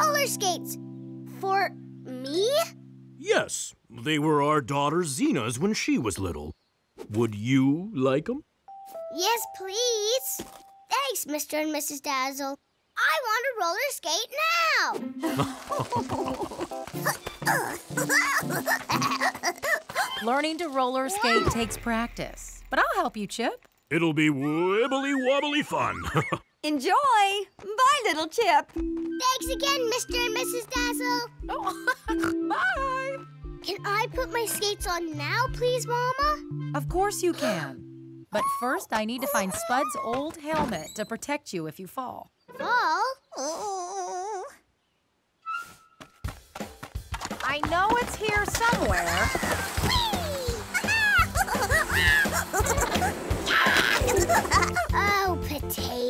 roller skates. For me? Yes, they were our daughter Zena's when she was little. Would you like them? Yes, please. Thanks, Mr. and Mrs. Dazzle. I want to roller skate now. Learning to roller skate takes practice, but I'll help you, Chip. It'll be wibbly wobbly fun. Enjoy! Bye, little Chip. Thanks again, Mr. and Mrs. Dazzle. Oh, bye. Can I put my skates on now, please, Mama? Of course you can. But first, I need to find Spud's old helmet to protect you if you fall. Fall? Oh. I know it's here somewhere. oh, potato.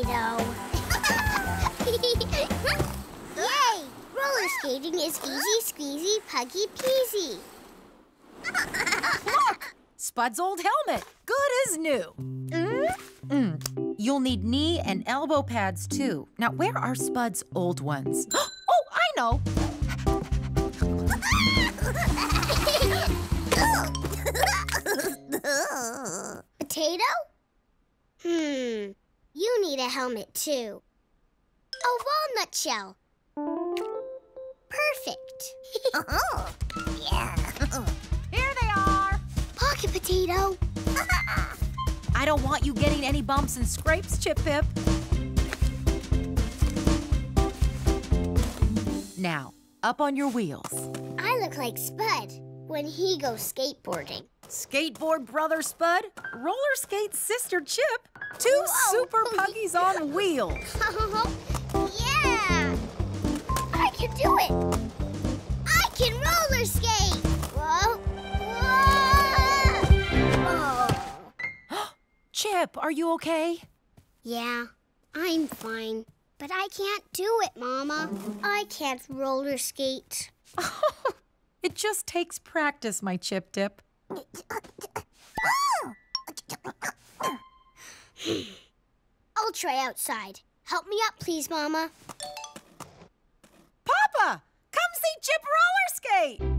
Roller skating is easy squeezy puggy peasy. Look! Spud's old helmet. Good as new. Mm. You'll need knee and elbow pads, too. Now, where are Spud's old ones? oh, I know. Potato? Hmm. You need a helmet, too. A walnut shell. Perfect. Oh, yeah. Here they are. Pocket potato. I don't want you getting any bumps and scrapes, Chip Pip. Now, up on your wheels. I look like Spud when he goes skateboarding. Skateboard brother Spud, roller skate sister Chip, two Whoa. super puggies on wheels. Can do it! I can roller skate! Whoa! Whoa! Chip, are you okay? Yeah, I'm fine. But I can't do it, Mama. I can't roller skate. It just takes practice, my Chip Dip. I'll try outside. Help me up, please, Mama. Papa, come see Chip roller skate.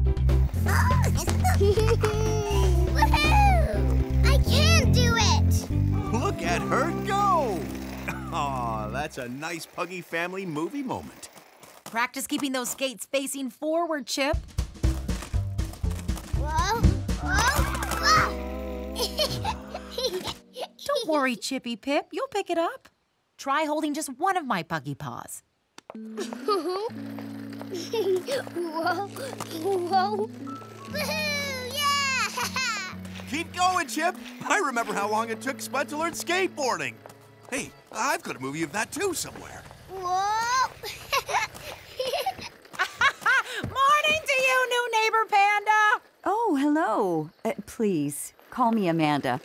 Woohoo! I can do it! Look at her go! Aw, that's a nice Puggy family movie moment. Practice keeping those skates facing forward, Chip. Whoa! Whoa! Whoa! Don't worry, Chippy Pip. You'll pick it up. Try holding just one of my puggy paws. Whoa! Whoa! Woohoo! Yeah! Keep going, Chip. I remember how long it took Spud to learn skateboarding. Hey, I've got a movie of that too somewhere. Whoa! Morning to you, new neighbor panda. Oh, hello. Uh, please, call me Amanda.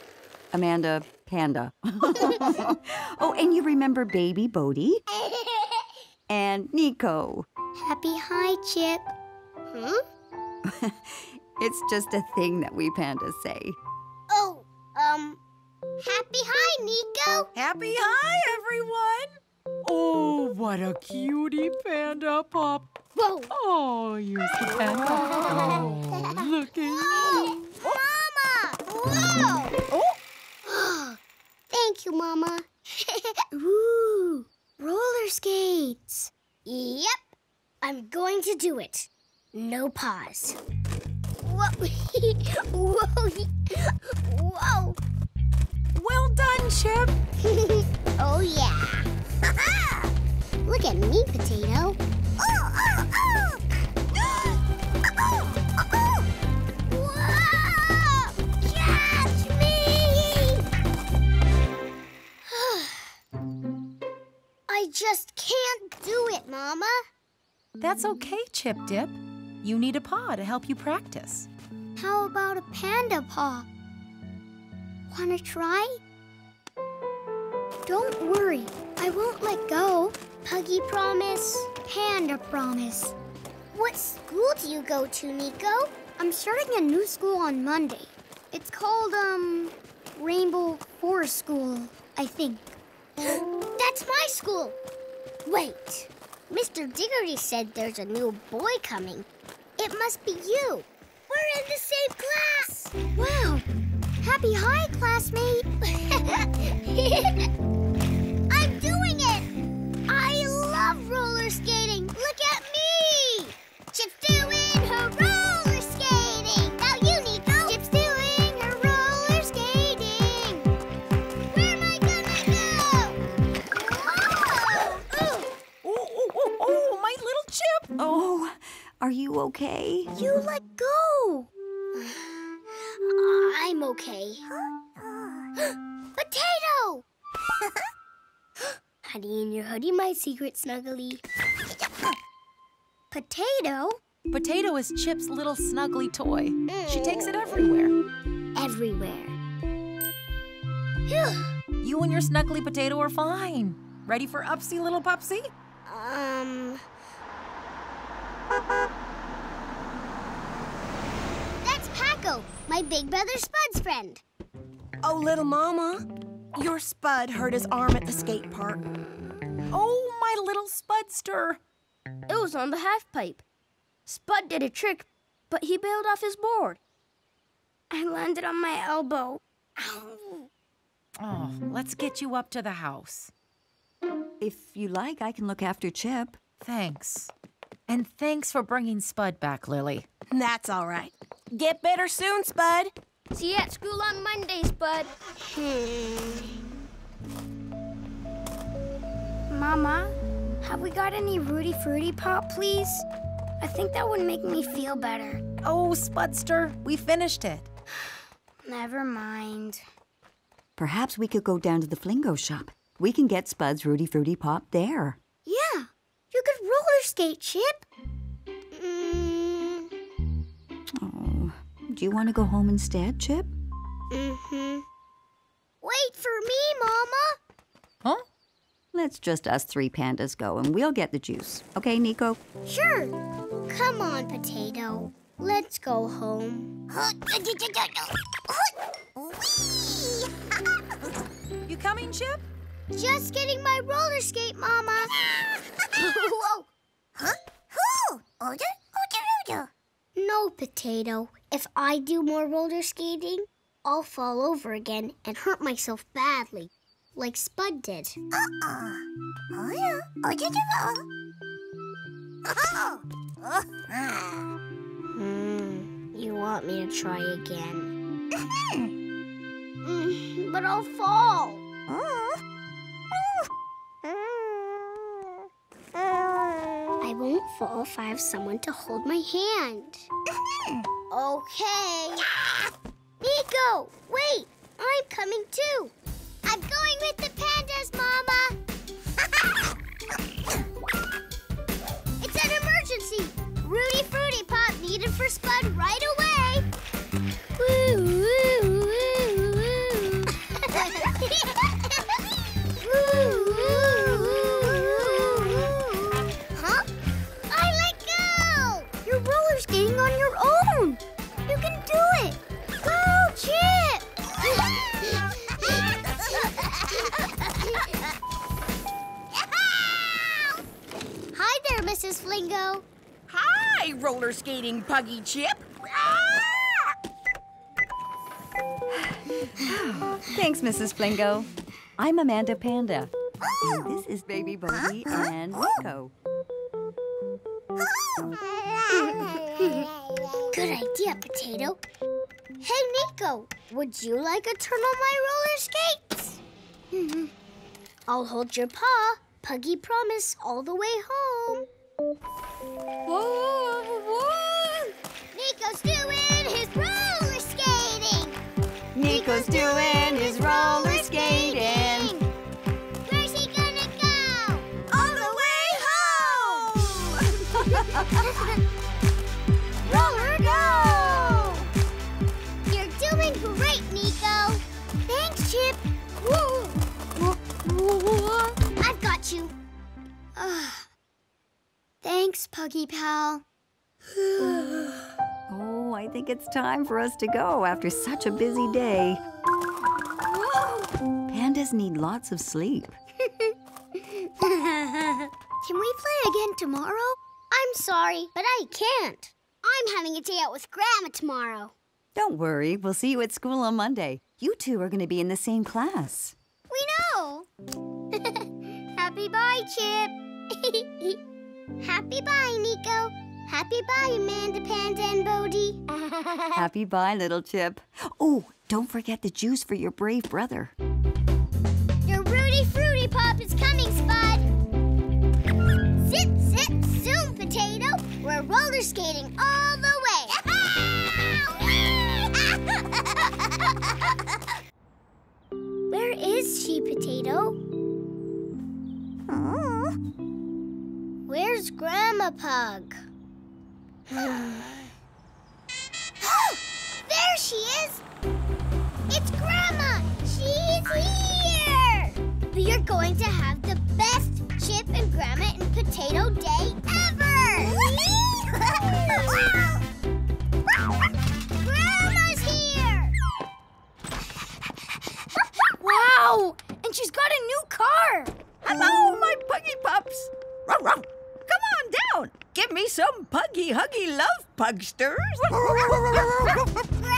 Amanda Panda. oh, and you remember baby Bodie and Nico. Happy hi, Chip. Huh? It's just a thing that we pandas say. Oh, um, happy hi, Nico. Happy hi, everyone. Oh, what a cutie panda pup. Whoa! Oh, here's the panda. Oh, look at Whoa! Mama! Whoa! Oh, Thank you, Mama. Ooh, roller skates. Yep, I'm going to do it. No pause. Whoa! Whoa! Whoa! well done, Chip. oh yeah! Ah, ah. Look at me, potato. Whoa! I just can't do it, Mama. That's okay, Chip Dip. You need a paw to help you practice. How about a panda paw? Wanna try? Don't worry, I won't let go. Puggy promise, panda promise. What school do you go to, Nico? I'm starting a new school on Monday. It's called, um, Rainbow Forest School, I think. That's my school. Wait, Mr. Diggory said there's a new boy coming. It must be you. We're in the same class. Wow. Happy hi, classmate. I'm doing it. I love roller skating. Look at me. Chip's Oh, are you okay? You let go. I'm okay. Potato! Honey in your hoodie, my secret snuggly. Potato? Potato is Chip's little snuggly toy. She takes it everywhere. Everywhere. Phew. You and your snuggly potato are fine. Ready for Upsy, little pupsy? Um. That's Paco, my big brother Spud's friend. Oh, little mama, your Spud hurt his arm at the skate park. Oh, my little Spudster. It was on the half pipe. Spud did a trick, but he bailed off his board. I landed on my elbow. Ow. Oh, let's get you up to the house. If you like, I can look after Chip. Thanks. And thanks for bringing Spud back, Lily. That's all right. Get better soon, Spud. See you at school on Mondays, bud. Hmm. Mama, have we got any Rudy Fruity Pop, please? I think that would make me feel better. Oh, Spudster, we finished it. Never mind. Perhaps we could go down to the Flingo shop. We can get Spud's Rudy Fruity Pop there. You could roller skate, Chip. Mm, Oh, do you want to go home instead, Chip? mm-hmm. Wait for me, Mama. Huh? Let's just us three pandas go and we'll get the juice. Okay, Nico? Sure. Come on, Potato. Let's go home. You coming, Chip? Just getting my roller skate, Mama. Whoa. No, Potato. If I do more roller skating, I'll fall over again and hurt myself badly, like Spud did. Hmm, you want me to try again? Mm, but I'll fall. I won't fall if I have someone to hold my hand. Mm-hmm. okay. Nico, wait. I'm coming too. I'm going with the pandas, Mama. it's an emergency. Rudy Fruity Pop needed for Spud right away. Woo, woo, woo. Woo, woo, Mrs. Flingo. Hi, roller skating puggy Chip. Thanks, Mrs. Flingo. I'm Amanda Panda. And this is Baby Bodie and Nico. Good idea, Potato. Hey, Nico, would you like a turn on my roller skates? I'll hold your paw. Puggy promise all the way home. Whoa, whoa. Nico's doing his roller skating. Nico's doing his roller skating. Where's he gonna go? On the way home! Roller go! You're doing great, Nico. Thanks, Chip. Woo. I've got you. Ah. Thanks, Puggy Pal. Oh, I think it's time for us to go after such a busy day. Pandas need lots of sleep. Can we play again tomorrow? I'm sorry, but I can't. I'm having a day out with Grandma tomorrow. Don't worry, we'll see you at school on Monday. You two are going to be in the same class. We know. Happy bye, Chip. Happy bye, Nico. Happy bye, Amanda, Panda, and Bodie. Happy bye, little Chip. Oh, don't forget the juice for your brave brother. Your Rudy Fruity Pop is coming, Spud. Zip, zip, zoom, potato. We're roller skating all the way. Where is she, Potato? Where's Grandma Pug? there she is! It's Grandma! She's here! We are going to have the best Chip and Grandma and Potato Day ever! Grandma's here! Wow! And she's got a new car! Hello, my puggy pups. Ruff, ruff. Come on down. Give me some puggy huggy love, pugsters.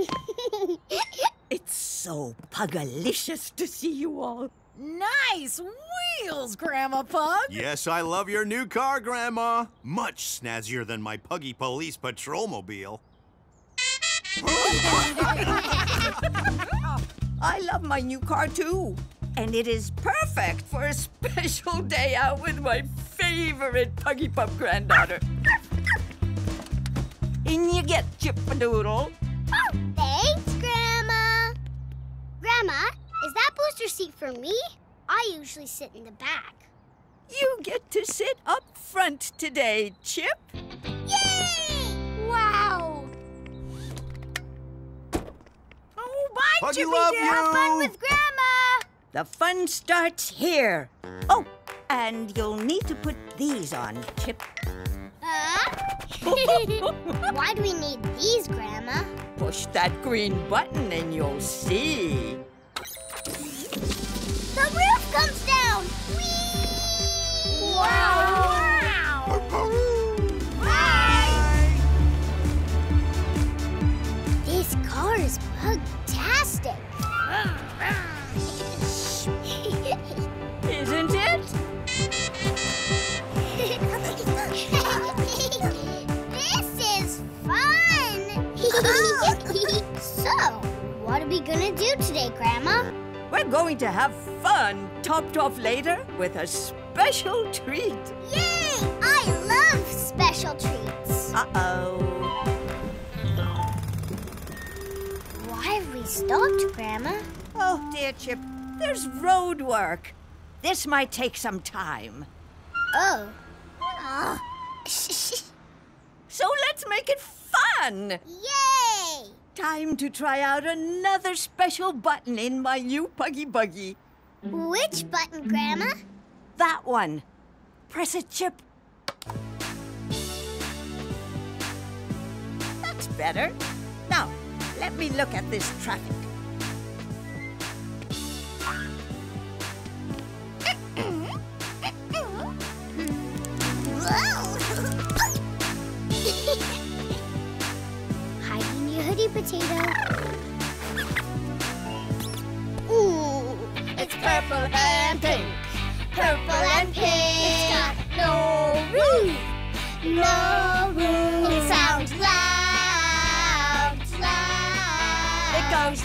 it's so pugalicious to see you all. Nice wheels, Grandma Pug. Yes, I love your new car, Grandma. Much snazzier than my Puggy Police Patrolmobile. I love my new car too. And it is perfect for a special day out with my favorite Puggy Pup granddaughter. In you get, Chippadoodle. Oh, thanks, Grandma. Grandma, is that booster seat for me? I usually sit in the back. You get to sit up front today, Chip. Yay! Bye, Puggy Chippy love dear. you. Have fun with Grandma! The fun starts here. Oh, and you'll need to put these on, Chip. Huh? Why do we need these, Grandma? Push that green button and you'll see. The roof comes down! Whee! Wow! Bye! This car is so, what are we gonna do today, Grandma? We're going to have fun topped off later with a special treat. Yay! I love special treats. Uh-oh. Why have we stopped, Grandma? Oh, dear Chip, there's road work. This might take some time. Oh. Ah. So let's make it fun. Yay! Time to try out another special button in my new Puggy Buggy. Which button, Grandma? That one. Press it, Chip. That's better. Now, let me look at this traffic. Potato. Ooh, it's purple and pink. Purple and pink. It's got no roof. No room. It sounds loud. Loud. It goes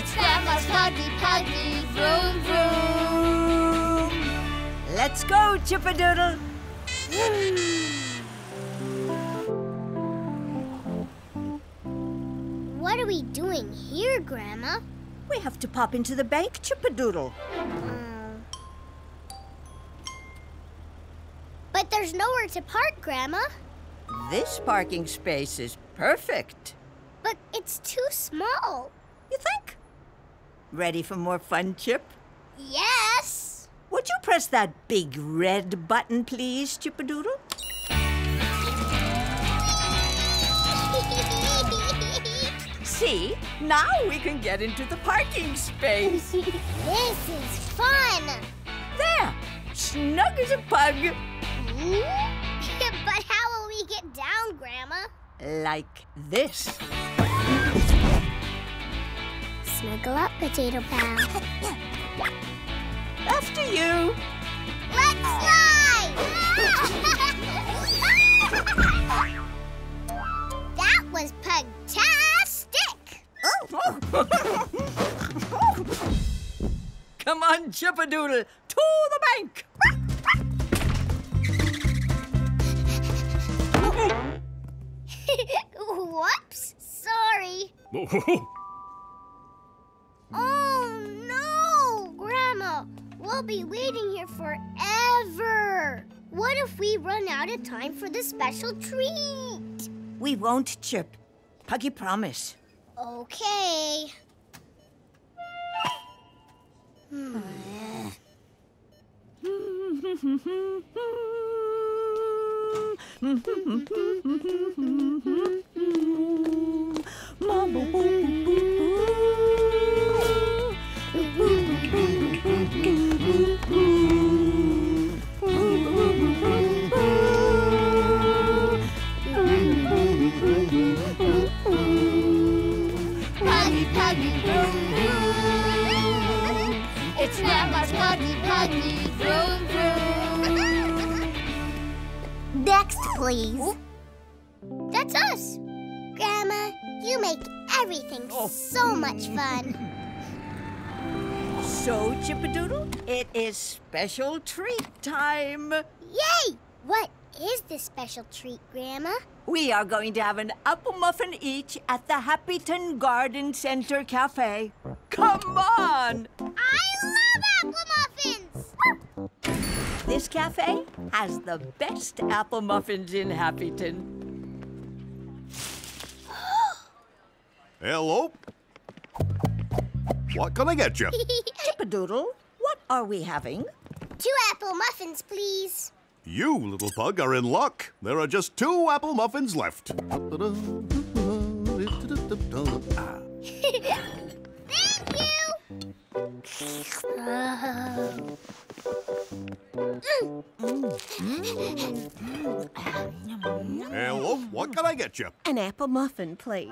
It's Grandma's puggy, puggy, vroom, vroom. Let's go, Chippadoodle. What are we doing here, Grandma? We have to pop into the bank, Chippadoodle. Um, but there's nowhere to park, Grandma. This parking space is perfect. But it's too small. you think? Ready for more fun, Chip? Yes! Would you press that big red button, please, Chippadoodle? See? Now we can get into the parking space. this is fun! There! Snug as a pug. but how will we get down, Grandma? Like this. Snuggle up, Potato Pal. After you. Let's slide! that was pugtastic! Come on, Chippadoodle, to the bank. Whoops! Sorry. Oh no, Grandma! We'll be waiting here forever. What if we run out of time for the special treat? We won't, Chip. Puggy promise. Okay. Puggy, It's Grandma's puggy, puggy, vroom, vroom. Next, please. That's us. Grandma, you make everything oh. so much fun. So, Chippadoodle, it is special treat time. Yay! What is this special treat, Grandma? We are going to have an apple muffin each at the Happyton Garden Center Cafe. Come on! I love apple muffins! This cafe has the best apple muffins in Happyton. Hello? What can I get you? Chippadoodle, what are we having? Two apple muffins, please. You, little pug, are in luck. There are just two apple muffins left. Thank you! Hello? What can I get you? An apple muffin, please.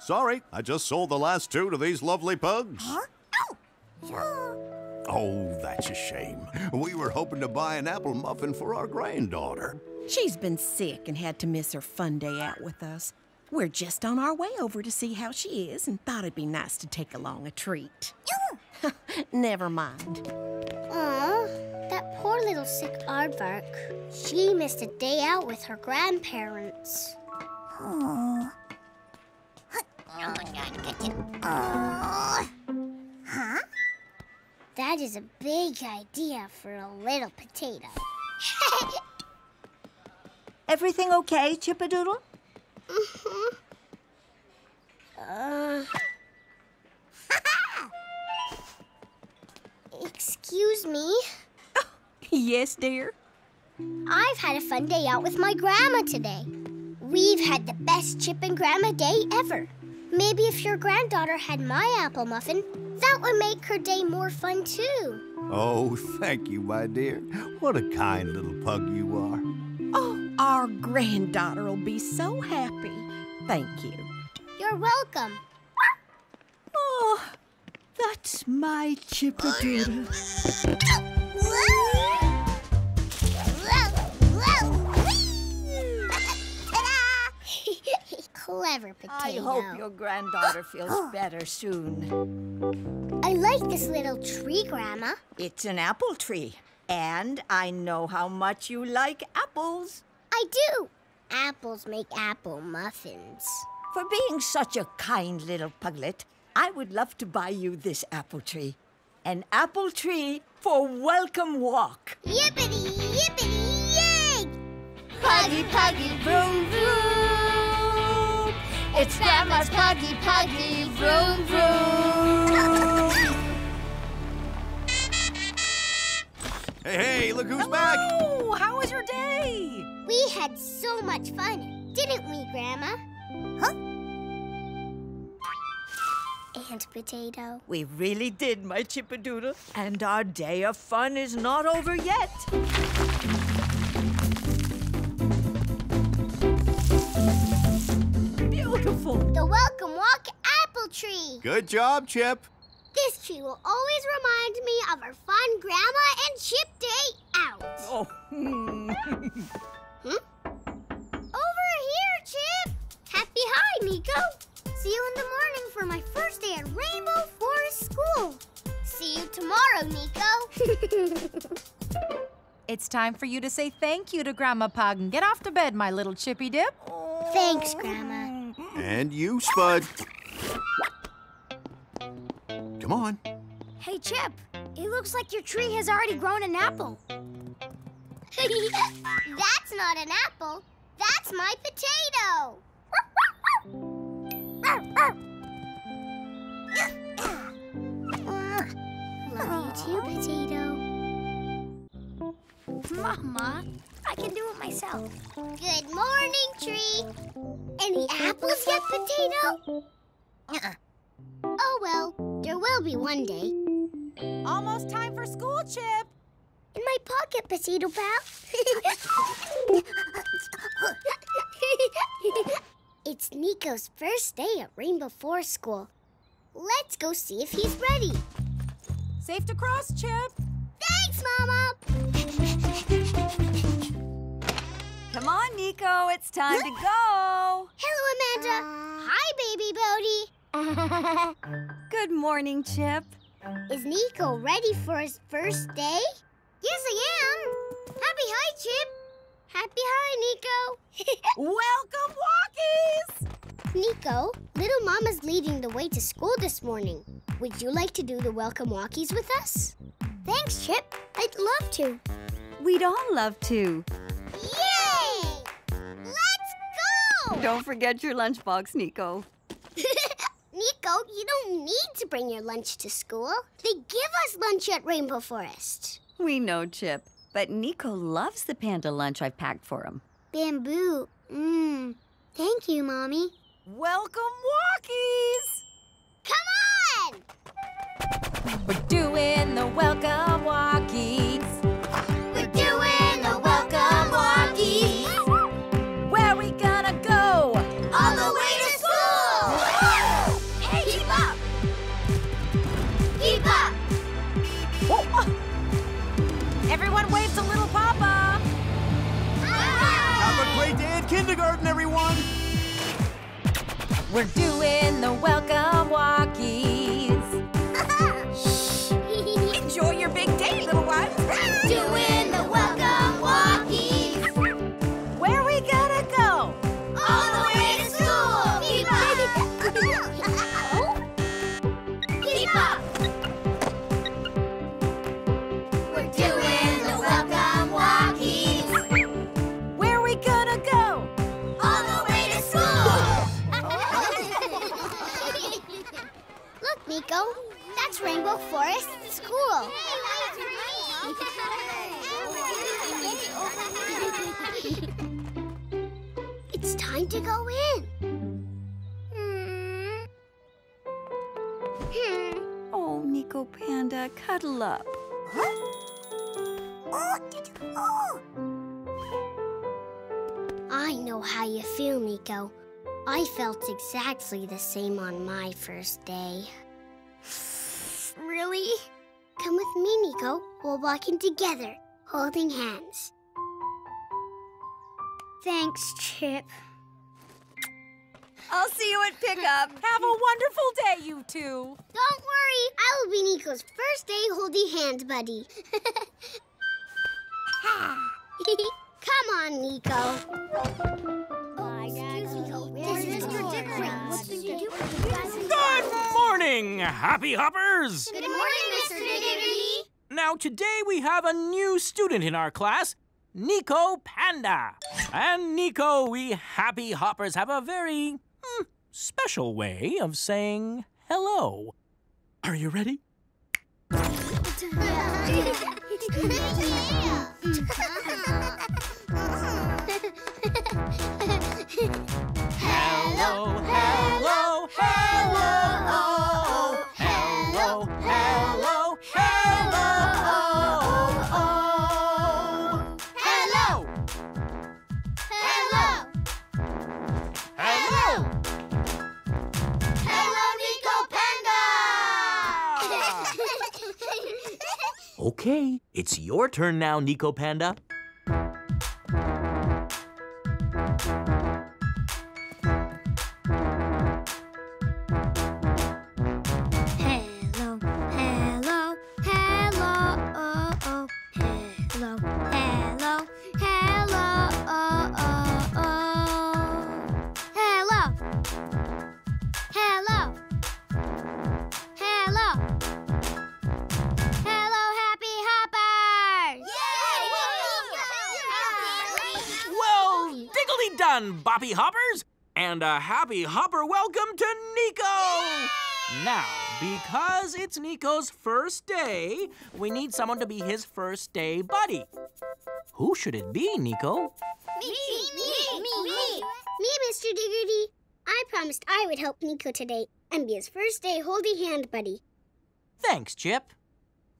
Sorry, I just sold the last two to these lovely pugs. Oh, Oh, that's a shame. We were hoping to buy an apple muffin for our granddaughter. She's been sick and had to miss her fun day out with us. We're just on our way over to see how she is and thought it'd be nice to take along a treat. Never mind. Aw, that poor little sick aardvark. She missed a day out with her grandparents. That is a big idea for a little potato. Everything okay, Chippadoodle? Uh. Excuse me. Yes, dear? I've had a fun day out with my grandma today. We've had the best Chip and Grandma day ever. Maybe if your granddaughter had my apple muffin, that would make her day more fun too. Oh, thank you, my dear. What a kind little pug you are. Oh, our granddaughter will be so happy. Thank you. You're welcome. Oh, that's my Chippadoodle. Clever potato. I hope your granddaughter feels better soon. I like this little tree, Grandma. It's an apple tree, and I know how much you like apples. I do. Apples make apple muffins. For being such a kind little puglet, I would love to buy you this apple tree. An apple tree for welcome walk. Yippity, yippity, yay! Puggy, puggy, vroom, vroom. It's Grandma's Puggy Puggy, vroom vroom. hey, hey, look who's Hello. back. Oh, how was your day? We had so much fun, didn't we, Grandma? Huh? And potato. We really did, my chippadoodle. And our day of fun is not over yet. Beautiful. The Welcome Walk apple tree. Good job, Chip. This tree will always remind me of our fun Grandma and Chip day out. Oh, hmm? Over here, Chip. Happy hi, Nico. See you in the morning for my first day at Rainbow Forest School. See you tomorrow, Nico. It's time for you to say thank you to Grandma Pug and get off to bed, my little chippy dip. Thanks, Grandma. And you, Spud. Come on. Hey, Chip, it looks like your tree has already grown an apple. That's not an apple. That's my potato. Love you too, potato. Mama, I can do it myself. Good morning, tree. Any apples yet, potato? Uh-uh. Oh well, there will be one day. Almost time for school, Chip. In my pocket, potato pal. it's Nico's first day at Rainbow Forest School. Let's go see if he's ready. Safe to cross, Chip. Thanks, Mama. Come on, Nico. It's time to go. Hello, Amanda. Hi, baby Bodie. Good morning, Chip. Is Nico ready for his first day? Yes, I am. Happy hi, Chip. Happy hi, Nico. Welcome, walkies. Nico, little Mama's leading the way to school this morning. Would you like to do the welcome walkies with us? Thanks, Chip. I'd love to. We'd all love to. Yay! Go! Don't forget your lunchbox, Nico. Nico, you don't need to bring your lunch to school. They give us lunch at Rainbow Forest. We know, Chip. But Nico loves the panda lunch I've packed for him. Bamboo. Mmm. Thank you, Mommy. Welcome, walkies. Come on! We're doing the welcome walkies. Kindergarten, everyone! We're doing the welcome walkies. Nico. That's Rainbow Forest School. it's time to go in. Hmm. Hmm. Oh, Nico Panda, cuddle up. I know how you feel, Nico. I felt exactly the same on my first day. Really? Come with me, Nico. We'll walk in together, holding hands. Thanks, Chip. I'll see you at pickup. Have a wonderful day, you two. Don't worry, I will be Nico's first day holding hands, buddy. Come on, Nico. This is Mr. Dickory. What did you do? Good morning, happy hoppers! Good morning, Mr. Dickory. Now, today we have a new student in our class, Nico Panda. And Nico, we happy hoppers have a very hmm, special way of saying hello. Are you ready? Hello, Okay, it's your turn now, Nico Panda. Done, Boppy Hoppers! And a happy hopper welcome to Nico! Now, because it's Nico's first day, we need someone to be his first day buddy. Who should it be, Nico? Me, me, me, me, me, Mr. Diggerty. I promised I would help Nico today and be his first day holding hand buddy. Thanks, Chip.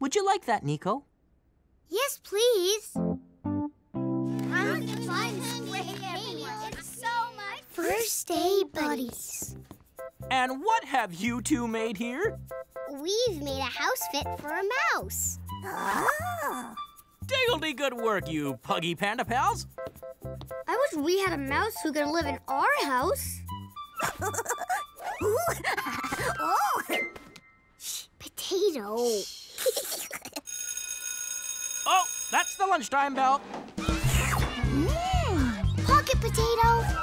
Would you like that, Nico? Yes, please. First day buddies. And what have you two made here? We've made a house fit for a mouse. Ah. Diggledy good work, you puggy panda pals. I wish we had a mouse who could live in our house. Potato. Oh, that's the lunchtime bell. Hmm, pocket potato.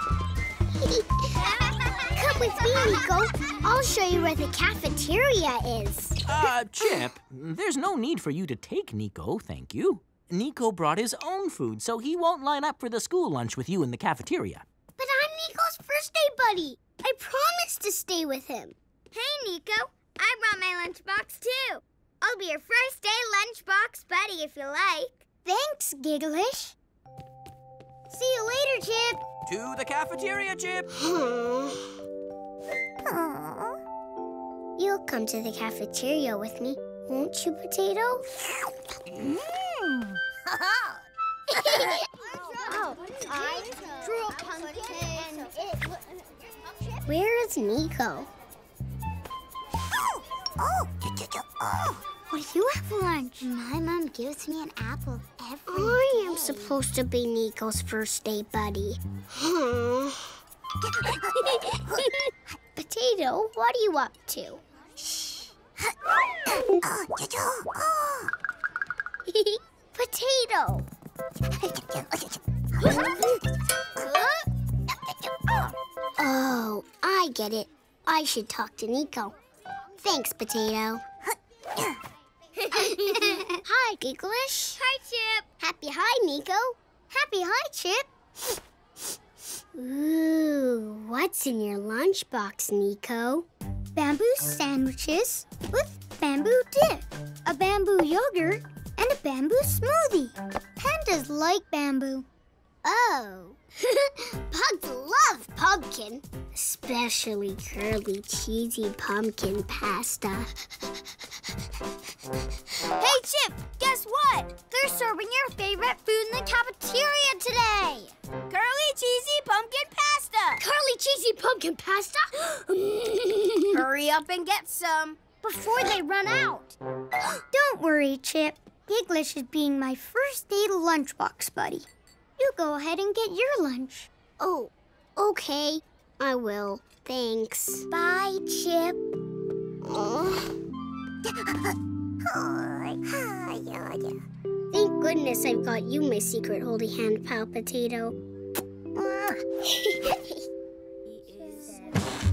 Come with me, Nico. I'll show you where the cafeteria is. Uh, Chip, there's no need for you to take Nico, thank you. Nico brought his own food, so he won't line up for the school lunch with you in the cafeteria. But I'm Nico's first day buddy. I promised to stay with him. Hey, Nico. I brought my lunchbox too. I'll be your first day lunchbox buddy if you like. Thanks, Gigglish. See you later, Chip. To the cafeteria, Chip. You'll come to the cafeteria with me, won't you, Potato? oh, I drew a pumpkin. Where is Nico? Oh, oh, oh. What do you have for lunch? My mom gives me an apple every I am supposed to be Nico's first day buddy. Potato, what are you up to? Potato. oh, I get it. I should talk to Nico. Thanks, Potato. hi, Gigglish. Hi, Chip. Happy hi, Nico. Happy hi, Chip. Ooh, what's in your lunchbox, Nico? Bamboo sandwiches with bamboo dip, a bamboo yogurt, and a bamboo smoothie. Pandas like bamboo. Oh. Pugs love pumpkin, especially curly, cheesy pumpkin pasta. hey, Chip, guess what? They're serving your favorite food in the cafeteria today. Curly, cheesy pumpkin pasta. Curly, cheesy pumpkin pasta? Hurry up and get some before they run out. Don't worry, Chip. Gigglish is being my first day lunchbox buddy. You go ahead and get your lunch. Oh, okay. I will. Thanks. Bye, Chip. Thank goodness I've got you, my secret holy hand pal potato.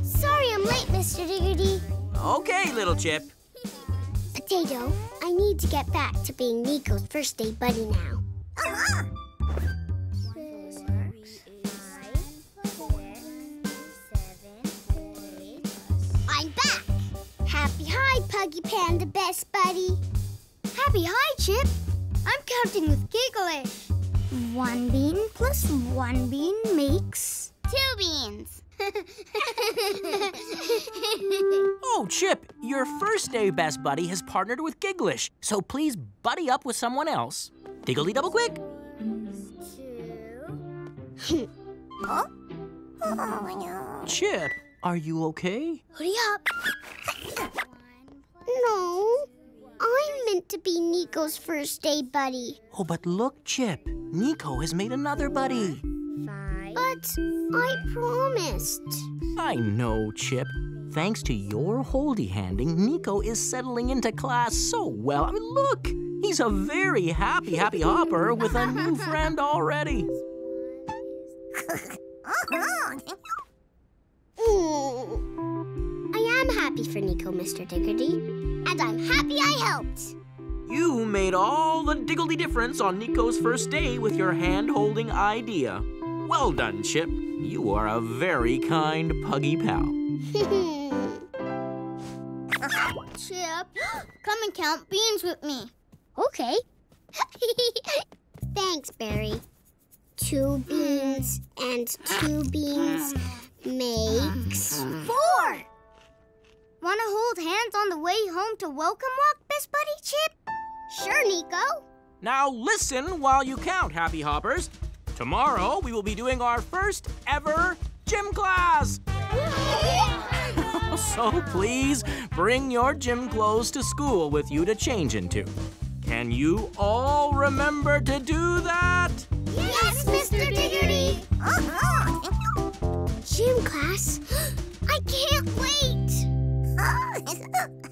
Sorry I'm late, Mr. Diggerty. Okay, little Chip. Potato, I need to get back to being Nico's first day buddy now. Uh-huh. Happy hi, Puggy Panda Best Buddy. Happy hi, Chip. I'm counting with Gigglish. One bean plus one bean makes two beans. Oh, Chip, your first day best buddy has partnered with Gigglish, so please buddy up with someone else. Diggly double quick. Two. Oh. Oh, Chip, are you okay? Hurry up. No, I'm meant to be Nico's first day buddy. Oh, but look, Chip, Nico has made another buddy. But I promised. I know, Chip. Thanks to your holdy handing, Nico is settling into class so well. I mean, look, he's a very happy, happy hopper with a new friend already. I am happy for Nico, Mr. Diggerty. And I'm happy I helped. You made all the diggledy difference on Nico's first day with your hand holding idea. Well done, Chip. You are a very kind puggy pal. Chip, come and count beans with me. Okay. Thanks, Barry. Two beans and two beans makes uh-huh. four. Want to hold hands on the way home to Welcome Walk, Best Buddy Chip? Sure, Nico. Now listen while you count, Happy Hoppers. Tomorrow we will be doing our first ever gym class. so please bring your gym clothes to school with you to change into. Can you all remember to do that? Yes, Mr. Diggerty. Uh-huh. Gym class. I can't wait.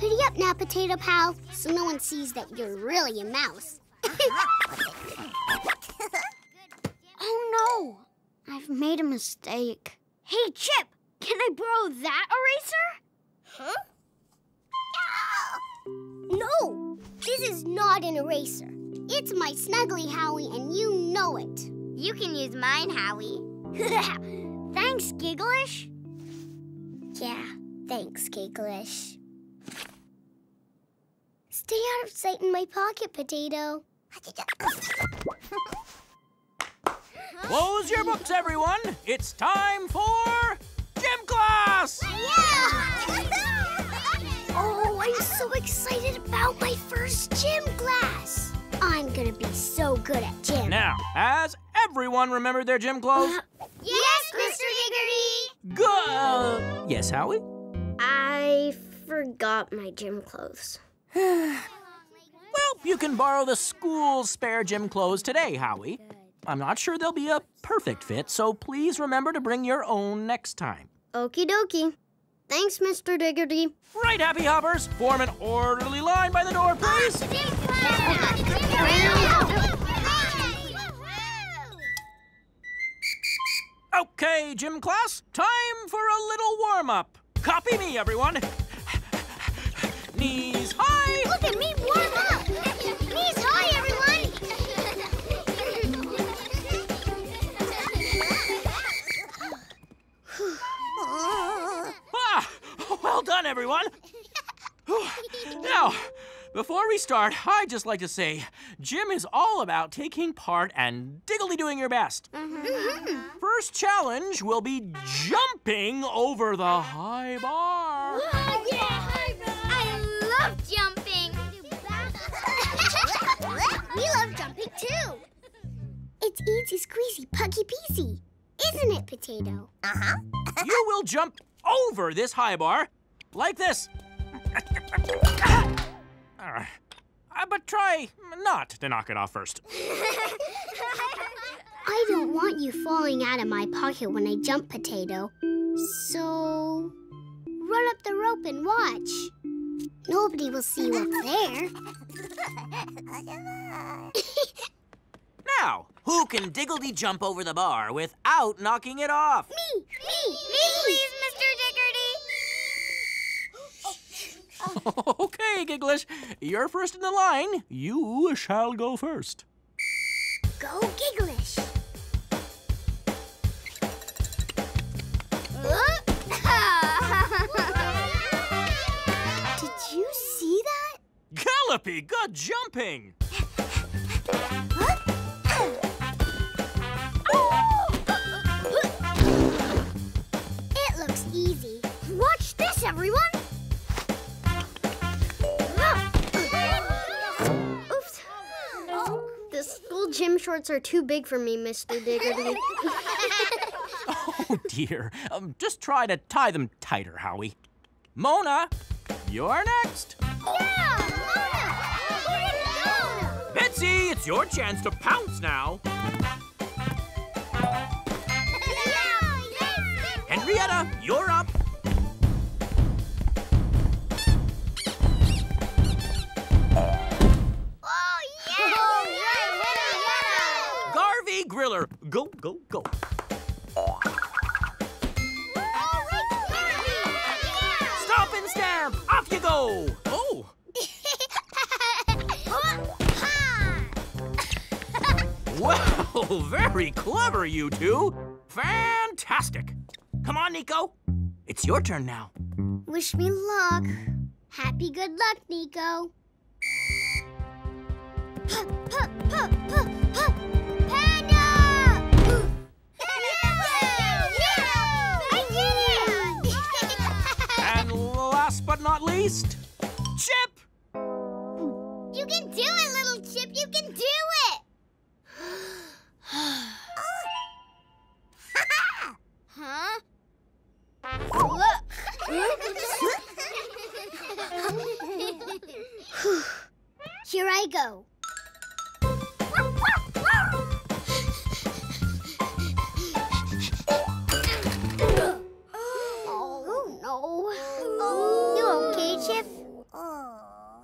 Hurry up now, Potato Pal, so no one sees that you're really a mouse. oh no, I've made a mistake. Hey, Chip, can I borrow that eraser? Huh? No, this is not an eraser. It's my Snuggly Howie, and you know it. You can use mine, Howie. thanks, Gigglish. Yeah, thanks, Gigglish. Stay out of sight in my pocket, Potato. Close your books, everyone. It's time for gym class. Oh, I'm so excited about my first gym class. I'm gonna be so good at gym. Now, has everyone remembered their gym clothes? Uh, yes, Mr. Diggerty! Good. Yes, Howie? I forgot my gym clothes. Well, you can borrow the school's spare gym clothes today, Howie. I'm not sure they'll be a perfect fit, so please remember to bring your own next time. Okie dokie. Thanks, Mr. Diggerty. Right, Happy Hoppers? Form an orderly line by the door, please. Ah, okay, gym class, time for a little warm up. Copy me, everyone. Knees high. Look at me warm up! Well done, everyone. now, before we start, I'd just like to say gym is all about taking part and diggly doing your best. Mhm. First challenge will be jumping over the high bar. I love jumping! we love jumping too! It's easy squeezy, puggy peasy. Isn't it, Potato? Uh-huh. You will jump over this high bar like this. Uh, but try not to knock it off first. I don't want you falling out of my pocket when I jump, Potato. So, run up the rope and watch. Nobody will see you up there. Now, who can diggledy jump over the bar without knocking it off? Me! Me! Me, please, Mr. Diggerty! okay, Gigglish, you're first in the line. You shall go first. Go, Gigglish. Did you see that? Gallopy, good jumping! Gym shorts are too big for me, Mr. Diggerty. Oh dear. Um, just try to tie them tighter, Howie. Mona, you're next. yeah! Mona! Betsy, it's your chance to pounce now. Henrietta, you're up. Wow, very clever, you two. Fantastic. Come on, Nico. It's your turn now. Wish me luck. Happy good luck, Nico. Panda! I did it! And last but not least, Chip. You can do it, Here I go. Oh, no. You okay, Chip? Oh.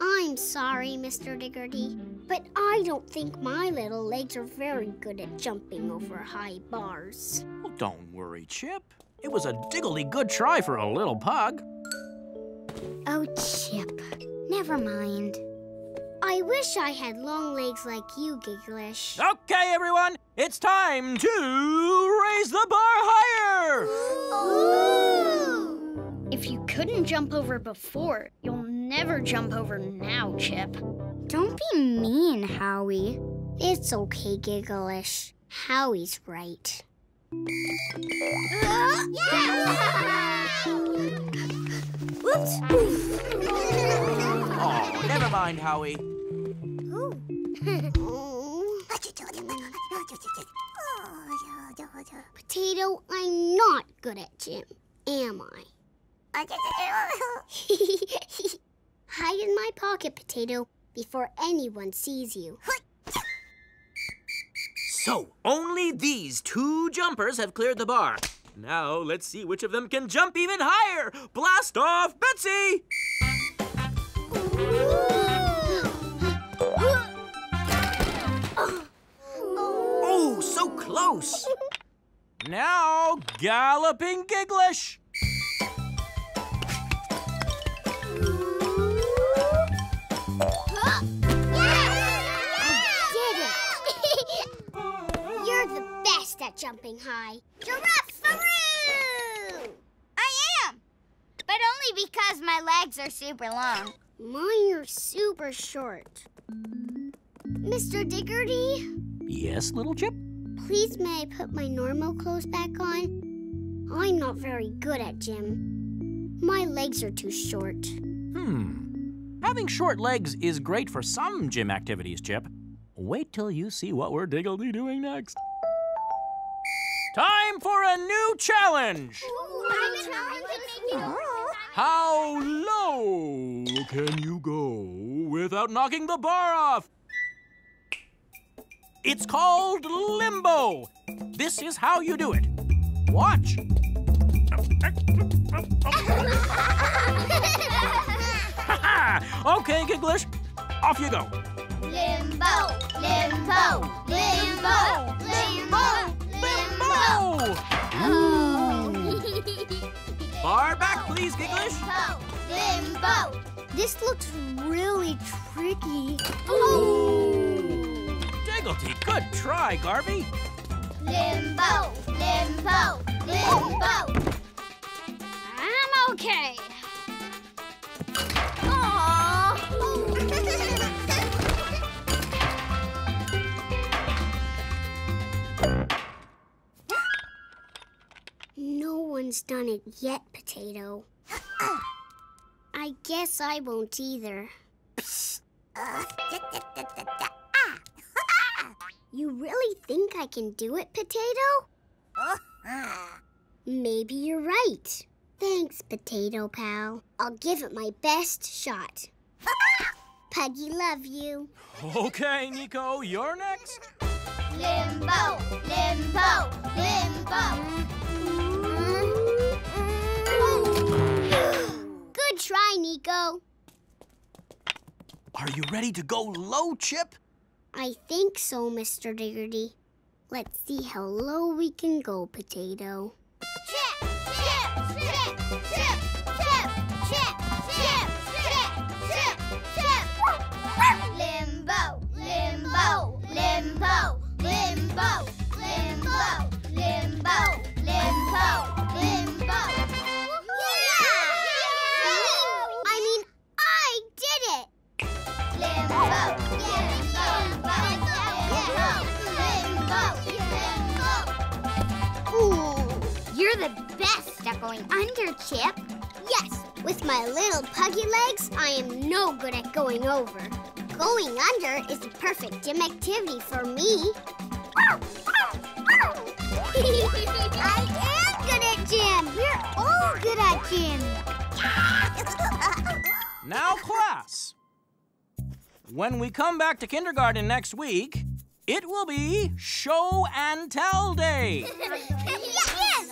I'm sorry, Mr. Diggerty, but I don't think my little legs are very good at jumping over high bars. Well, don't worry, Chip. It was a diggly good try for a little pug. Oh, Chip, never mind. I wish I had long legs like you, Gigglish. Okay, everyone, it's time to raise the bar higher. If you couldn't jump over before, you'll never jump over now, Chip. Don't be mean, Howie. It's okay, Gigglish. Howie's right. Whoops. Oh, never mind, Howie. Potato, I'm not good at gym, am I? Hide in my pocket, Potato, before anyone sees you. So, only these two jumpers have cleared the bar. Now, let's see which of them can jump even higher. Blast off, Betsy! Oh, so close. Now, Galloping Gigglish. At jumping high. Giraffe-aroo! I am! But only because my legs are super long. Mine are super short. Mr. Diggerty, Yes, little Chip? please may I put my normal clothes back on? I'm not very good at gym. My legs are too short. Hmm. Having short legs is great for some gym activities, Chip. Wait till you see what we're Diggledy doing next. Time for a new challenge! How low can you go without knocking the bar off? It's called limbo. This is how you do it. Watch. okay, Gigglish, off you go. Limbo, limbo, limbo, limbo, limbo. Bar back, please, Gigglish. Limbo. This looks really tricky. Diggledy, good try, Garvey. Limbo, limbo, limbo. I'm okay. Done it yet, Potato. I guess I won't either. You really think I can do it, Potato? Maybe you're right. Thanks, Potato Pal. I'll give it my best shot. Puggy, love you. Okay, Nico, you're next. Limbo, limbo, limbo. Try, Nico. Are you ready to go low, Chip? I think so, Mr. Diggerty. Let's see how low we can go, Potato. Chip, chip, chip, chip, chip, chip, chip, chip, chip, chip. Limbo, limbo, limbo, limbo, limbo, limbo, limbo, limbo. You're the best at going under, Chip. Yes, with my little puggy legs, I am no good at going over. Going under is the perfect gym activity for me. I am good at gym. We're all good at gym. Now, class. When we come back to kindergarten next week, it will be Show and Tell Day. yes!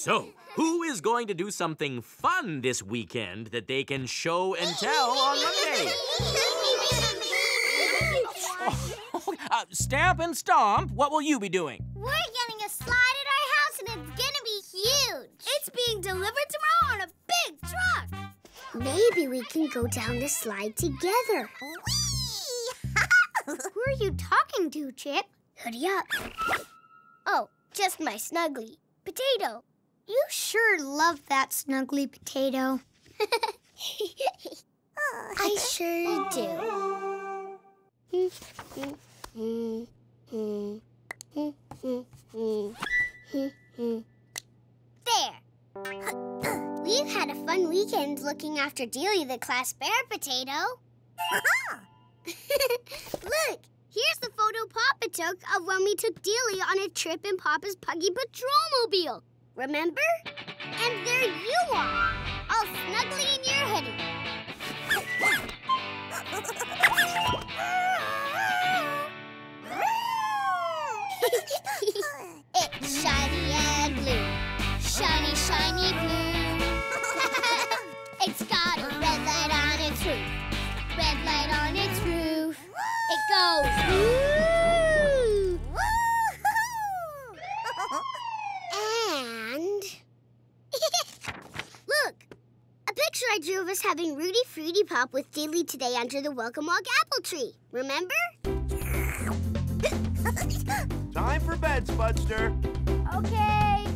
So, who is going to do something fun this weekend that they can show and tell on Monday? Uh, Stamp and Stomp, what will you be doing? We're getting a slide at our house and it's gonna be huge. It's being delivered tomorrow on a big truck. Maybe we can go down the slide together. Who are you talking to, Chip? Hoodie up. Oh, just my snuggly. Potato. You sure love that snuggly potato. I sure do. There. We've had a fun weekend looking after Dealey the class bear potato. Look, here's the photo Papa took of when we took Dealey on a trip in Papa's Puggy Patrolmobile. Remember? And there you are, all snugly in your hoodie. it's shiny. Shiny, shiny blue. it's got a red light on its roof. Red light on its roof. It goes. Woo! and. Look! A picture I drew of us having Rudy Fruity Pop with Dealey today under the Welcome Walk apple tree. Remember? Time for bed, Spudster. Okay.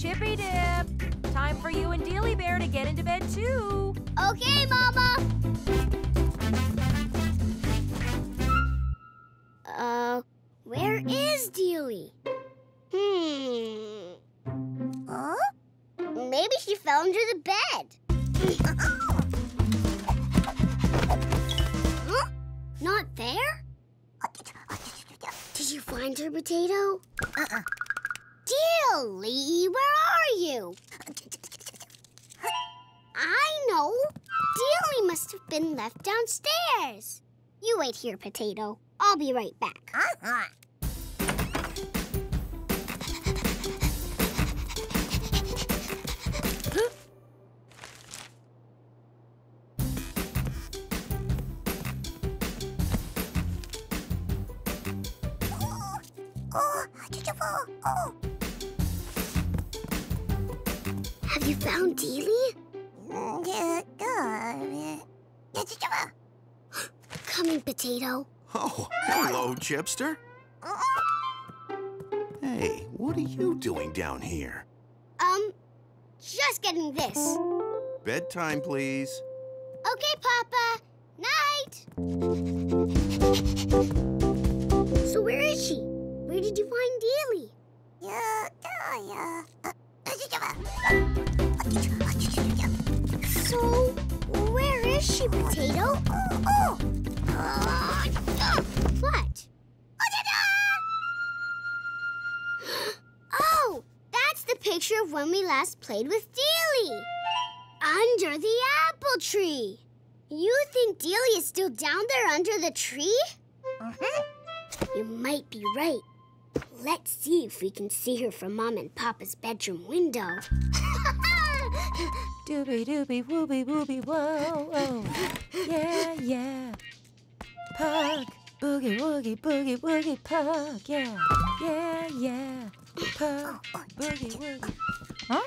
Chippy Dip. Time for you and Dealey Bear to get into bed too. Okay, Mama. Uh, where is Dealey? Hmm. Huh? Maybe she fell under the bed. huh? Not there? Did you find her, Potato? Uh-uh. Dealey, where are you? I know. Dealey must have been left downstairs. You wait here, Potato. I'll be right back. Oh, oh, oh, Have you found Dealey? Coming, Potato. Oh, hello, Chipster. Hey, what are you doing down here? Um, just getting this. Bedtime, please. Okay, Papa. Night. So where is she? Where did you find Dealey? So, where is she, Potato? Oh, oh. What? Oh, that's the picture of when we last played with Dealey. Under the apple tree. You think Dealey is still down there under the tree? Uh-huh. You might be right. Let's see if we can see her from Mom and Papa's bedroom window. Doobie doobie wooby wooby whoa whoa. Yeah, yeah. Pug. Boogie woogie boogie woogie pug. Yeah. Yeah, yeah. Pug. Boogie woogie. Huh?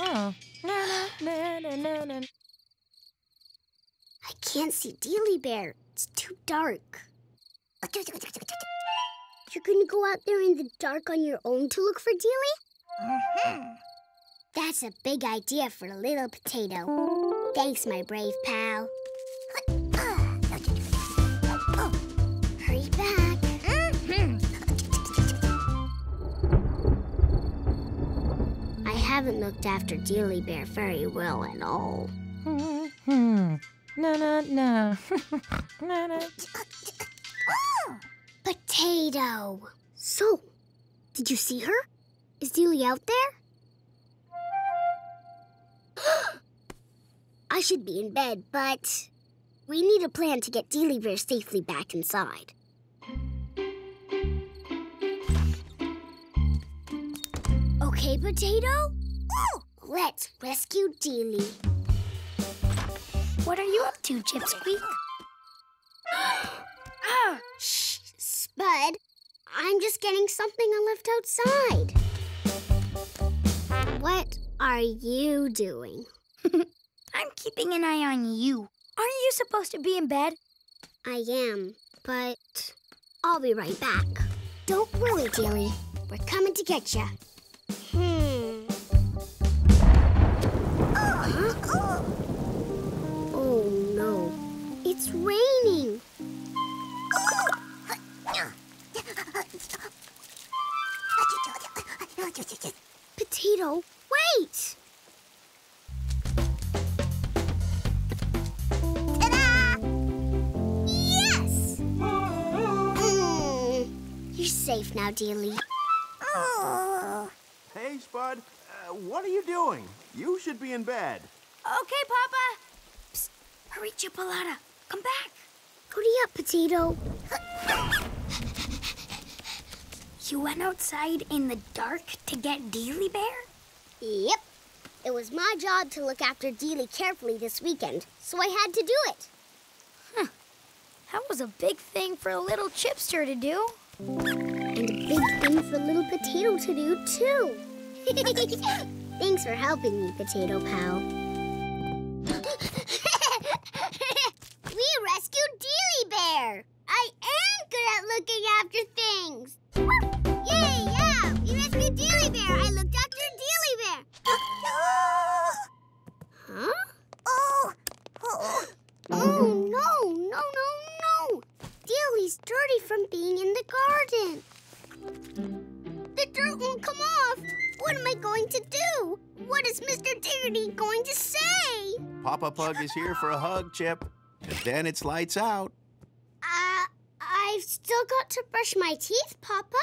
Oh. Na na na na na na. I can't see Dealey Bear. It's too dark. You're gonna go out there in the dark on your own to look for Dealey? That's a big idea for a little potato. Thanks, my brave pal. Hurry back. I haven't looked after Dealey Bear very well at all. Hmm. Hmm. Na na na. na na. Potato. So, did you see her? Is Dealey out there? I should be in bed, but we need a plan to get Dealey Bear safely back inside. Okay, Potato? Let's rescue Dealey. What are you up to, Chipsqueak? Ah! Shh, Spud. I'm just getting something I left outside. What are you doing? I'm keeping an eye on you. Aren't you supposed to be in bed? I am, but I'll be right back. Don't worry, Dealey. We're coming to get you. Hmm. Huh? Oh no, it's raining. Potato, wait! Ta-da! Yes! Mm. You're safe now, Dealey. Oh. Hey, Spud. Uh, what are you doing? You should be in bed. Okay, Papa. Psst, hurry, Chipolata. Come back. Hurry up, Potato. You went outside in the dark to get Dealey Bear? Yep. It was my job to look after Dealey carefully this weekend, so I had to do it. Huh. That was a big thing for a little chipster to do. And a big thing for a little Potato to do, too. Thanks for helping me, Potato Pal. we rescued Dealey Bear! I am good at looking after things! Yay, yeah! We rescued Dealey Bear! I looked after Dealey Bear! huh? Oh! Oh, no, no, no, no! Dealey's dirty from being in the garden. The dirt won't come off. What am I going to do? What is Mr. Diggity going to say? Papa Pug is here for a hug, Chip. And then it's lights out. Uh, I've still got to brush my teeth, Papa.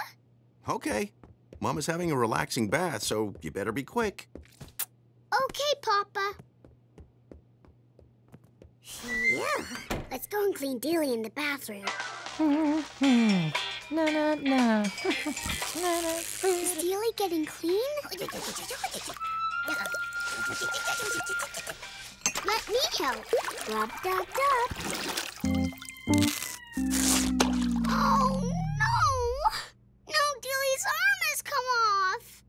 Okay. Mama's having a relaxing bath, so you better be quick. Okay, Papa. Yeah. Let's go and clean Dealey in the bathroom. Na na na. na na. Is Dealey getting clean? Let me help. Rub, dub, dub. Dealey's arm has come off.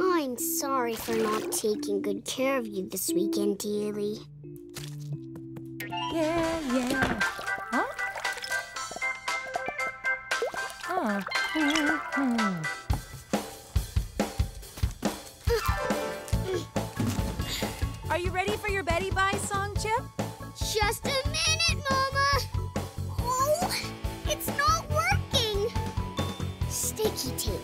I'm sorry for not taking good care of you this weekend, Dealey. Yeah, yeah. Huh? Oh. Are you ready for your Betty Bye song, Chip? Just a minute, Mama. Sticky tape.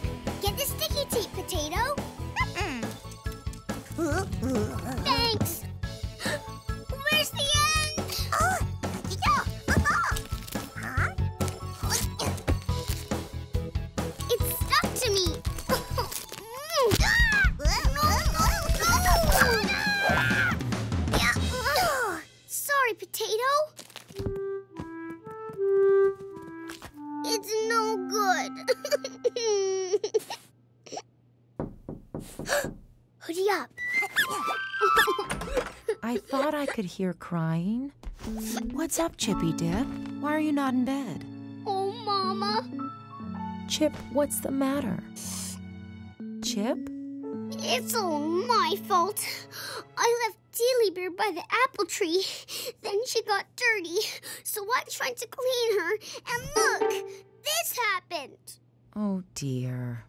Could crying. What's up, Chippy Dip? Why are you not in bed? Oh, Mama. Chip, what's the matter? Chip? It's all my fault. I left Dealey Bear by the apple tree. Then she got dirty, so I tried to clean her. And look, this happened. Oh dear.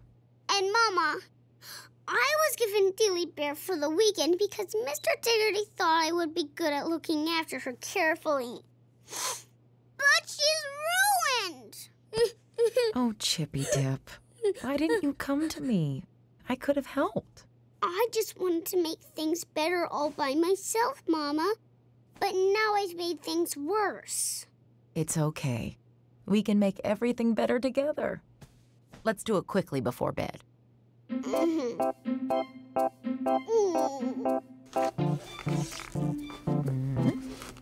And Mama, I was given Dilly Bear for the weekend because Mr. Diggerty thought I would be good at looking after her carefully. But she's ruined. Oh, Chippy Dip. Why didn't you come to me? I could have helped. I just wanted to make things better all by myself, Mama. But now I've made things worse. It's okay. We can make everything better together. Let's do it quickly before bed.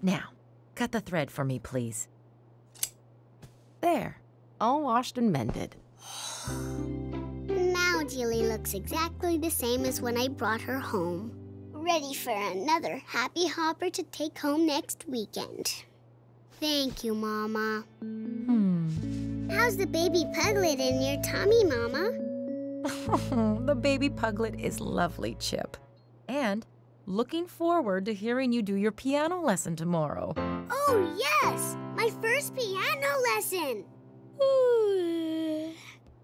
Now, cut the thread for me, please. There, all washed and mended. Now Julie looks exactly the same as when I brought her home. Ready for another happy hopper to take home next weekend. Thank you, Mama. Hmm. How's the baby puglet in your tummy, Mama? the baby puglet is lovely, Chip. And looking forward to hearing you do your piano lesson tomorrow. Oh, yes! My first piano lesson!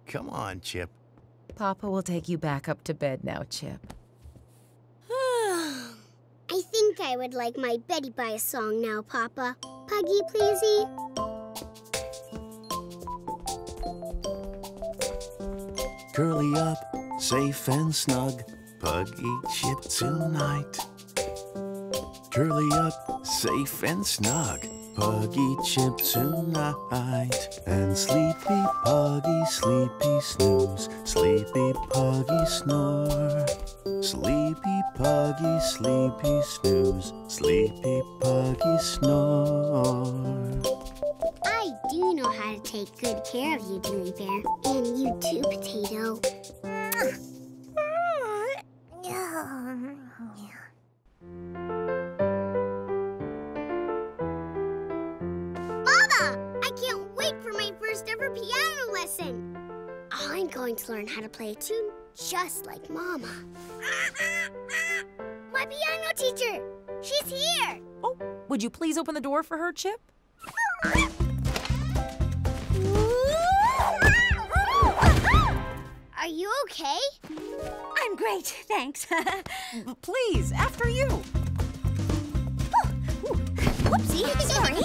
Come on, Chip. Papa will take you back up to bed now, Chip. I think I would like my Betty by a song now, Papa. Puggy, pleasey. Curly up, safe and snug. Puggy Chip tonight. Curly up, safe and snug. Puggy Chip tonight. And sleepy Puggy, sleepy snooze. Sleepy Puggy snore. Sleepy Puggy, sleepy snooze. Sleepy Puggy snore. I do know how to take good care of you, Billy Bear. And you too, Potato. Mama! I can't wait for my first ever piano lesson. I'm going to learn how to play a tune just like Mama. My piano teacher! She's here! Oh, would you please open the door for her, Chip? you okay? I'm great, thanks. Please, after you. Oh, whoopsie, sorry.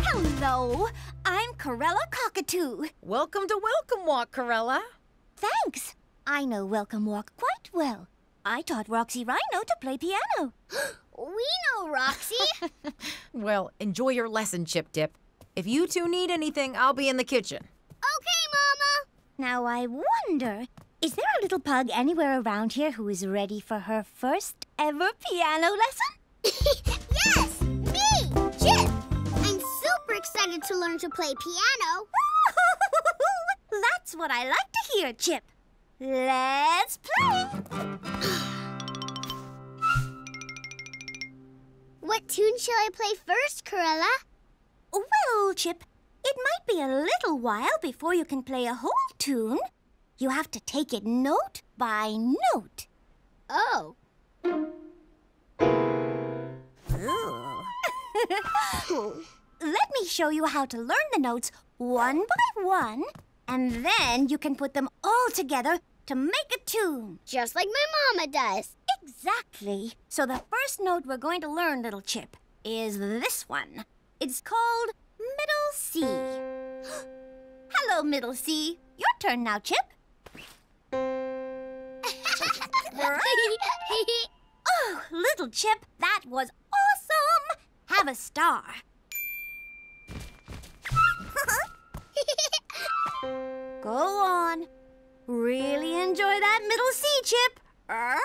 Hello, I'm Corella Cockatoo. Welcome to Welcome Walk, Corella. Thanks. I know Welcome Walk quite well. I taught Roxy Rhino to play piano. We know, Roxy. Well, enjoy your lesson, Chip Dip. If you two need anything, I'll be in the kitchen. okay, Mama. Now I wonder, is there a little pug anywhere around here who is ready for her first ever piano lesson? yes, me, Chip. I'm super excited to learn to play piano. That's what I like to hear, Chip. Let's play. What tune shall I play first, Corella? Well, Chip, it might be a little while before you can play a whole tune. You have to take it note by note. Oh. Let me show you how to learn the notes one by one, and then you can put them all together to make a tune. Just like my mama does. Exactly. So the first note we're going to learn, little Chip, is this one. It's called middle C. Hello, middle C. Your turn now, Chip. Oh, little Chip, that was awesome! Have a star. Go on. Really enjoy that middle C, Chip. huh?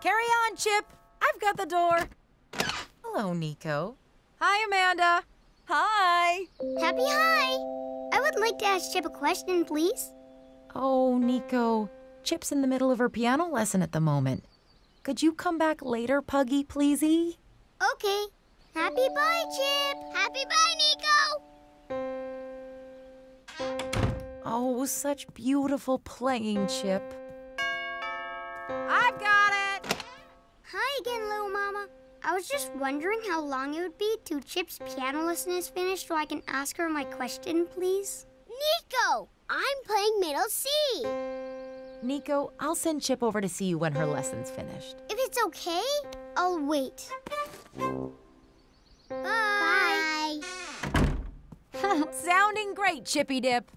Carry on, Chip. I've got the door. Hello, Nico. Hi, Amanda. Hi. Happy hi. I would like to ask Chip a question, please. Oh, Nico. Chip's in the middle of her piano lesson at the moment. Could you come back later, Puggy, pleasey? Okay. Happy bye, Chip. Happy bye, Nico. Oh, such beautiful playing, Chip. I was just wondering how long it would be till Chip's piano lesson is finished so I can ask her my question, please. Nico, I'm playing middle C. Nico, I'll send Chip over to see you when her lesson's finished. If it's okay, I'll wait. Bye. Sounding great, Chippy Dip.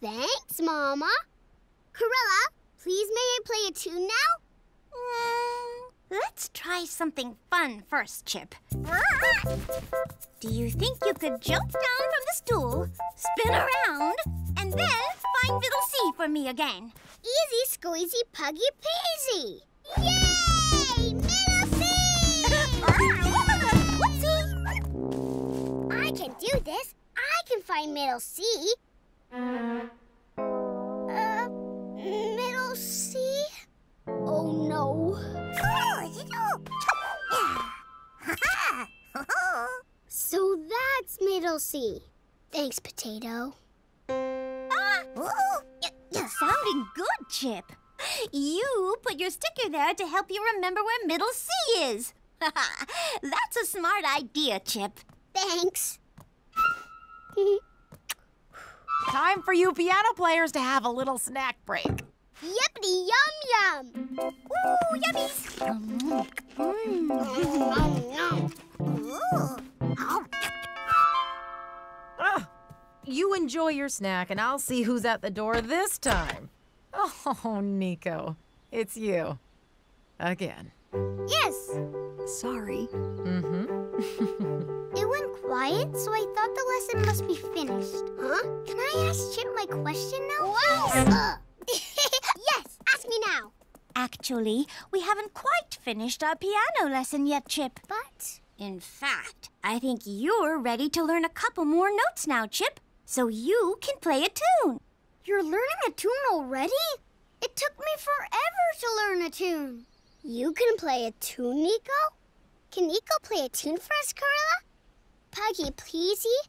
Thanks, Mama. Corella, please may I play a tune now? Mm, let's try something fun first, Chip. Do you think you could jump down from the stool, spin around, and then find middle C for me again? Easy squeezy puggy paisy. Yay! Middle C! I can do this. I can find middle C. Uh, middle C? Oh no. so that's middle C. Thanks, potato. Sounding good, Chip. You put your sticker there to help you remember where middle C is. That's a smart idea, Chip. Thanks. Time for you piano players to have a little snack break. Yippity yum yum. Ooh, yummies. Ugh. You enjoy your snack, and I'll see who's at the door this time. Oh, Nico, it's you. Again. Yes. Sorry. Mm-hmm. It went quiet, so I thought the lesson must be finished. Huh? Can I ask Chip my question now? Wow! yes, ask me now. Actually, we haven't quite finished our piano lesson yet, Chip. But In fact, I think you're ready to learn a couple more notes now, Chip, so you can play a tune. you're learning a tune already? It took me forever to learn a tune. You can play a tune, Nico? Can Nico play a tune for us, Corella? Puggy, pleasey?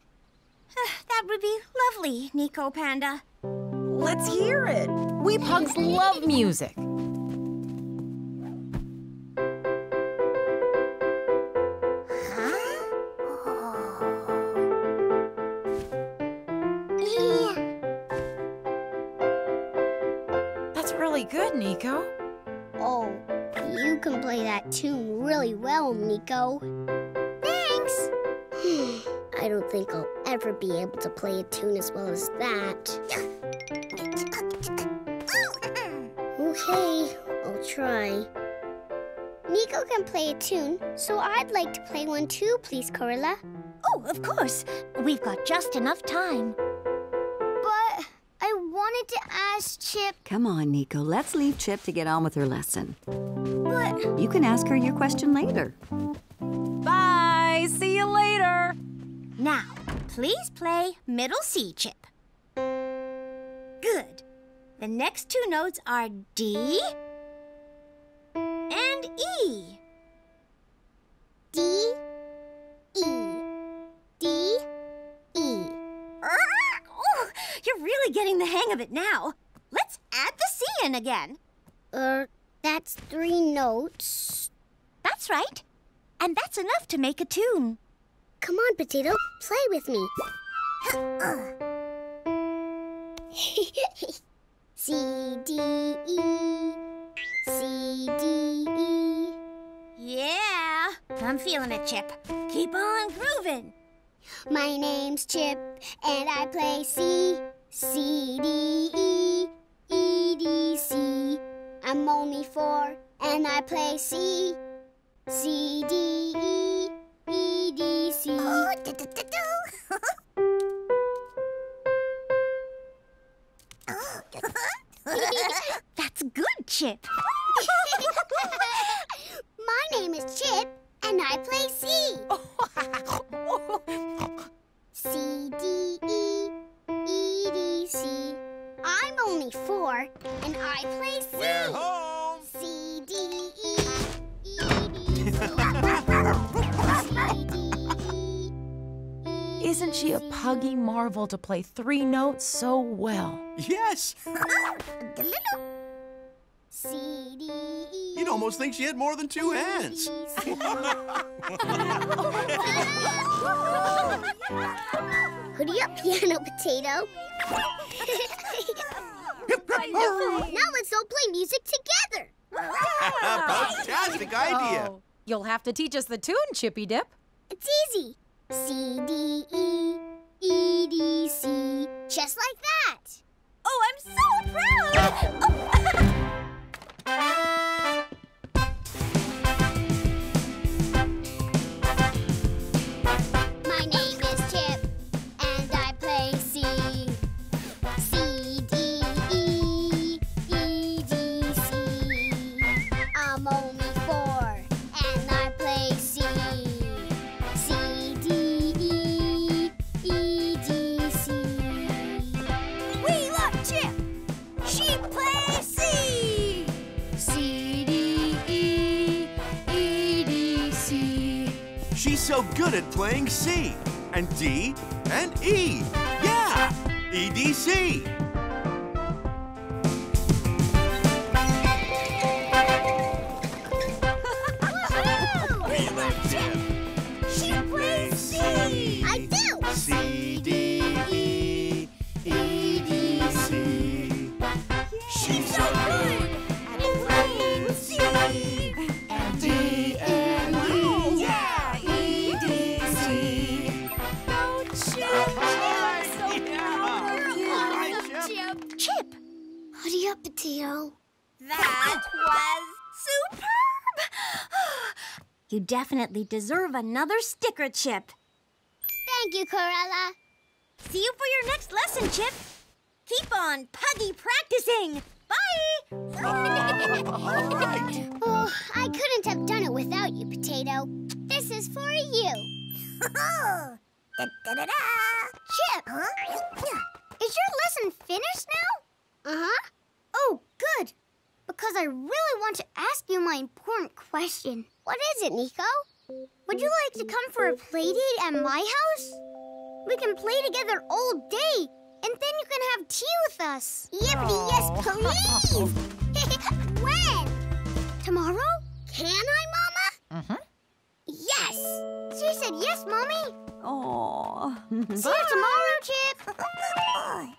that would be lovely, Nico Panda. Let's hear it. We pugs love music. Yeah. That's really good, Nico. Oh, you can play that tune really well, Nico. Thanks. I don't think I'll ever be able to play a tune as well as that. Okay, I'll try. Nico can play a tune, so I'd like to play one too, please, Corella. Oh, of course. We've got just enough time. But I wanted to ask Chip. Come on, Nico. Let's leave Chip to get on with her lesson. But You can ask her your question later. Bye. See you later. Now, please play middle C, Chip. The next two notes are D and E. D, E, D, E. Oh, you're really getting the hang of it now. Let's add the C in again. Er, that's three notes. That's right. And that's enough to make a tune. Come on, Potato, play with me. C, D, E, C, D, E. Yeah, I'm feeling it, Chip. Keep on grooving. My name's Chip, and I play C, C, D, E, E, D, C. I'm only four, and I play C, C, D, E, E, D, C. Oh, That's good, Chip. My name is Chip, and I play C. C, D, E, E, D, C. I'm only four, and I play C. We're home. C, D, E, Isn't she a puggy marvel to play three notes so well? Yes! C, D, E. You'd almost think she had more than two hands. Hoodie up, piano potato. now let's all play music together. Fantastic idea. Oh, you'll have to teach us the tune, Chippy Dip. It's easy. C, D, E, E, D, C. Just like that. Oh, I'm so proud! Oh. Bye. So good at playing C and D and E. Yeah! E EDC. You definitely deserve another sticker, Chip. Thank you, Corella. See you for your next lesson, Chip. Keep on puggy practicing. Bye! Oh, I couldn't have done it without you, Potato. This is for you. Chip! Is your lesson finished now? Uh-huh. Oh, good. Because I really want to ask you my important question. What is it, Nico? Would you like to come for a play date at my house? We can play together all day, and then you can have tea with us. Yippity, yes, please! when? Tomorrow? Can I, Mama? Mm-hmm. Yes! She said yes, Mommy. Oh. See you tomorrow, Chip.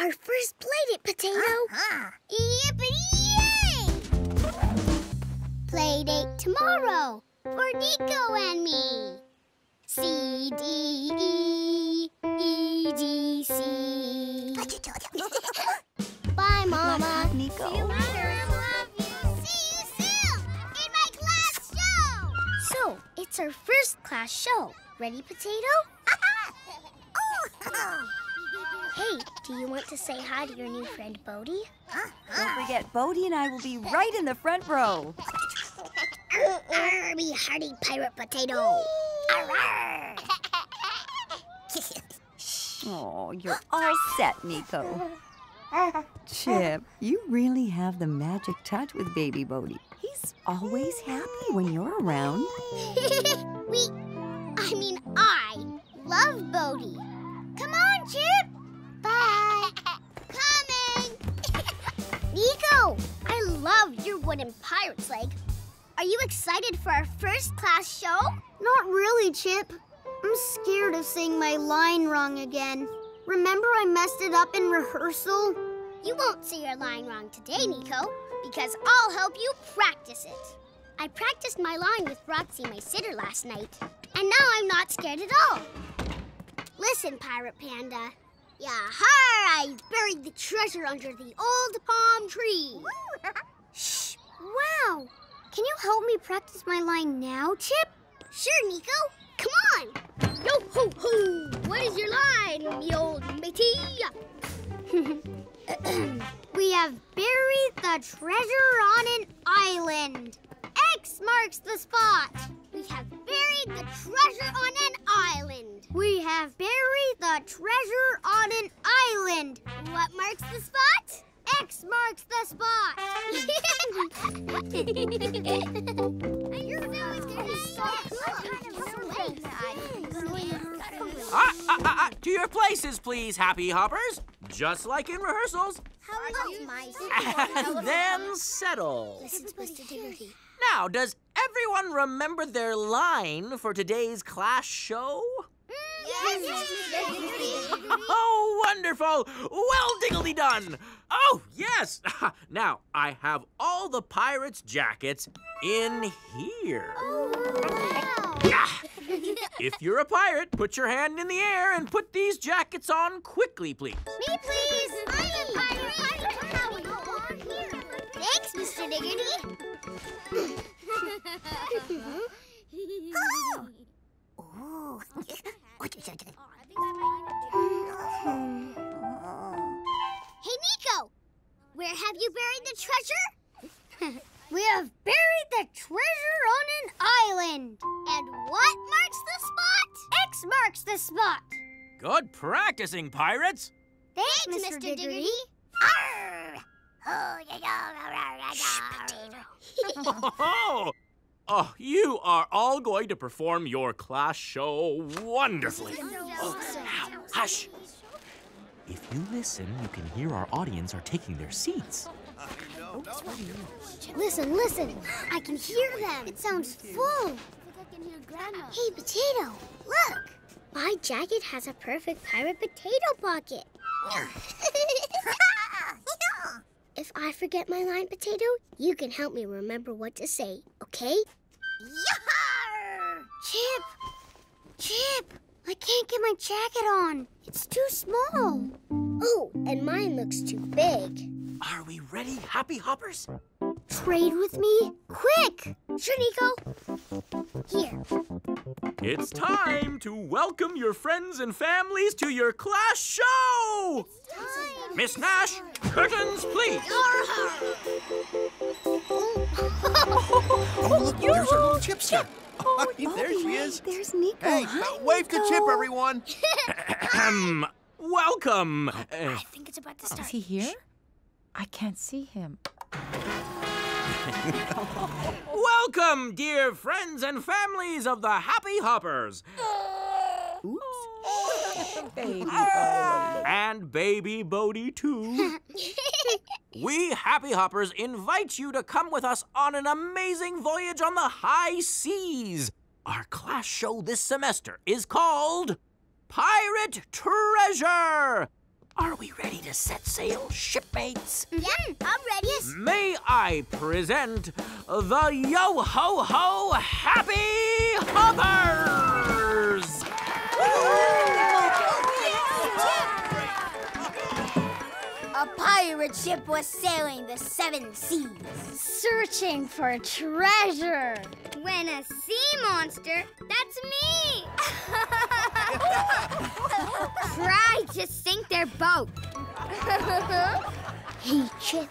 Our first play date, Potato. Yippee-yay! Play date tomorrow for Nico and me. C, D, E, E, D, C. Bye, Mama. Nico. See you later. I love you. See you soon in my class show. So, it's our first class show. Ready, Potato? hey, do you want to say hi to your new friend Bodie? Don't forget, Bodie and I will be right in the front row. Uh-uh. Arr, me hearty pirate potato. Arr. Oh, you're all set, Nico. Chip, you really have the magic touch with baby Bodie. He's always happy when you're around. we, I mean, I love Bodie. Come on, Chip. Bye. Coming. Nico, I love your wooden pirate's leg. Are you excited for our first class show? Not really, Chip. I'm scared of saying my line wrong again. Remember I messed it up in rehearsal? You won't say your line wrong today, Nico, because I'll help you practice it. I practiced my line with Roxy, my sitter, last night, and now I'm not scared at all. Listen, Pirate Panda. Yeah, hi! I buried the treasure under the old palm tree. Shh! Wow! Can you help me practice my line now, Chip? Sure, Nico. Come on! Yo ho ho! What is your line, me old matey? we have buried the treasure on an island. X marks the spot. We have buried the treasure on an island. We have buried the treasure on an island. What marks the spot? X marks the spot. I just know gonna be so cool. Ah, ah, ah, ah, to your places, please, happy hoppers. Just like in rehearsals. How about my And then settle. Listen Mr. Diggerty. Now, does everyone remember their line for today's class show? Yes, Mr. Diggerty. Oh, wonderful! Well, diggledy done! Oh, yes! now, I have all the pirates' jackets in here. Ah! If you're a pirate, put your hand in the air and put these jackets on quickly, please. Me, please. I'm a pirate. How we go on here? Thanks, Mr. Diggerty. Hey, Nico! Where have you buried the treasure? we have buried the treasure on an island. And what marks the spot? X marks the spot. Good practicing, pirates! Thanks, Mr. Diggerty. Oh, oh, you are all going to perform your class show wonderfully. Oh, now, hush. If you listen, you can hear our audience are taking their seats. Listen, listen. I can hear them. It sounds full. Hey, Potato, look. My jacket has a perfect pirate potato pocket. if I forget my line, Potato, you can help me remember what to say, okay? Chip! Chip! I can't get my jacket on. It's too small. Oh, and mine looks too big. Are we ready, happy hoppers? Trade with me? Quick! Sure, Nico. Here. It's time to welcome your friends and families to your class show! Miss Nash, curtains, please! Oh, look, there's our little Chipster. Oh, there she is. There's Nico. Hey, Hi, wave to Chip, everyone. Ahem. Welcome. Uh, I think it's about to start. Is he here? I can't see him. welcome, dear friends and families of the Happy Hoppers. Baby. Ah. And baby Bodie, too. we Happy Hoppers invite you to come with us on an amazing voyage on the high seas. Our class show this semester is called Pirate Treasure. Are we ready to set sail, shipmates? Yeah, I'm ready. May I present the Yo Ho Ho Happy Hoppers! Pirate ship was sailing the seven seas, searching for treasure. When a sea monster, that's me, tried to sink their boat. hey, Chip,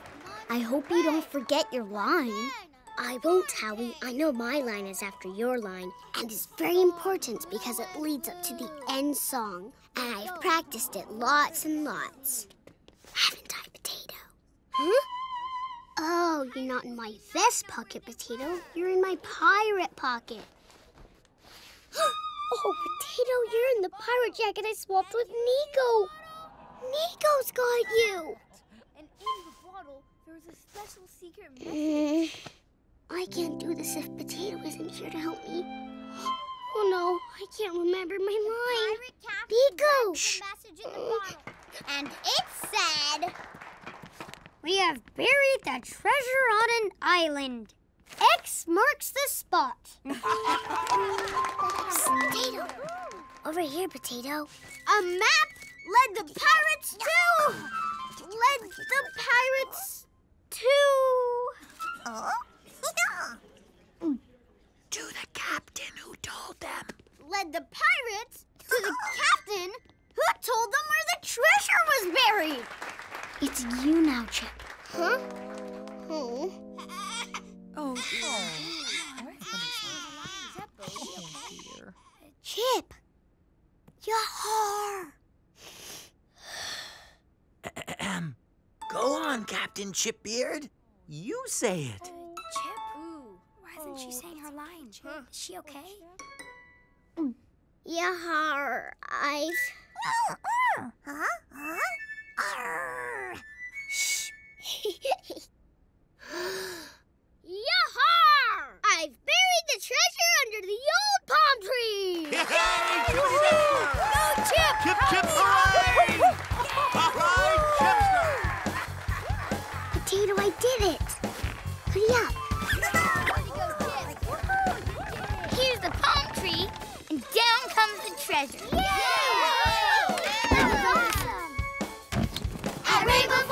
I hope you don't forget your line. I won't, Howie. I know my line is after your line, and it's very important because it leads up to the end song, and I've practiced it lots and lots. Haven't I, Potato? Huh? Oh, you're not in my vest pocket, Potato. You're in my pirate pocket. oh, Potato, you're in the pirate jacket I swapped with Nico. Nico's got you. And in the bottle, there's a special secret Mm, I can't do this if Potato isn't here to help me. Oh no, I can't remember my line. Nico! message in the bottle. And it said, We have buried the treasure on an island. X marks the spot. potato. Over here, Potato. A map led the pirates to. Led the pirates to. To the captain who told them. Led the pirates to the captain who told them where the treasure was buried. It's you now, Chip. Huh? Oh. Oh, Chip. Yahar. Ahem. Go on, Captain Chipbeard. You say it. Chip? Ooh. Why isn't she saying her line? Chip. Is she okay? Yeah, I've. Yahar! I've buried the treasure under the old palm tree! Hey, Judy Chip! Chip, chip, hooray! All right, Chipster! Potato, I did it! Here's the palm tree, and down comes the treasure. That was Rainbow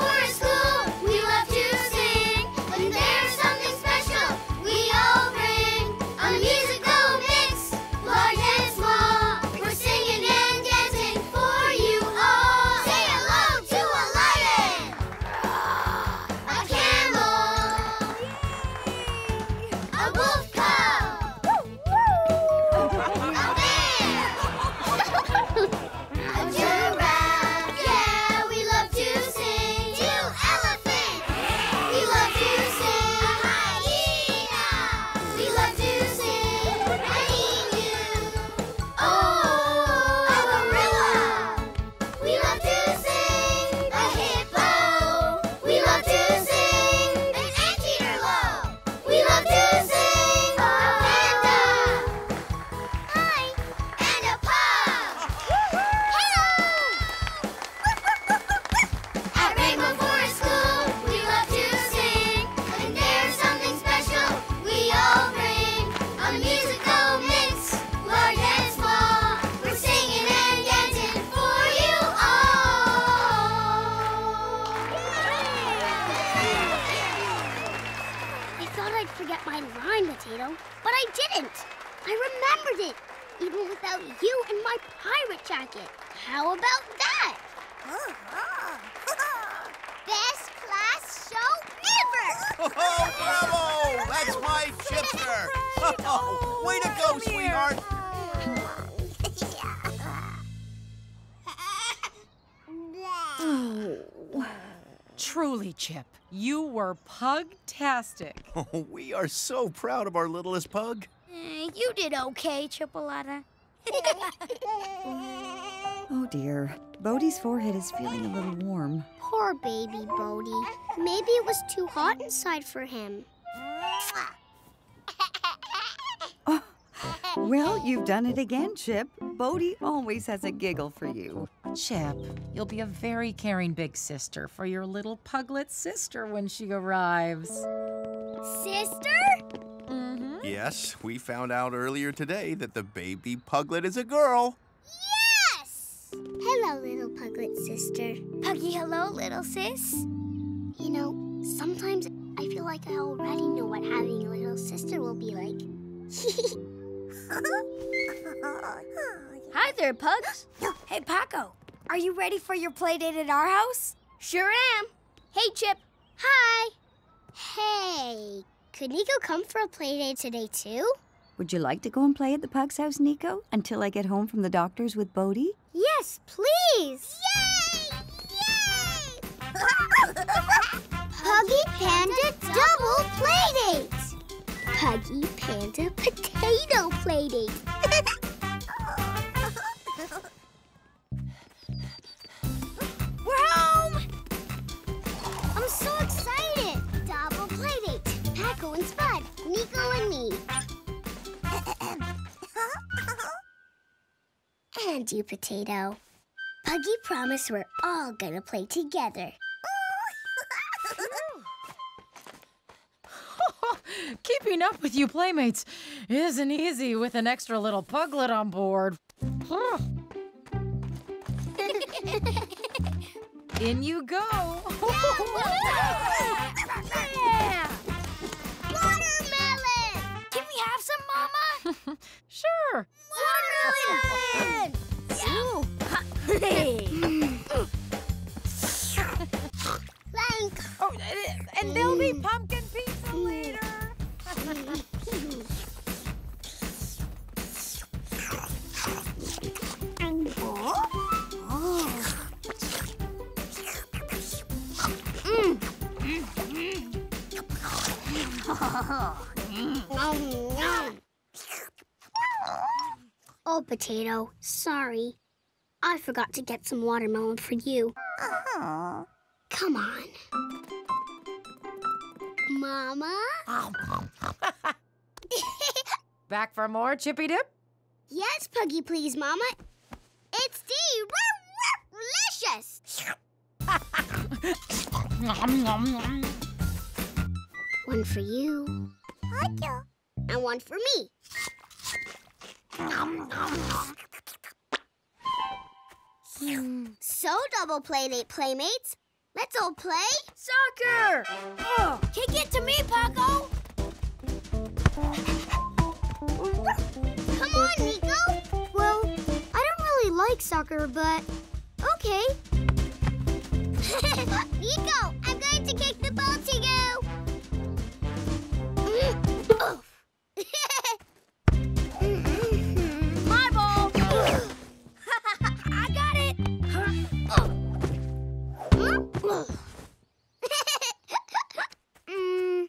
you were pug-tastic. Oh, we are so proud of our littlest pug. Eh, you did okay, Chipolata. Oh dear. Bodie's forehead is feeling a little warm. Poor baby Bodie. Maybe it was too hot inside for him. Well, you've done it again, Chip. Bodie always has a giggle for you. Chip, you'll be a very caring big sister for your little puglet sister when she arrives. Sister? Mm-hmm. Yes, we found out earlier today that the baby puglet is a girl. Yes! Hello, little puglet sister. Puggy, hello, little sis. You know, sometimes I feel like I already know what having a little sister will be like. Hi there, pugs. hey, Paco. Are you ready for your play date at our house? Sure am. Hey, Chip. Hi! Hey, could Nico come for a play date today too? Would you like to go and play at the pug's house, Nico, until I get home from the doctor's with Bodie? Yes, please! Yay! Yay! Puggy Panda double playdate! Puggy Panda potato playdate! We're home! I'm so excited! Double playdate! Paco and Spud, Nico and me. and you, Potato. Puggy promised we're all gonna play together. Keeping up with you playmates isn't easy with an extra little puglet on board. In you go. Yeah! Watermelon! Can we have some, Mama? Sure. Watermelon! Oh, and there'll be mm. pumpkin pizza later. Nom. Oh, Potato, sorry. I forgot to get some watermelon for you. Uh-huh. Come on. Mama? Back for more Chippy Dip? yes, Puggy, please, Mama. It's delicious. one for you. And one for me. Hmm, So, double playdate playmates, let's all play. Soccer! Oh, kick it to me, Paco! Come on, Nico. Well, I don't really like soccer, but okay. Nico, I'm going to kick the ball to you. mm,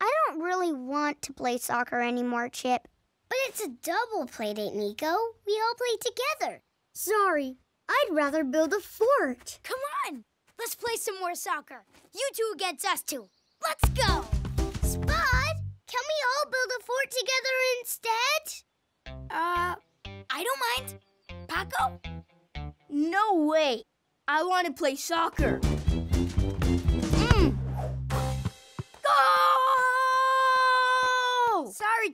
I don't really want to play soccer anymore, Chip. But it's a double playdate, Nico. We all play together. Sorry, I'd rather build a fort. Come on! Let's play some more soccer. You two against us two. Let's go! Spud, can we all build a fort together instead? Uh, I don't mind. Paco? No way. I want to play soccer.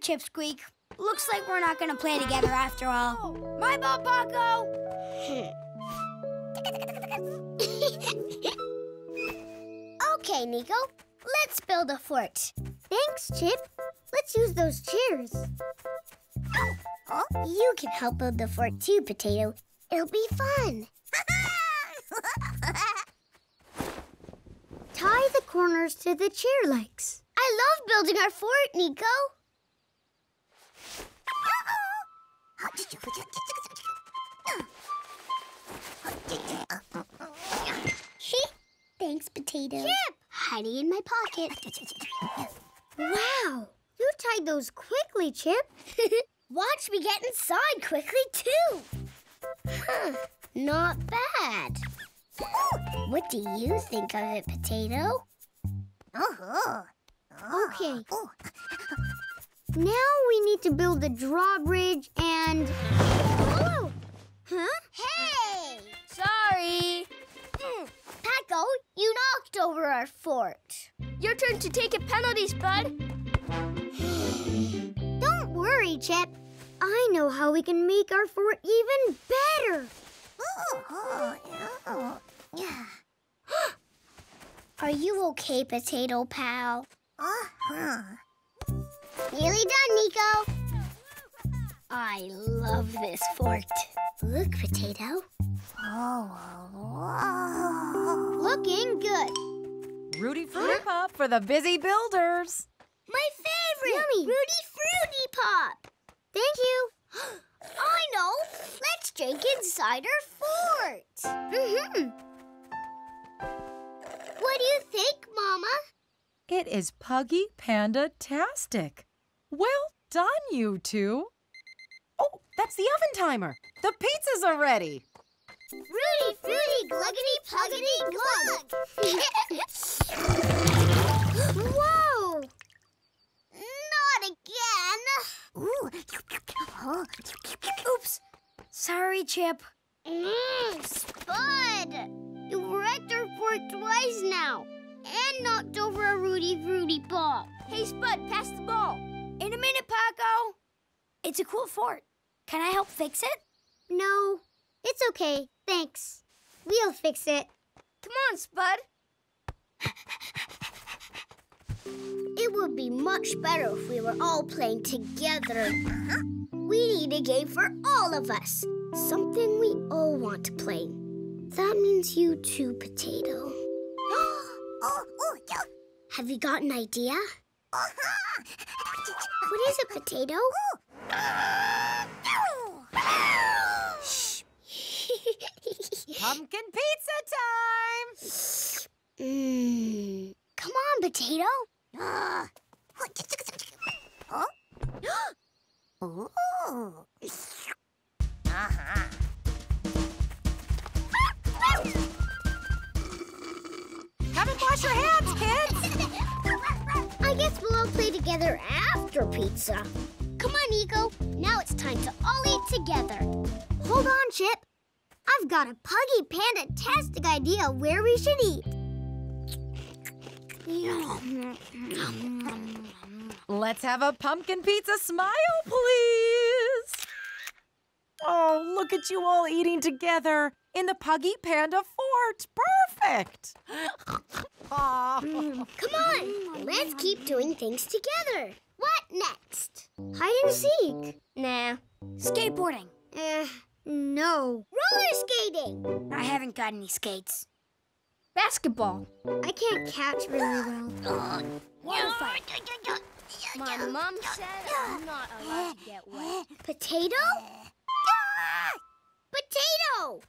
Sorry, Chipsqueak. Looks like we're not going to play together after all. Oh, my ball, Paco! okay, Nico. Let's build a fort. Thanks, Chip. Let's use those chairs. Oh, you can help build the fort too, Potato. It'll be fun. Tie the corners to the chair legs. I love building our fort, Nico. Thanks, Potato. Chip! Hiding in my pocket. wow! You tied those quickly, Chip. Watch me get inside quickly, too. Huh, not bad. What do you think of it, Potato? Uh-huh. Okay. Now we need to build a drawbridge and... Oh! Huh? Hey! Sorry. Hmm, Paco, you knocked over our fort. Your turn to take a penalty, Spud. Don't worry, Chip. I know how we can make our fort even better. Yeah. Are you okay, Potato Pal? Uh-huh. Nearly done, Nico. I love this fort. Look, Potato. Oh. Looking good. Rudy Fruity Pop for the busy builders. My favorite! Yummy! Rudy Fruity Pop! Thank you! I know! Let's drink inside our fort! Mm-hmm. What do you think, Mama? It is Puggy Panda Tastic. Well done, you two. Oh, that's the oven timer. The pizzas are ready. Rudy Fruity Gluggity Puggity Glug! Whoa! Not again! Oops. Sorry, Chip. Mm, Spud! You wrecked our fort twice now, and knocked over a Rudy Fruity Pop. Hey, Spud, It's a cool fort. Can I help fix it? No, it's okay. Thanks. We'll fix it. Come on, Spud. It would be much better if we were all playing together. Uh-huh. We need a game for all of us. Something we all want to play. That means you too, Potato. Have you got an idea? Uh-huh. What is it, Potato? Shh. Pumpkin pizza time! Mm. Come on, Potato. Haven't washed your hands, kids. I guess we'll all play together after pizza. Come on, Nico. Now it's time to all eat together. Hold on, Chip. I've got a Puggy Panda-tastic idea where we should eat. Let's have a pumpkin pizza smile, please. Oh, look at you all eating together in the Puggy Panda Fort. Perfect. Aw. Come on, let's keep doing things together. What next? Hide and seek. Nah. Skateboarding. Eh, no. Roller skating. I haven't got any skates. Basketball. I can't catch very well. Water fight. My mom said I'm not allowed to get wet. Potato? Potato!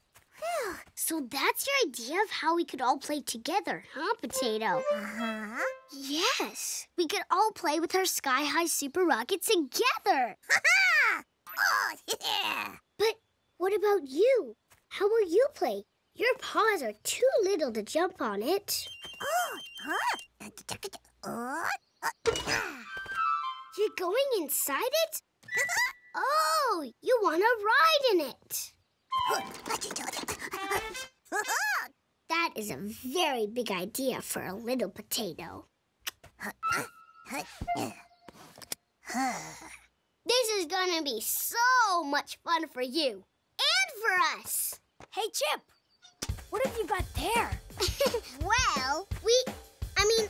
So that's your idea of how we could all play together, huh, Potato? Uh-huh. Yes. We could all play with our sky high super rocket together. oh, yeah. But what about you? How will you play? Your paws are too little to jump on it. Oh, huh? Oh, You're going inside it? oh, you want to ride in it. That is a very big idea for a little potato. This is gonna be so much fun for you and for us. Hey, Chip. What have you got there? well, we, I mean,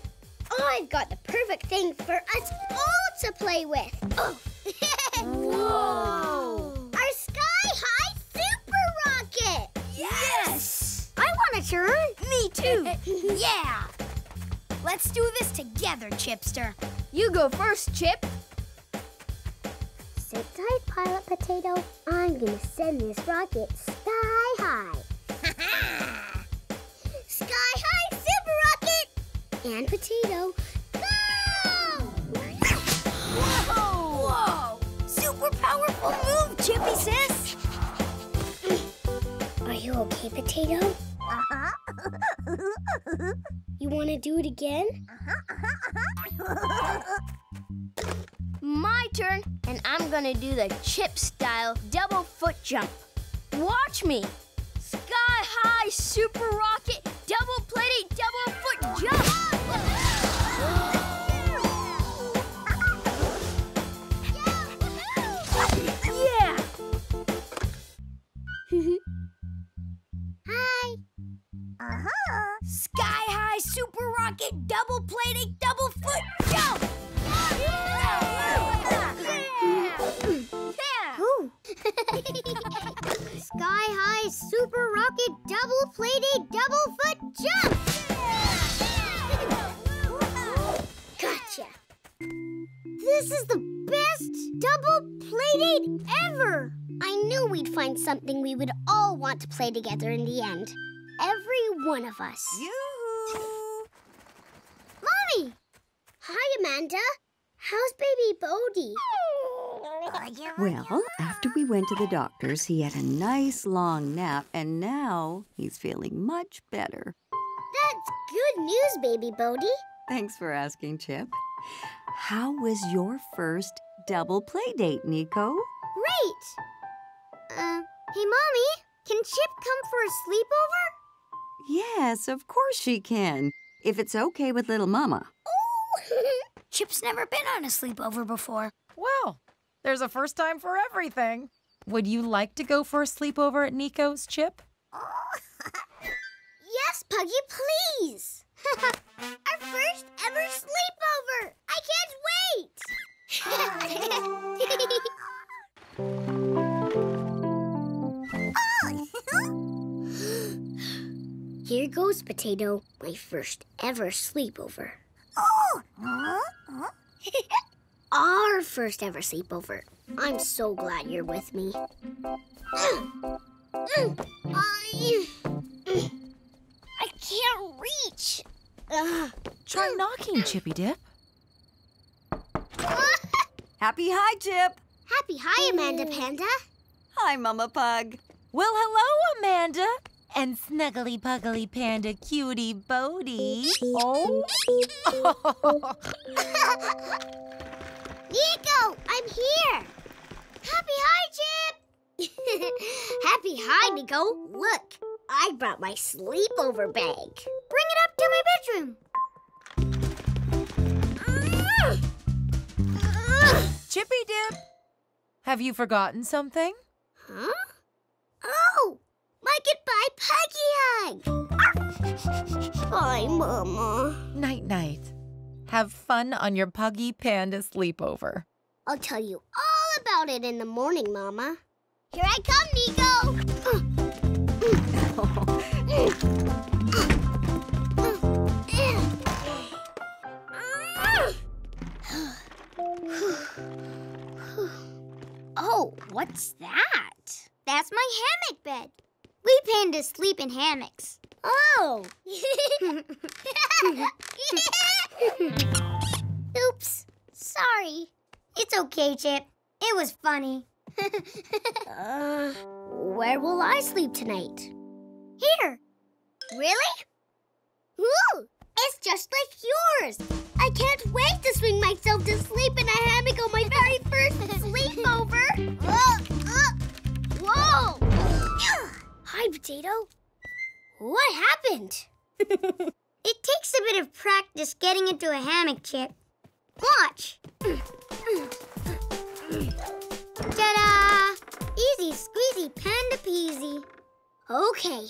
I've got the perfect thing for us all to play with. Oh. Whoa. Rocket. Yes! I want a turn. Me too. yeah. Let's do this together, Chipster. You go first, Chip. Sit tight, pilot potato. I'm gonna send this rocket sky high. sky high super rocket and potato. Go! Whoa! Whoa! Super powerful move, Chippy. You okay, potato? uh-huh. You want to do it again? My turn, and I'm gonna do the Chip style double foot jump. Watch me. Sky high super rocket double plated double foot jump. Uh-huh. Sky high super rocket double plated double foot jump. Sky high super rocket double plated double foot jump. Gotcha. This is the best double plated ever. I knew we'd find something we would all want to play together in the end. Every one of us. Yoo-hoo. Mommy! Hi, Amanda. How's baby Bodie? Well, after we went to the doctor's, he had a nice long nap, and now he's feeling much better. That's good news, baby Bodie. Thanks for asking, Chip. How was your first double play date, Nico? Great. Uh, hey, Mommy, can Chip come for a sleepover? Yes, of course she can. If it's okay with little mama. Chip's never been on a sleepover before. Well, there's a first time for everything. Would you like to go for a sleepover at Nico's, Chip? yes, Puggy, please. Our first ever sleepover. I can't wait. Here goes Potato, my first ever sleepover. Our first ever sleepover. I'm so glad you're with me. I, I can't reach. Ugh. Try knocking, Chippy Dip. Happy hi, Chip! Happy hi, Amanda Panda. Hi, Mama Pug. Well, hello, Amanda. And Snuggly Puggly Panda Cutie Bodie. Oh. Nico, I'm here. Happy hi, Chip. Happy hi, Nico. Look, I brought my sleepover bag. Bring it up to my bedroom. Chippy Dip. Have you forgotten something? Huh? Oh, my goodbye puggy hug. Bye, Mama. Night night. Have fun on your Puggy Panda sleepover. I'll tell you all about it in the morning, Mama. Here I come, Nico. Oh, what's that? That's my hammock bed. We pandas sleep in hammocks. Oh. Oops. Sorry. It's okay, Chip. It was funny. uh, where will I sleep tonight? Here. Really? Ooh, it's just like yours. I can't wait to swing myself to sleep in a hammock on my very first sleepover. Uh, uh, whoa! Hi, Potato. What happened? it takes a bit of practice getting into a hammock, Chip. Watch. Ta-da! Easy squeezy panda peasy. Okay,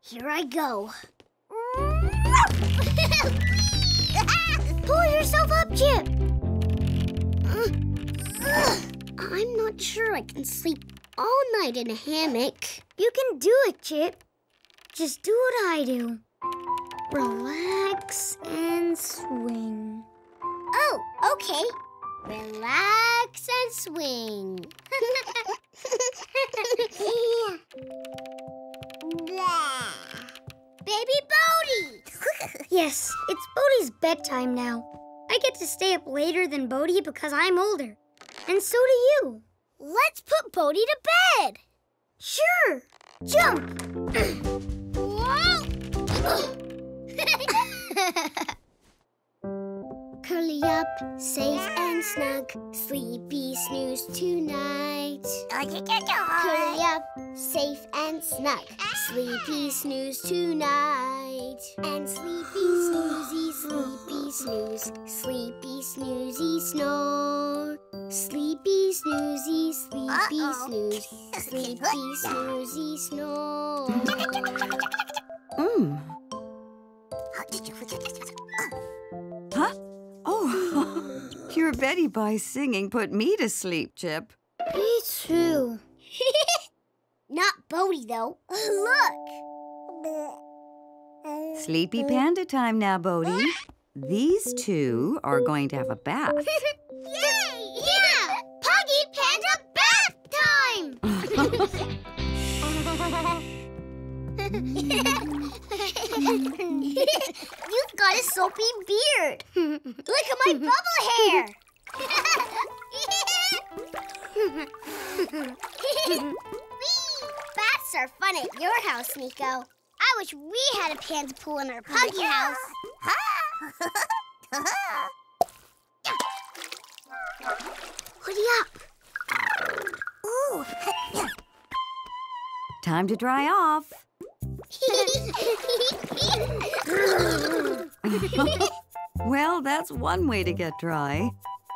here I go. Pull yourself up, Chip. I'm not sure I can sleep all night in a hammock. You can do it, Chip. Just do what I do. Relax and swing. Oh, okay. Relax and swing. Baby Bodie! yes, it's Bodie's bedtime now. I get to stay up later than Bodie because I'm older. And so do you. Let's put Bodie to bed. Sure. Jump. Curly up, safe and snug, sleepy snooze tonight. Curly up, safe and snug, sleepy snooze tonight. And sleepy snoozy, sleepy snooze, sleepy snoozy snore. Sleepy snoozy, sleepy snooze, sleepy snoozy snore. Mmm. Your Betty Bye singing put me to sleep, Chip. Me too. Not Bodie, though. Look. Sleepy panda time now, Bodie. These two are going to have a bath. Yay! Yeah! Puggy Panda bath time! You've got a soapy beard. Look at my bubble hair. Baths are fun at your house, Nico. I wish we had a panda pool in our puggy house. Hoodie up. Ooh. Time to dry off. Well, that's one way to get dry.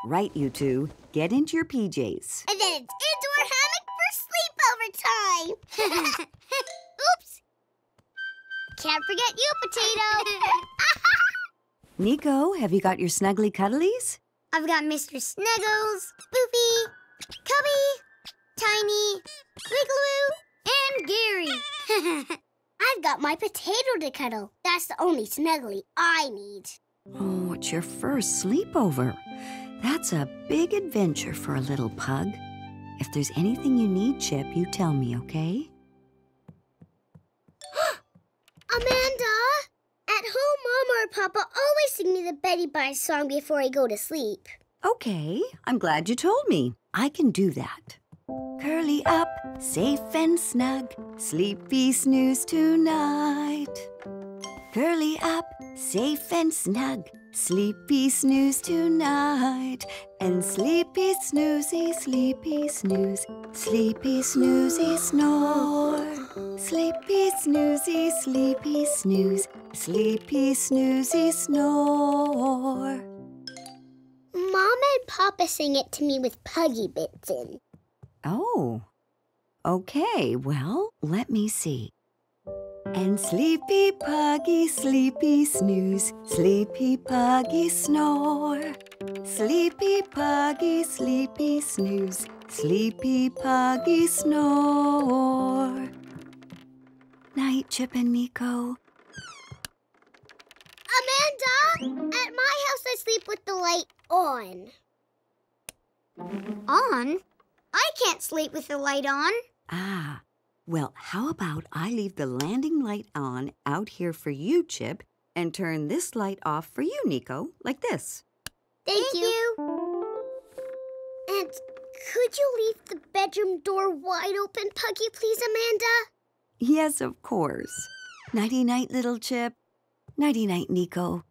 Right, you two. Get into your PJs. And then it's into our hammock for sleepover time. Oops. Can't forget you, Potato. Nico, have you got your snuggly cuddlies? I've got Mr. Snuggles, Boofy, Cubby, Tiny, Wiggloo, and Gary. I've got my potato to cuddle. That's the only snuggly I need. Oh, it's your first sleepover. That's a big adventure for a little pug. If there's anything you need, Chip, you tell me, okay? Amanda! At home, Mama or Papa always sing me the Betty Bye song before I go to sleep. Okay, I'm glad you told me. I can do that. Curly up, safe and snug, sleepy snooze tonight. Curly up, safe and snug, sleepy snooze tonight. And sleepy snoozy, sleepy snooze, sleepy snoozy snore. Sleepy snoozy, sleepy snooze, sleepy snoozy snore. Mom and Papa sang it to me with Puggy bits in. Oh, okay. Well, let me see. And sleepy puggy, sleepy snooze, sleepy puggy snore. Sleepy puggy, sleepy snooze, sleepy puggy snore. Night, Chip and Nico. Amanda! At my house, I sleep with the light on. On? I can't sleep with the light on. Ah, well, how about I leave the landing light on out here for you, Chip, and turn this light off for you, Nico, like this. Thank, you. And could you leave the bedroom door wide open, Puggy, please, Amanda? Yes, of course. Nighty night, little Chip. Nighty night, Nico.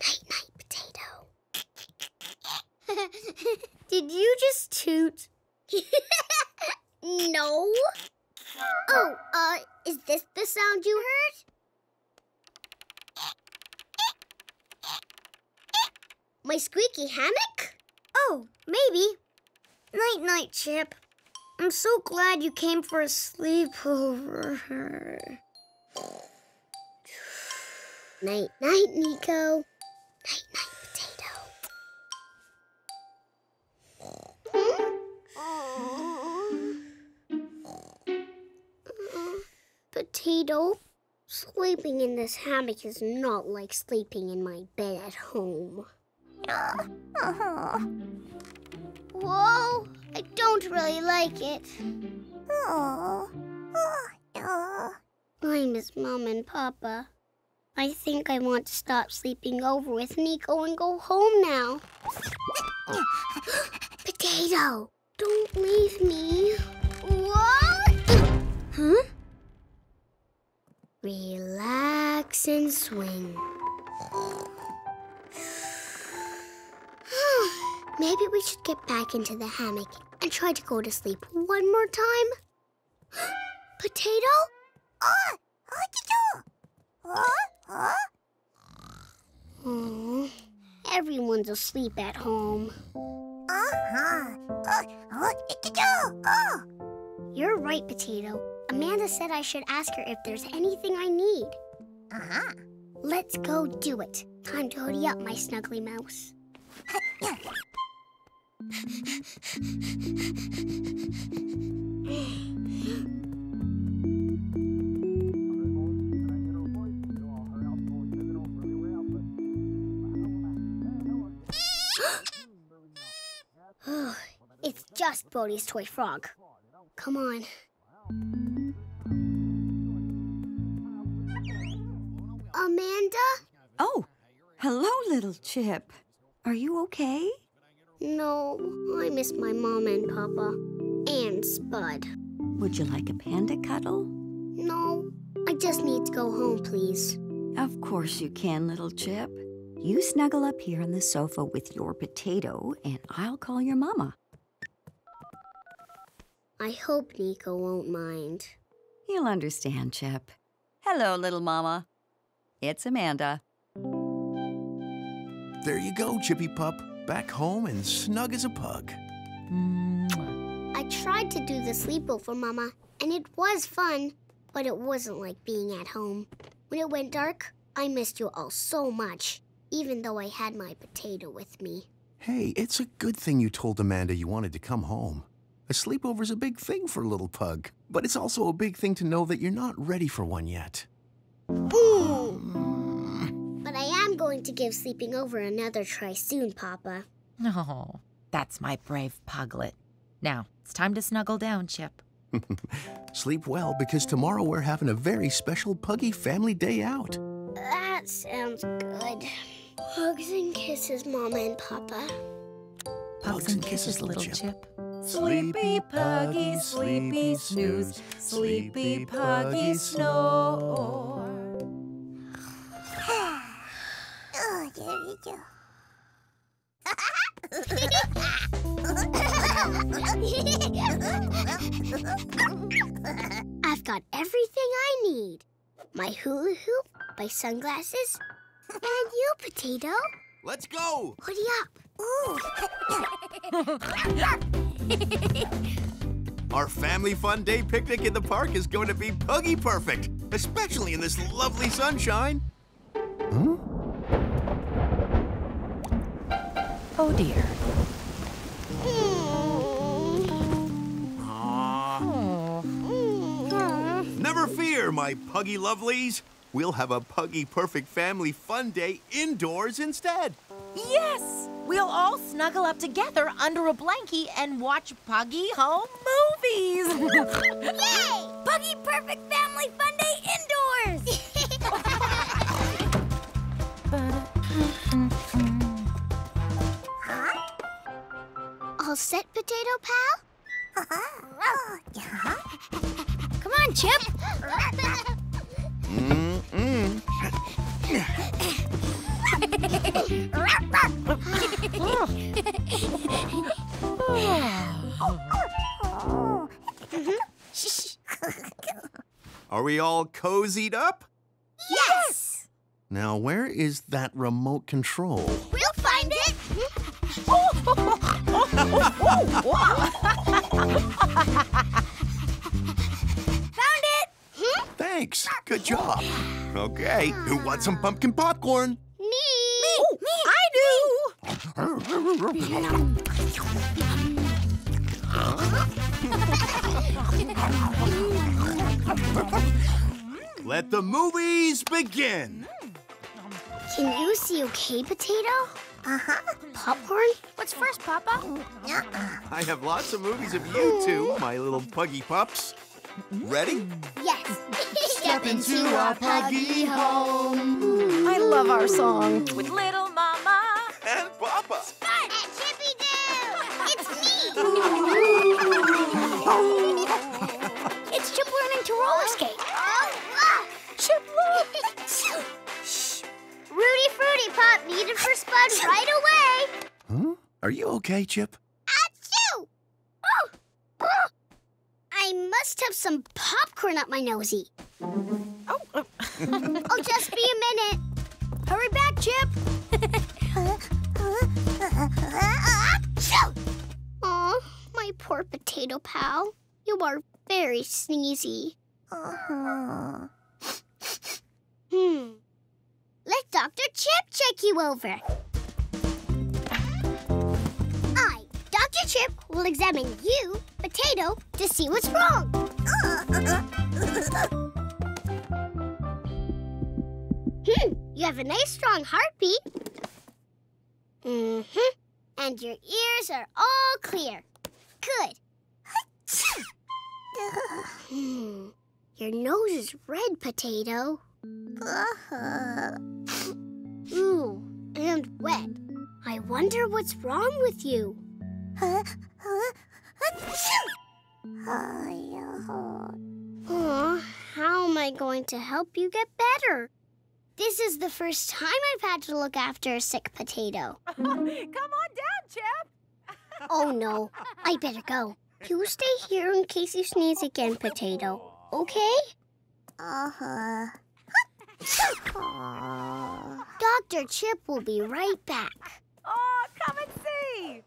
Night, night, potato. Did you just toot? no. Oh, uh, is this the sound you heard? My squeaky hammock? Oh, maybe. Night, night, Chip. I'm so glad you came for a sleepover. Night, night, Nico. Night, night, potato. Potato, sleeping in this hammock is not like sleeping in my bed at home. Whoa, I don't really like it. I miss Mom and Papa. I think I want to stop sleeping over with Nico and go home now. Potato, don't leave me. What? Huh? Relax and swing. Maybe we should get back into the hammock and try to go to sleep one more time. Potato? Oh, everyone's asleep at home. You're right, Potato. Amanda said I should ask her if there's anything I need. Uh-huh. Let's go do it. Time to hoodie up, my snuggly mouse. Just Bodie's toy frog. Come on. Amanda? Oh, hello, little Chip. Are you okay? No, I miss my mom and papa. And Spud. Would you like a panda cuddle? No, I just need to go home, please. Of course you can, little Chip. You snuggle up here on the sofa with your potato, and I'll call your mama. I hope Nico won't mind. He'll understand, Chip. Hello, little mama. It's Amanda. There you go, Chippy Pup. Back home and snug as a pug. I tried to do the sleepover, for Mama, and it was fun, but it wasn't like being at home. When it went dark, I missed you all so much, even though I had my potato with me. Hey, it's a good thing you told Amanda you wanted to come home. A sleepover's a big thing for a little pug, but it's also a big thing to know that you're not ready for one yet. But I am going to give sleeping over another try soon, Papa. Oh, that's my brave puglet. Now, it's time to snuggle down, Chip. Sleep well because tomorrow we're having a very special Puggy family day out. That sounds good. Hugs and kisses, Mama and Papa. Pugs and kisses, little Chip. Sleepy Puggy, sleepy snooze. Sleepy Puggy, snore. Oh, there you go. I've got everything I need. My hula hoop, my sunglasses, and you, Potato. Let's go! Hoodie up. Our family fun day picnic in the park is going to be puggy perfect, especially in this lovely sunshine. Hmm? Oh dear. Never fear, my puggy lovelies. We'll have a puggy perfect family fun day indoors instead. Yes! We'll all snuggle up together under a blankie and watch Puggy home movies. Yay! Puggy Perfect Family Fun Day indoors. All set, Potato Pal? Uh-huh. Oh, Come on, Chip. Mm-hmm. Are we all cozied up? Yes! Now, where is that remote control? We'll find it. Found it. Thanks. Good job. Okay, who wants some pumpkin popcorn? Me. Me. Me. I do! Let the movies begin. Can you see okay, Potato? Uh-huh. Popcorn? What's first, Papa? I have lots of movies of you two, my little puggy pups. Ready? Yes. Step into our puggy home. I love our song. With little mama. And Papa. Spud. And Chippy Doo! It's me! it's Chip learning to roller skate. Oh! Chip, look! Shh. Rudy Fruity Pop needed for Spud right away. Huh? Are you okay, Chip? Achoo! Oh! I must have some popcorn up my nosy. Oh, uh, Oh, just be a minute. Hurry back, Chip. Aw, my poor potato pal. You are very sneezy. Hmm. Let Dr. Chip check you over. Dr. Chip, will examine you, Potato, to see what's wrong. Hmm, you have a nice strong heartbeat. Mm-hmm. And your ears are all clear. Good. Hmm. Your nose is red, Potato. Ooh, and wet. I wonder what's wrong with you. Aw, how am I going to help you get better? This is the first time I've had to look after a sick potato. Come on down, Chip. Oh no, I better go. You stay here in case you sneeze again, potato. Okay? Uh-huh. Dr. Chip will be right back. Oh, come and see.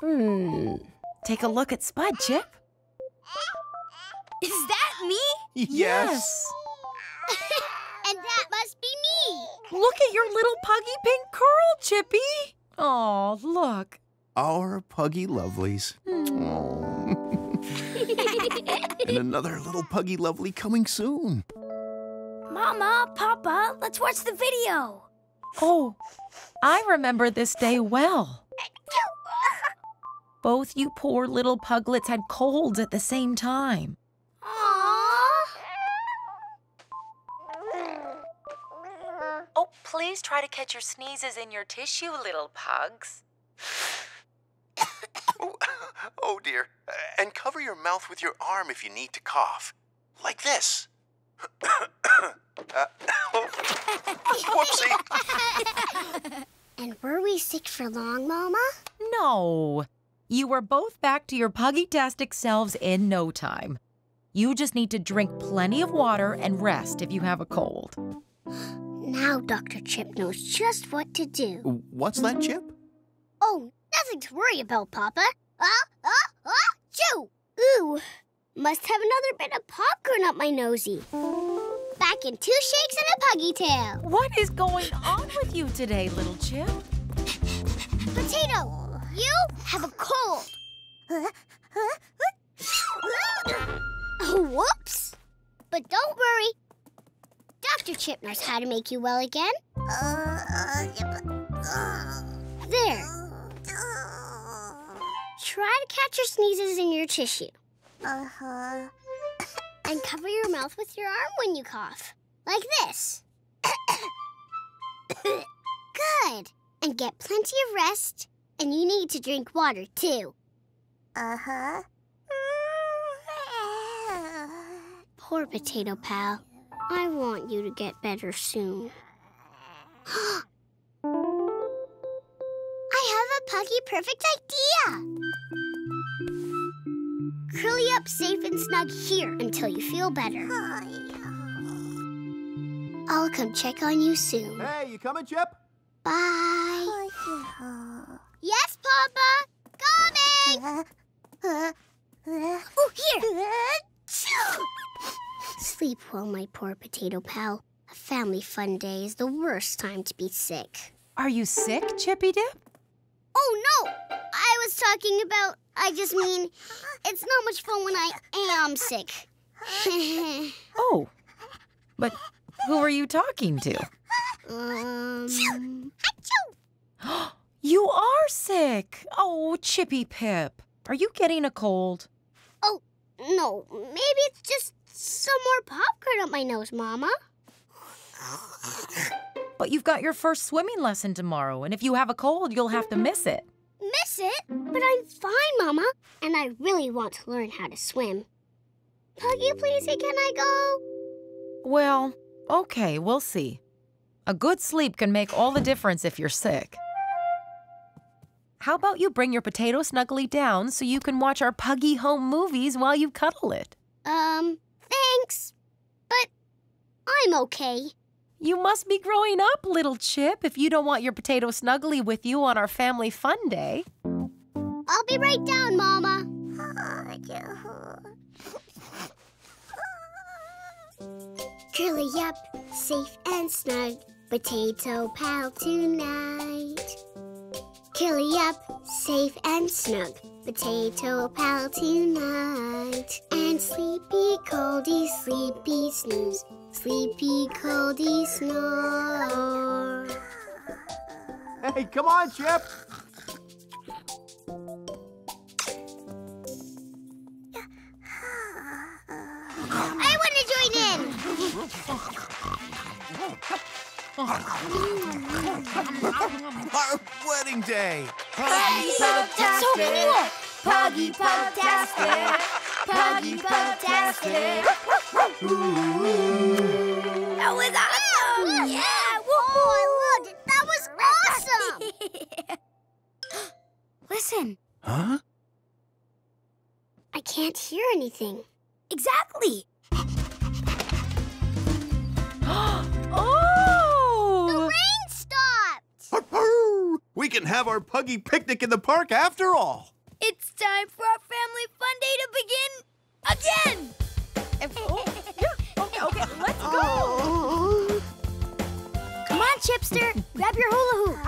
Hmm. Take a look at Spud, Chip. Is that me? Yes. and that must be me. Look at your little puggy pink curl, Chippy. Oh, look. Our puggy lovelies. Aw. and another little puggy lovely coming soon. Mama, Papa, let's watch the video. Oh, I remember this day well. Both you poor little puglets had colds at the same time. Oh, please try to catch your sneezes in your tissue, little pugs. Oh, oh dear. And cover your mouth with your arm if you need to cough. Like this. uh, whoopsie. And were we sick for long, Mama? No. You were both back to your puggy-tastic selves in no time. You just need to drink plenty of water and rest if you have a cold. Now Dr. Chip knows just what to do. What's that, Chip? Oh, nothing to worry about, Papa. Ah, ah, ah, chew! Ooh, must have another bit of popcorn up my nosy. Back in two shakes and a puggy tail. What is going on with you today, little Chip? Potato, you have a cold. Oh, whoops. But don't worry. Dr. Chip knows how to make you well again. There. Try to catch your sneezes in your tissue. Uh-huh. And cover your mouth with your arm when you cough. Like this. Good. And get plenty of rest. And you need to drink water, too. Uh-huh. Poor Potato Pal. I want you to get better soon. I have a Puggy perfect idea. Curl you up safe and snug here until you feel better. I'll come check on you soon. Hey, you coming, Chip? Bye. Yes, Papa. Coming. Oh, here. Sleep well, my poor potato pal. A family fun day is the worst time to be sick. Are you sick, Chippy Dip? Oh, no! I was talking about, I just mean, it's not much fun when I am sick. Oh, but who are you talking to? um, You are sick. Oh, Chippy Pip. Are you getting a cold? oh, no, maybe it's just some more popcorn up my nose, Mama. But you've got your first swimming lesson tomorrow, and if you have a cold, you'll have to miss it. Miss it? But I'm fine, Mama, and I really want to learn how to swim. Puggy, please, can I go? Well, okay, we'll see. A good sleep can make all the difference if you're sick. How about you bring your potato snuggly down so you can watch our puggy home movies while you cuddle it? Um, thanks. But I'm okay. You must be growing up, little Chip, if you don't want your potato snuggly with you on our family fun day. I'll be right down, Mama. Curly up, safe and snug, potato pal tonight. Curly up, safe and snug, potato pal tonight. And sleepy coldy, sleepy snooze, sleepy coldy snore. Hey, come on, Chip. I want to join in. Our wedding day. Puggy That's so cool. Puggy Pugtastic. Puggy Pugtastic. That was awesome! Yeah! Oh, I loved it. That was awesome! Listen, Huh? I can't hear anything. Exactly. We can have our puggy picnic in the park after all. It's time for our family fun day to begin again. Oh, yeah. Okay, okay, let's go. Oh. Come on, Chipster. Grab your hula hoop.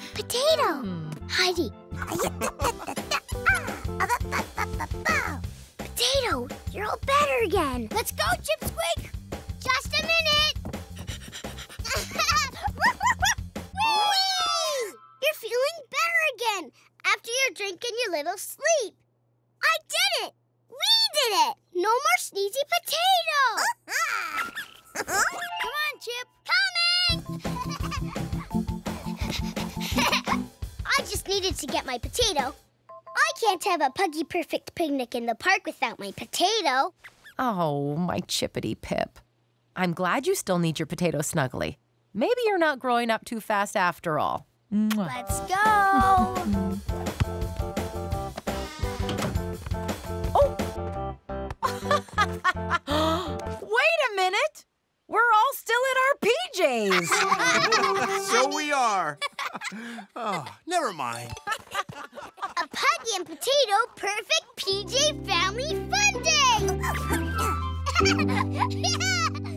Potato. Heidi. Potato, you're all better again. Let's go, Chip again after your drink and your little sleep. I did it! We did it! No more sneezy potato! Come on, Chip. Coming! I just needed to get my potato. I can't have a puggy perfect picnic in the park without my potato. Oh, my chippity pip. I'm glad you still need your potato snuggly. Maybe you're not growing up too fast after all. Mwah. Let's go. Oh. Wait a minute! We're all still in our PJs. so we are. oh, never mind. A Puggy and Potato Perfect PJ Family Fun Day!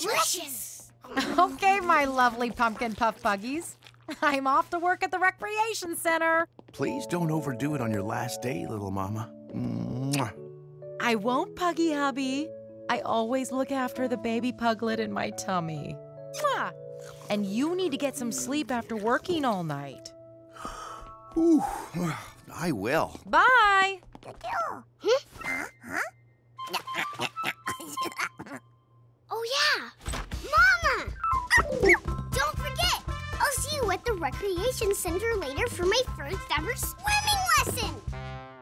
Delicious! okay, my lovely pumpkin puff puggies. I'm off to work at the recreation center. Please don't overdo it on your last day, little mama. Mwah. I won't, Puggy Hubby. I always look after the baby puglet in my tummy. Mwah! And you need to get some sleep after working all night. Whew. I will. Bye! Oh, yeah! Mama! Don't forget! I'll see you at the recreation center later for my first ever swimming lesson!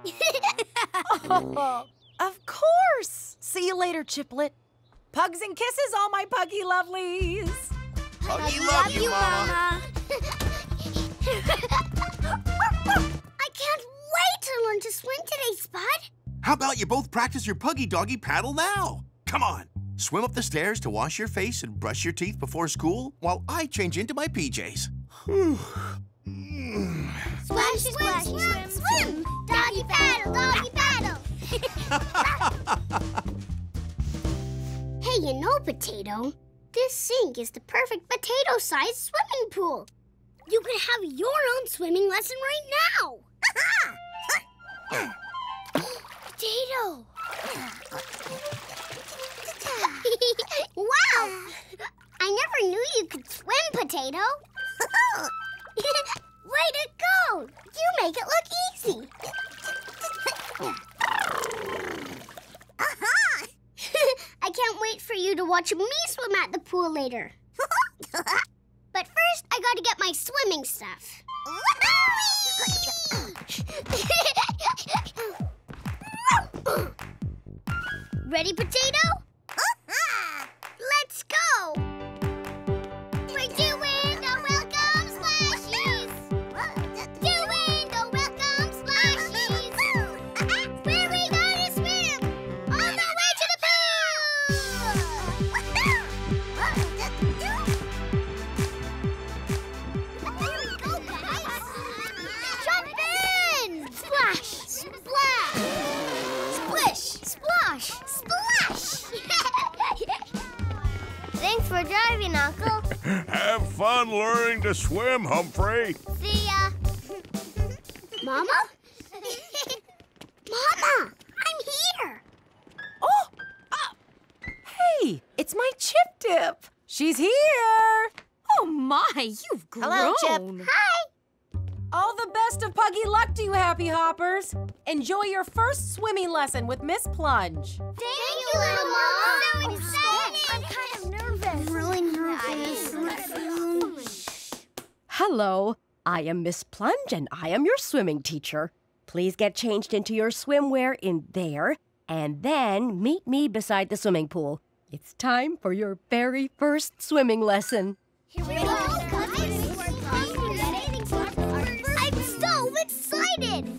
of course! See you later, Chiplet. Pugs and kisses, all my puggy lovelies. Puggy love you, mama. I can't wait to learn to swim today, Spud! How about you both practice your puggy doggy paddle now? Come on. Swim up the stairs to wash your face and brush your teeth before school while I change into my PJs. Splash, splash, swim, swim! Doggy paddle, doggy paddle! hey, you know, Potato, this sink is the perfect potato-sized swimming pool. You can have your own swimming lesson right now. Potato! wow! I never knew you could swim, Potato. Way to go! You make it look easy. I can't wait for you to watch me swim at the pool later. but first, I gotta get my swimming stuff. Ready, Potato? Ah, let's go! Have fun learning to swim, Humphrey. See ya. Mama? Mama, I'm here. Oh! ah, Hey, it's my Chip Dip. She's here. Oh my, you've grown. Hello, Chip. Hi. All the best of puggy luck to you, Happy Hoppers. Enjoy your first swimming lesson with Miss Plunge. Thank, you, little Mama. So excited. I'm kind of nervous. I'm really nervous. Hello, I am Miss Plunge and I am your swimming teacher. Please get changed into your swimwear in there and then meet me beside the swimming pool. It's time for your very first swimming lesson. Here we go. I'm so excited.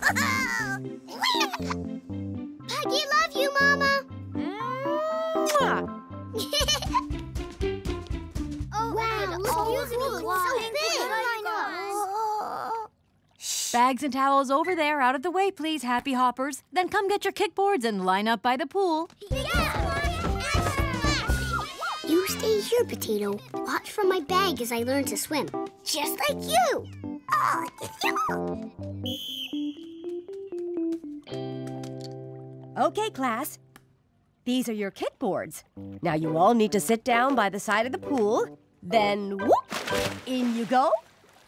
Peggy, love you, Mama. Mwah. oh, wow, this music is so big. I know. Bags and towels over there, out of the way, please, happy hoppers. Then come get your kickboards and line up by the pool. You stay here, Potato. Watch from my bag as I learn to swim. Just like you. Okay, class. These are your kickboards. Now you all need to sit down by the side of the pool. Then whoop, in you go,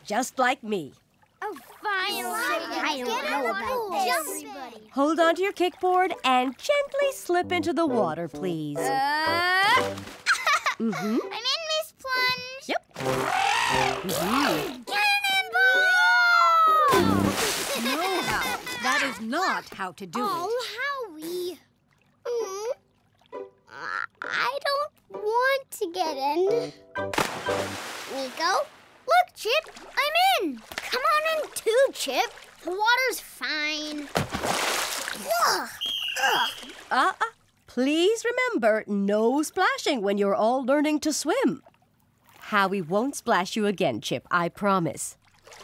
just like me. Oh, finally. I don't know about this. Hold on to your kickboard and gently slip into the water, please. Uh, Mm-hmm. I'm in, Miss Plunge. Yep. Mhm. No, Hal. That is not how to do it. Oh, Howie. Mm. I don't want to get in. Nico? Look, Chip, I'm in. Come on in too, Chip. The water's fine. Ugh. Ugh. Uh-uh. Please remember, no splashing when you're all learning to swim. Howie won't splash you again, Chip, I promise.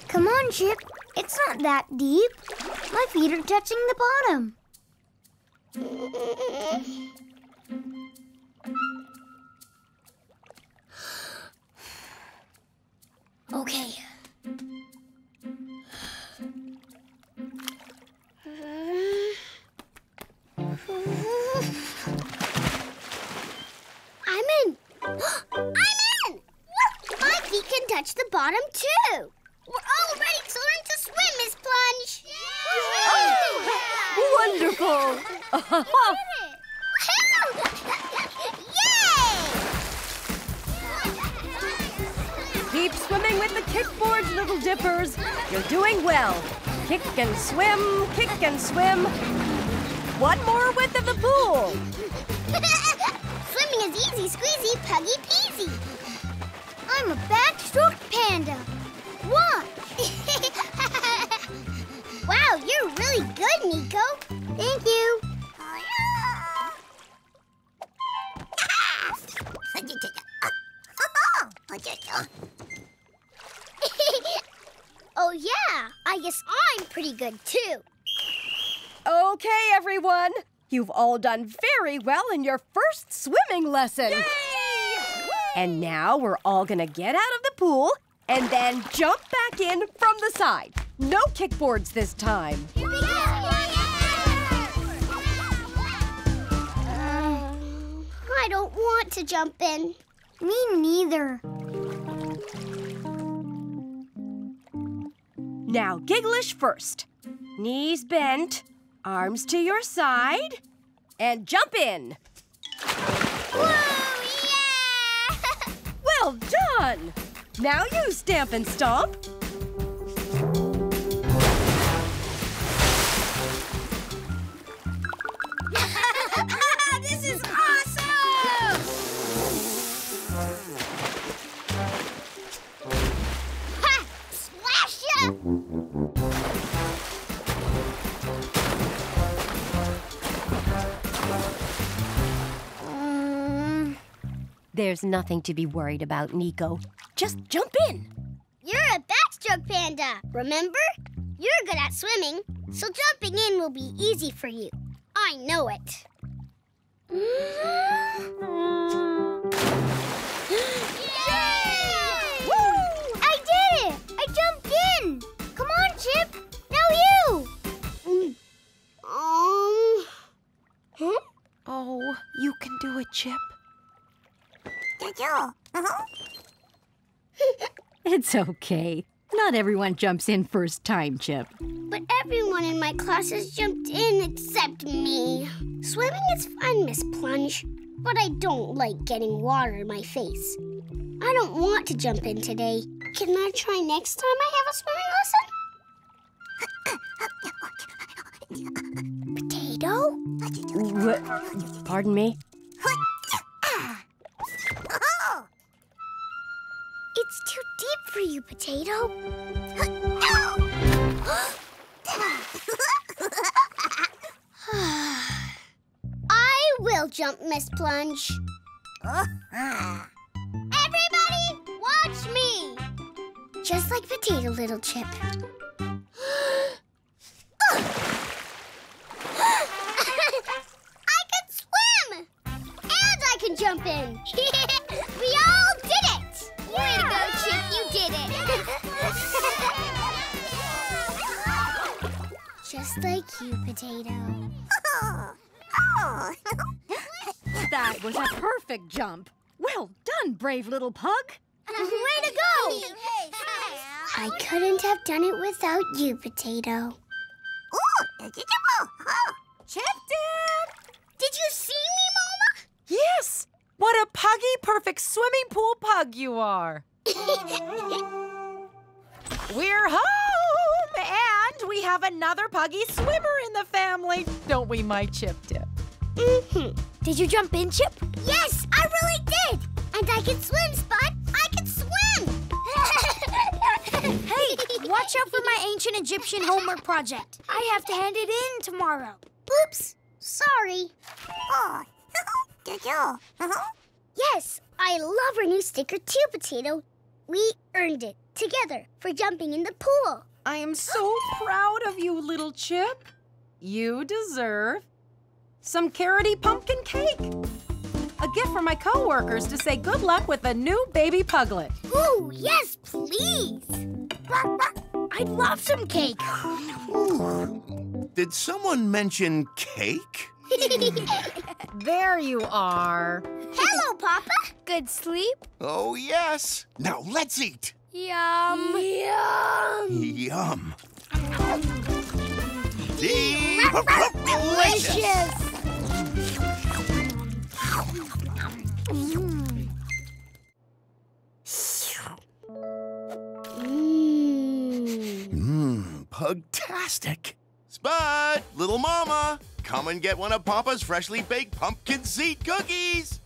Come on, Chip. It's not that deep. My feet are touching the bottom. Okay. I'm in. I'm in! My feet can touch the bottom too. We're all ready to learn to swim, Miss Plunge. Wonderful! Keep swimming with the kickboards, little dippers. You're doing well. Kick and swim, kick and swim. One more width of the pool. Swimming is easy squeezy, puggy peasy. I'm a backstroke panda. Watch. wow, you're really good, Nico. Thank you. oh yeah, I guess I'm pretty good too. Okay, everyone. You've all done very well in your first swimming lesson. And now we're all gonna get out of the pool and then jump back in from the side. No kickboards this time. I don't want to jump in. Me neither. Now, Gigglish first. Knees bent, arms to your side, and jump in. Whoa, yeah! well done! Now you stamp and stomp. There's nothing to be worried about, Nico. Just jump in. You're a backstroke panda, remember? You're good at swimming, so jumping in will be easy for you. I know it. Woo! I did it! I jumped in! Come on, Chip! Now you! Um. Huh? Oh, you can do it, Chip. Uh-huh. It's okay. Not everyone jumps in first time, Chip. But everyone in my class has jumped in except me. Swimming is fun, Miss Plunge, but I don't like getting water in my face. I don't want to jump in today. Can I try next time I have a swimming lesson? Potato? What? Pardon me? It's too deep for you, Potato. I will jump, Miss Plunge. Everybody, watch me! Just like Potato Little Chip. I can swim! And I can jump in! we all did it! Way to go, Chip, you did it! Just like you, Potato. That was a perfect jump. Well done, brave little pug. Way to go! I couldn't have done it without you, Potato. Chip Dip! Did you see me, Mama? Yes! What a puggy perfect swimming pool pug you are! We're home! And we have another puggy swimmer in the family, don't we, my Chip Dip? Mm-hmm. Did you jump in, Chip? Yes, I really did. And I can swim, Spud. I can swim. Hey, watch out for my ancient Egyptian homework project. I have to hand it in tomorrow. Oops. Sorry. Oh. Uh-huh. yes, I love our new sticker too, Potato. We earned it together for jumping in the pool. I am so proud of you, little Chip. You deserve some carroty pumpkin cake. A gift for my coworkers to say good luck with a new baby puglet. Ooh, yes, please. I'd love some cake. Did someone mention cake? There you are. Hello, Papa. Good sleep? Oh, yes. Now let's eat. Yum. Yum. Yum. Delicious. Mmm. Mmm, pugtastic. Spud, little mama, come and get one of Papa's freshly baked pumpkin seed cookies.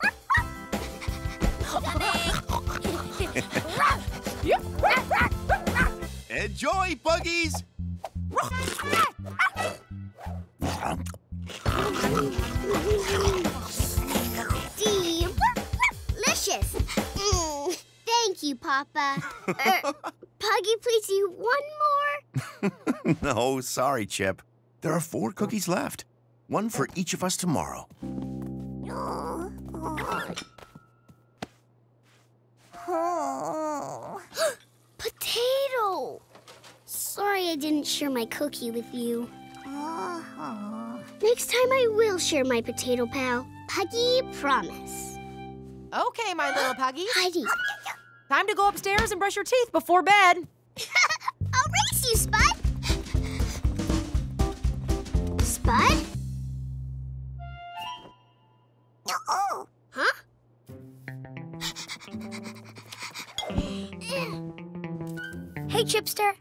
Enjoy, buggies. Delicious. Thank you, Papa. Er, Puggy, please eat one more. no, sorry, Chip. There are four cookies left. One for each of us tomorrow. Potato. Sorry I didn't share my cookie with you. Next time I will share my potato pal. Puggy, promise. Okay, my little puggy. Heidi, Time to go upstairs and brush your teeth before bed. I'll race you, Spud. Spud? Huh? Hey, Chipster.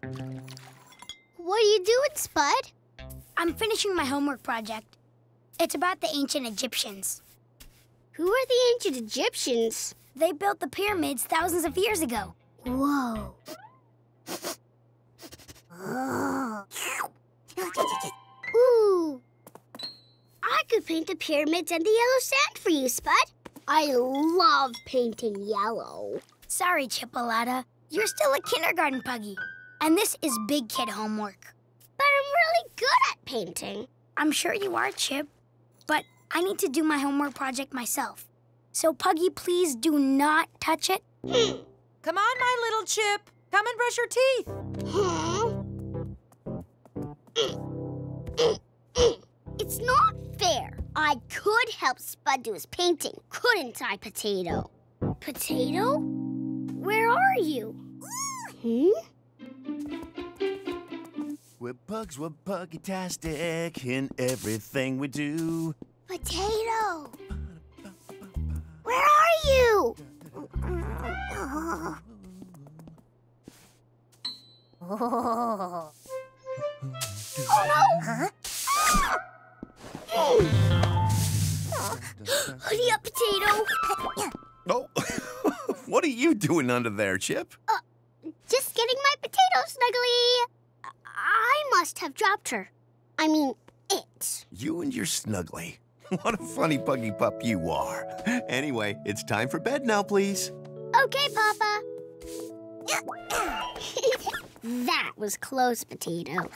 What are you doing, Spud? I'm finishing my homework project. It's about the ancient Egyptians. Who are the ancient Egyptians? They built the pyramids thousands of years ago. Whoa. Ooh. I could paint the pyramids and the yellow sand for you, Spud. I love painting yellow. Sorry, Chipolata. You're still a kindergarten puggy. And this is big kid homework. But I'm really good at painting. I'm sure you are, Chip. But I need to do my homework project myself. So, Puggy, please do not touch it. Come on, my little Chip. Come and brush your teeth. It's not fair. I could help Spud do his painting, couldn't I, Potato? Potato? Where are you? Hmm? We're pugs, we're puggy-tastic in everything we do. Potato! Where are you? Oh, oh no! Huh? Hurry up, Potato! Oh, what are you doing under there, Chip? Uh, just getting my potato snuggly. I must have dropped her. I mean, it. You and your snuggly. What a funny puggy pup you are. Anyway, it's time for bed now, please. Okay, Papa. that was close, Potato.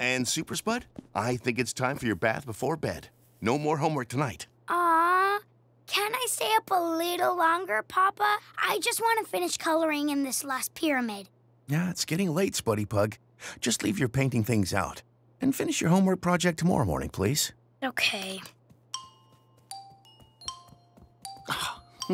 And Super Spud, I think it's time for your bath before bed. No more homework tonight. Aw, can I stay up a little longer, Papa? I just want to finish coloring in this last pyramid. Yeah, it's getting late, Spuddy Pug. Just leave your painting things out. And finish your homework project tomorrow morning, please. Okay.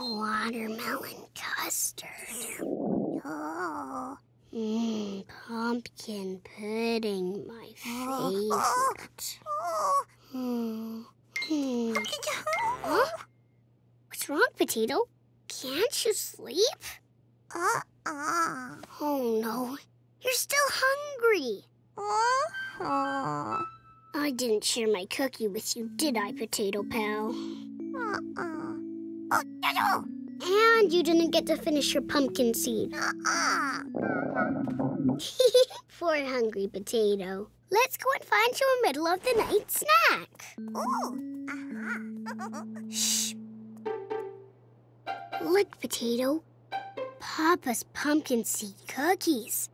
Watermelon custard. Pumpkin pudding, my favorite. Hmm. Hmm. Huh? What's wrong, Potato? Can't you sleep? Uh-uh. Oh, no. You're still hungry. Uh-uh. I didn't share my cookie with you, did I, Potato Pal? Uh-uh. And you didn't get to finish your pumpkin seed. Uh-uh. Poor hungry potato. Let's go and find you a middle of the night snack. Shh. Look, potato. Papa's pumpkin seed cookies.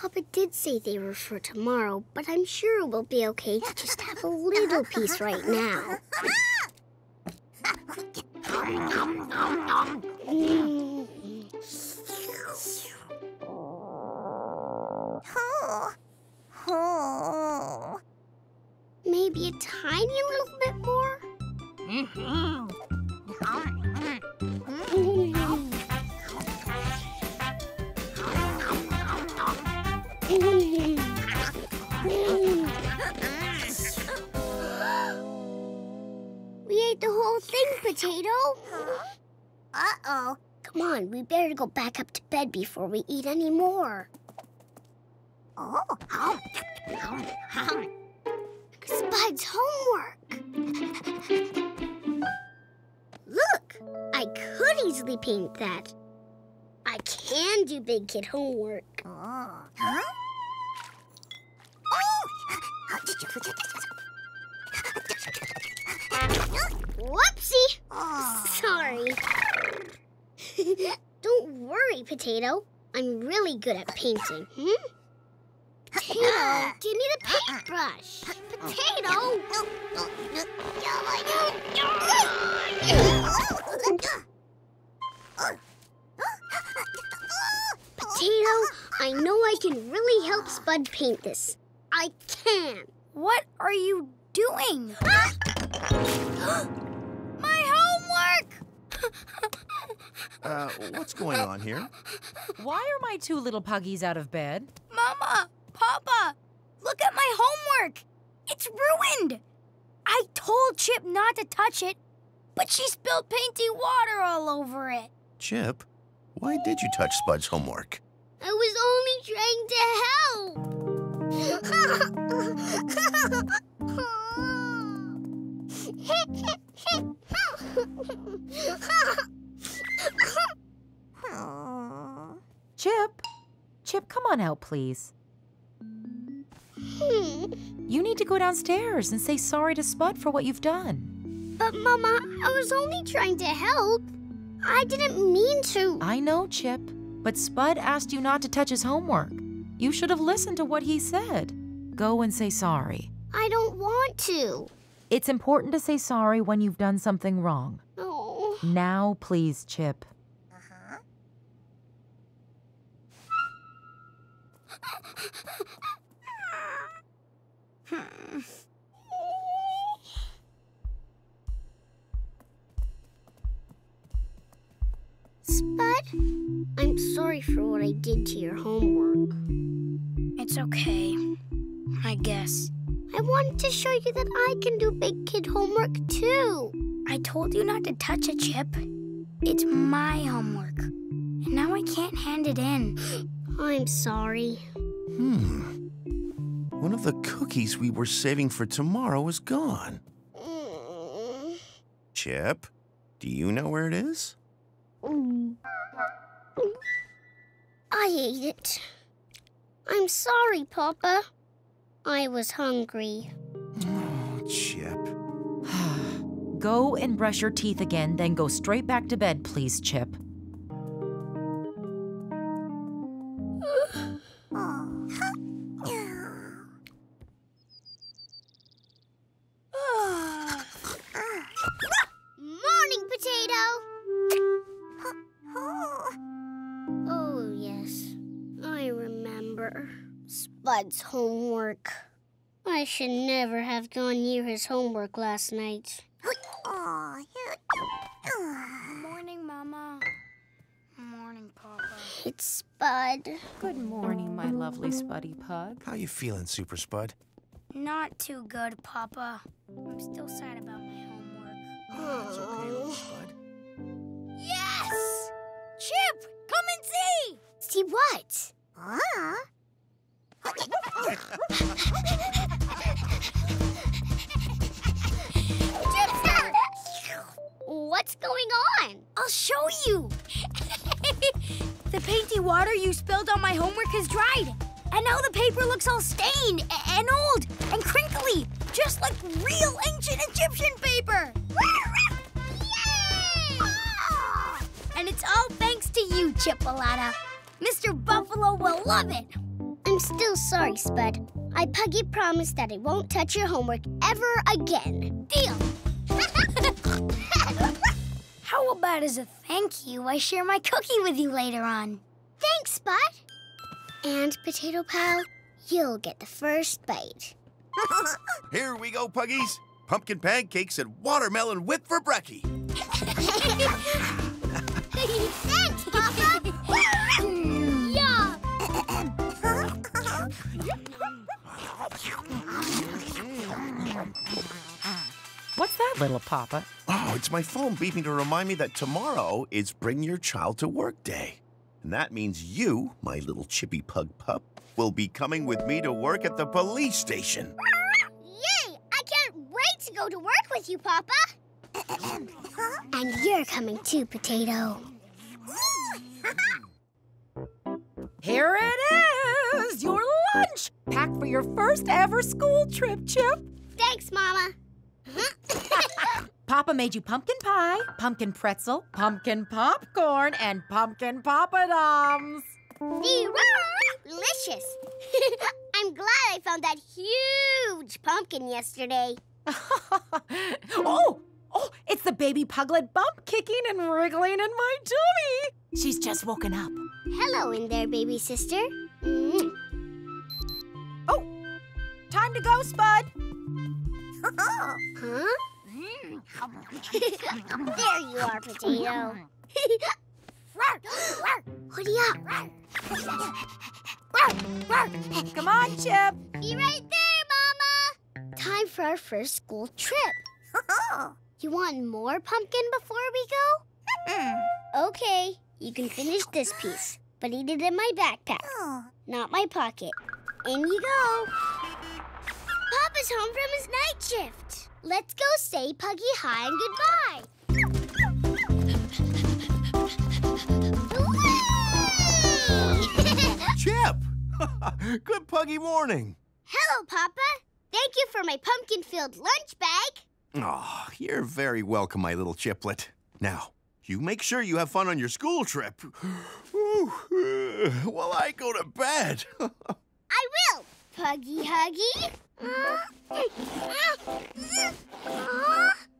Papa did say they were for tomorrow, but I'm sure we'll be okay to just have a little piece right now. Maybe a tiny little bit more? Mm-hmm. We ate the whole thing, Potato. Uh-oh. Come on, we better go back up to bed before we eat any more. Oh. Spud's homework. Look, I could easily paint that. I can do big kid homework. Huh? Whoopsie! Sorry. Don't worry, Potato. I'm really good at painting. Hmm? Potato, give me the paintbrush. Potato! Potato, I know I can really help Spud paint this. I can. What are you doing? My homework! Uh, what's going on here? Why are my two little puggies out of bed? Mama! Papa! Look at my homework! It's ruined! I told Chip not to touch it, but she spilled painty water all over it. Chip, why did you touch Spud's homework? I was only trying to help. Chip, Chip, come on out, please. Hmm. You need to go downstairs and say sorry to Spud for what you've done. But, Mama, I was only trying to help. I didn't mean to. I know, Chip, but Spud asked you not to touch his homework. You should have listened to what he said. Go and say sorry. I don't want to. It's important to say sorry when you've done something wrong. Oh. Now, please, Chip. Uh-huh. Spud, I'm sorry for what I did to your homework. It's okay, I guess. I wanted to show you that I can do big kid homework too. I told you not to touch it, Chip. It's my homework. And now I can't hand it in. I'm sorry. Hmm. One of the cookies we were saving for tomorrow is gone. Chip, do you know where it is? I ate it. I'm sorry, Papa. I was hungry. Oh, Chip. Go and brush your teeth again, then go straight back to bed, please, Chip. Spud's homework. I should never have gone near his homework last night. Morning, Mama. Morning, Papa. It's Spud. Good morning, my lovely Spuddy Pug. How you feeling, Super Spud? Not too good, Papa. I'm still sad about my homework. Oh, it's okay, little Spud. Yes! Chip, come and see! See what? Huh? What's going on? I'll show you. the painty water you spilled on my homework has dried. And now the paper looks all stained and old and crinkly, just like real ancient Egyptian paper. And it's all thanks to you, Chipolata. Mr. Buffalo will love it. I'm still sorry, Spud. I Puggy promised that I won't touch your homework ever again. Deal. How about as a thank you, I share my cookie with you later on? Thanks, Spud. And, Potato Pal, you'll get the first bite. Here we go, Puggies. Pumpkin pancakes and watermelon whip for brekkie. What's that, little Papa? Oh, it's my phone beeping to remind me that tomorrow is Bring Your Child to Work Day. And that means you, my little chippy pug pup, will be coming with me to work at the police station. Yay! I can't wait to go to work with you, Papa. and you're coming too, Potato. Here it is, your lunch, packed for your first ever school trip, Chip. Thanks, Mama. Papa made you pumpkin pie, pumpkin pretzel, pumpkin popcorn, and pumpkin papadums. Delicious. I'm glad I found that huge pumpkin yesterday. oh, oh, it's the baby puglet bump kicking and wriggling in my tummy. She's just woken up. Hello in there, baby sister. Mm. Oh, time to go, Spud. huh? there you are, Potato. Hoodie up. Come on, Chip. Be right there, Mama. Time for our first school trip. you want more pumpkin before we go? okay, you can finish this piece, but eat it in my backpack, oh. not my pocket. In you go. Papa's home from his night shift. Let's go say Puggy hi and goodbye. Chip! Good puggy morning. Hello, Papa. Thank you for my pumpkin-filled lunch bag. Oh, you're very welcome, my little chiplet. Now, you make sure you have fun on your school trip. Uh, While I go to bed. I will. Puggy Huggy.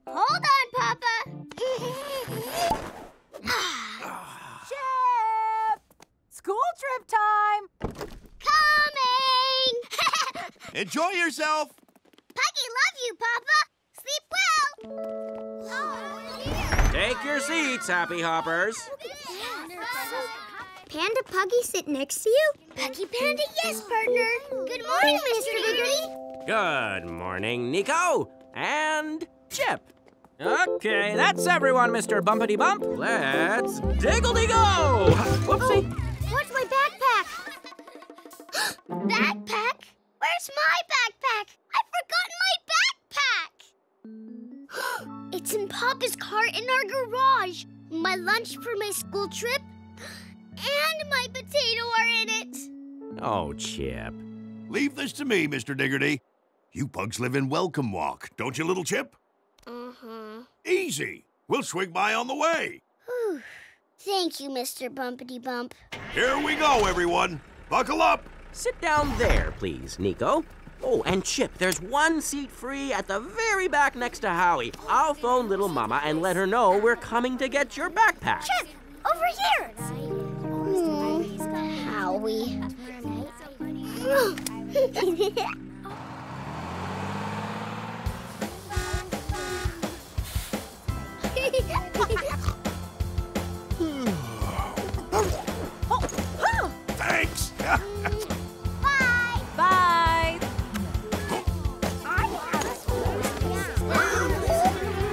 Hold on, Papa. Chip! School trip time. Coming. Enjoy yourself. Puggy love you, Papa. Sleep well. Oh, Take your seats, Happy Hoppers. Panda Puggy sit next to you? Puggy Panda, yes, partner. Good morning, Mr. Diggerty. Good morning, Nico and Chip. Okay, that's everyone, Mr. Bumpity Bump. Let's diggledy go! Whoopsie. Oh, where's my backpack? backpack? Where's my backpack? I've forgotten my backpack! it's in Papa's car in our garage. My lunch for my school trip and my potato are in it. Oh, Chip. Leave this to me, Mr. Diggerty. You pugs live in Welcome Walk, don't you, little chip? Uh-huh. Easy. We'll swing by on the way. Whew. Thank you, Mr. Bumpity Bump. Here we go, everyone. Buckle up. Sit down there, please, Nico. Oh, and Chip, there's one seat free at the very back next to Howie. I'll phone little Mama and let her know we're coming to get your backpack. Chip, over here. Hmm, Howie. Thanks. Bye. Bye.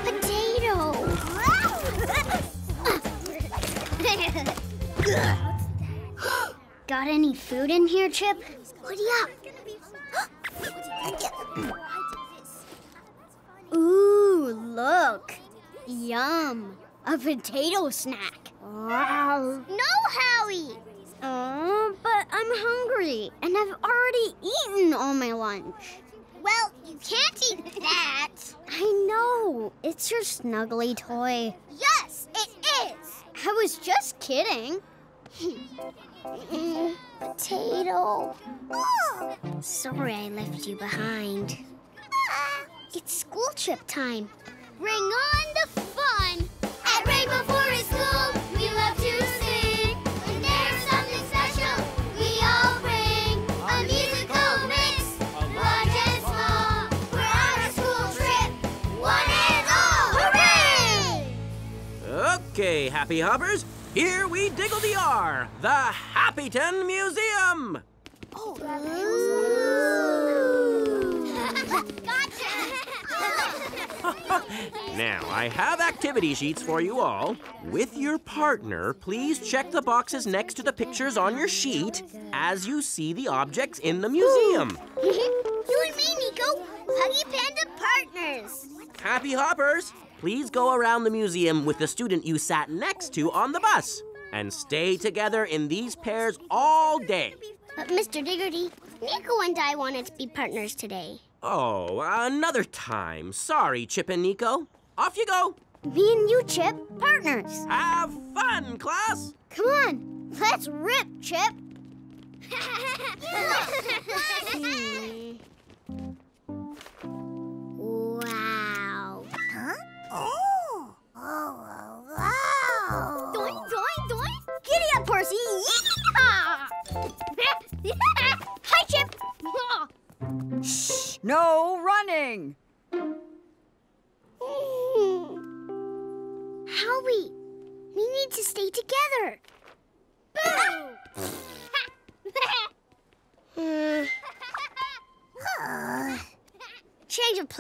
Potato. Got any food in here, Chip? What up? Ooh, look. Yum. A potato snack. Wow. No, Howie. Oh, but I'm hungry, and I've already eaten all my lunch. Well, you can't eat that. I know. It's your snuggly toy. Yes, it is. I was just kidding. Potato. Ah. Sorry I left you behind. Ah. It's school trip time. Bring on the fun! At Rainbow Forest School, we love to sing. When there's something special, we all bring a musical mix, large and small. We're on our school trip, one and all. Hooray! Okay, Happy Hoppers, here we diggle the R, the Happyton Museum. Oh, Now, I have activity sheets for you all. With your partner, please check the boxes next to the pictures on your sheet as you see the objects in the museum. you and me, Nico, Huggy Panda partners. Happy Hoppers, please go around the museum with the student you sat next to on the bus and stay together in these pairs all day. But Mr. Diggerty, Nico and I wanted to be partners today. Oh, another time. Sorry, Chip and Nico. Off you go. Me and you, Chip, partners. Have fun, class. Come on, let's rip, Chip.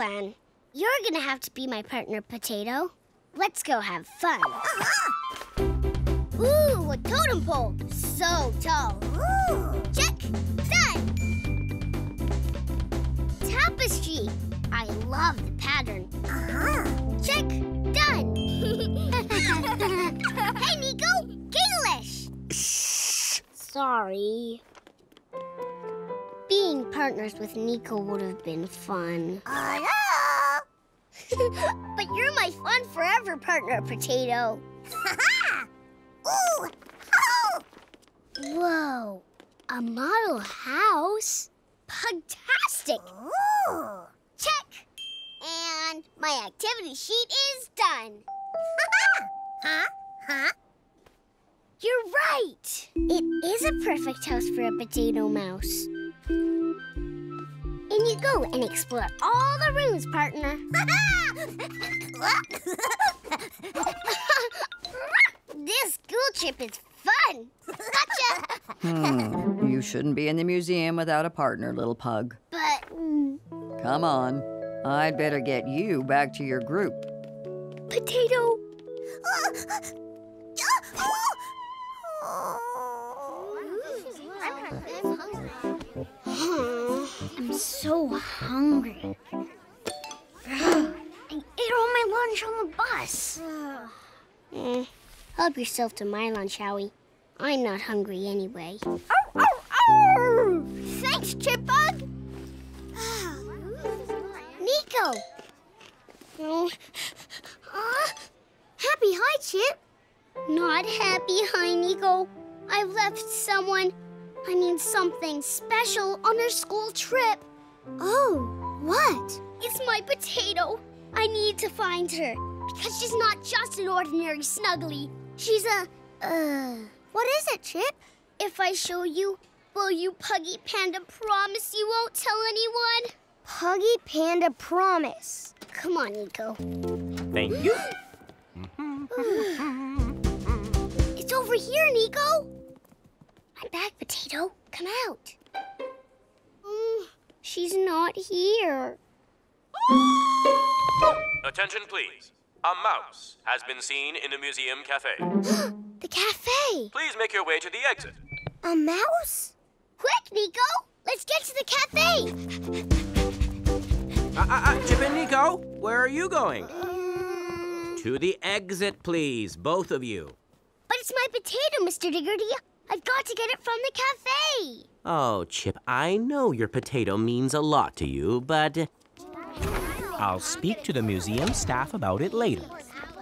Plan. You're gonna have to be my partner, Potato. Let's go have fun. Ooh, a totem pole. So tall. Ooh. Check. Done. Tapestry. I love the pattern. Uh-huh. Check. Done. hey, Nico. English. Shh. Sorry. Being partners with Nico would have been fun. I know. but you're my fun forever partner, Potato. Ooh. Oh. Whoa. A model house? Pugtastic. Ooh. Check. And my activity sheet is done. huh? Huh? You're right. It is a perfect house for a potato mouse. In you go and explore all the rooms, partner. this school trip is fun. Gotcha. Hmm. You shouldn't be in the museum without a partner, little pug. But Come on. I'd better get you back to your group. potato. I'm so hungry. I ate all my lunch on the bus. Mm, help yourself to my lunch, Howie. I'm not hungry anyway. Ow, ow, ow! Thanks, Chipbug. Nico. Oh. Uh, happy hi, Chip. Not happy hi, Nico. I've left someone, I mean something special on our school trip. Oh, what? It's my potato. I need to find her because she's not just an ordinary snuggly. She's a, uh, what is it, Chip? If I show you, Will you, Puggy Panda, promise you won't tell anyone? Puggy Panda promise. Come on, Nico. Thank you. It's over here, Nico. I'm back, Potato. Come out. Mm, she's not here. Attention, please. A mouse has been seen in the museum cafe. The cafe. Please make your way to the exit. A mouse? Quick, Nico. Let's get to the cafe. Uh, uh, uh, Chip and Nico, where are you going? To the exit, please, both of you. But it's my potato, Mr. Diggerty. I've got to get it from the cafe. Oh, Chip, I know your potato means a lot to you, but I'll speak to the museum staff about it later.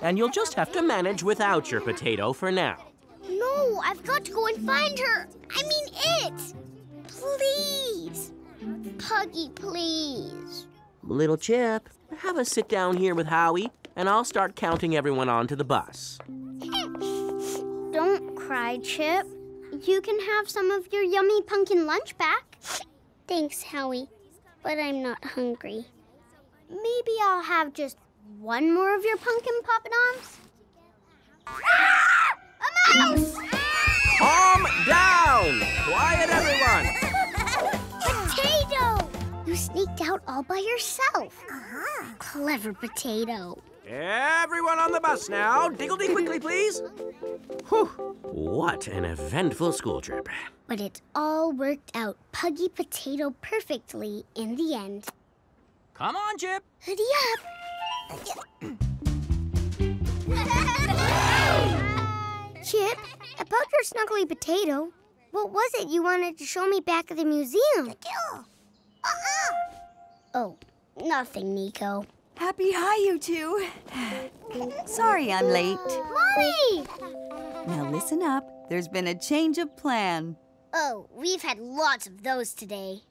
And you'll just have to manage without your potato for now. No, I've got to go and find her. I mean it. Please. Puggy, please. Little Chip, have a sit down here with Howie, and I'll start counting everyone onto the bus. Don't cry, Chip. You can have some of your yummy pumpkin lunch back. Thanks, Howie, but I'm not hungry. Maybe I'll have just one more of your pumpkin poppadoms? Ah! A mouse! Calm down! Quiet, everyone! Potato! You sneaked out all by yourself. Uh-huh. Clever potato. Everyone on the bus now. Diggledy quickly, please. Whew. What an eventful school trip. But it all worked out Puggy Potato perfectly in the end. Come on, Chip. Hoodie up. Chip, about your snuggly potato, what was it you wanted to show me back at the museum? Uh-uh. Oh, nothing, Nico. Happy hi, you two. Sorry I'm late. Mommy! Now listen up. There's been a change of plan. Oh, we've had lots of those today.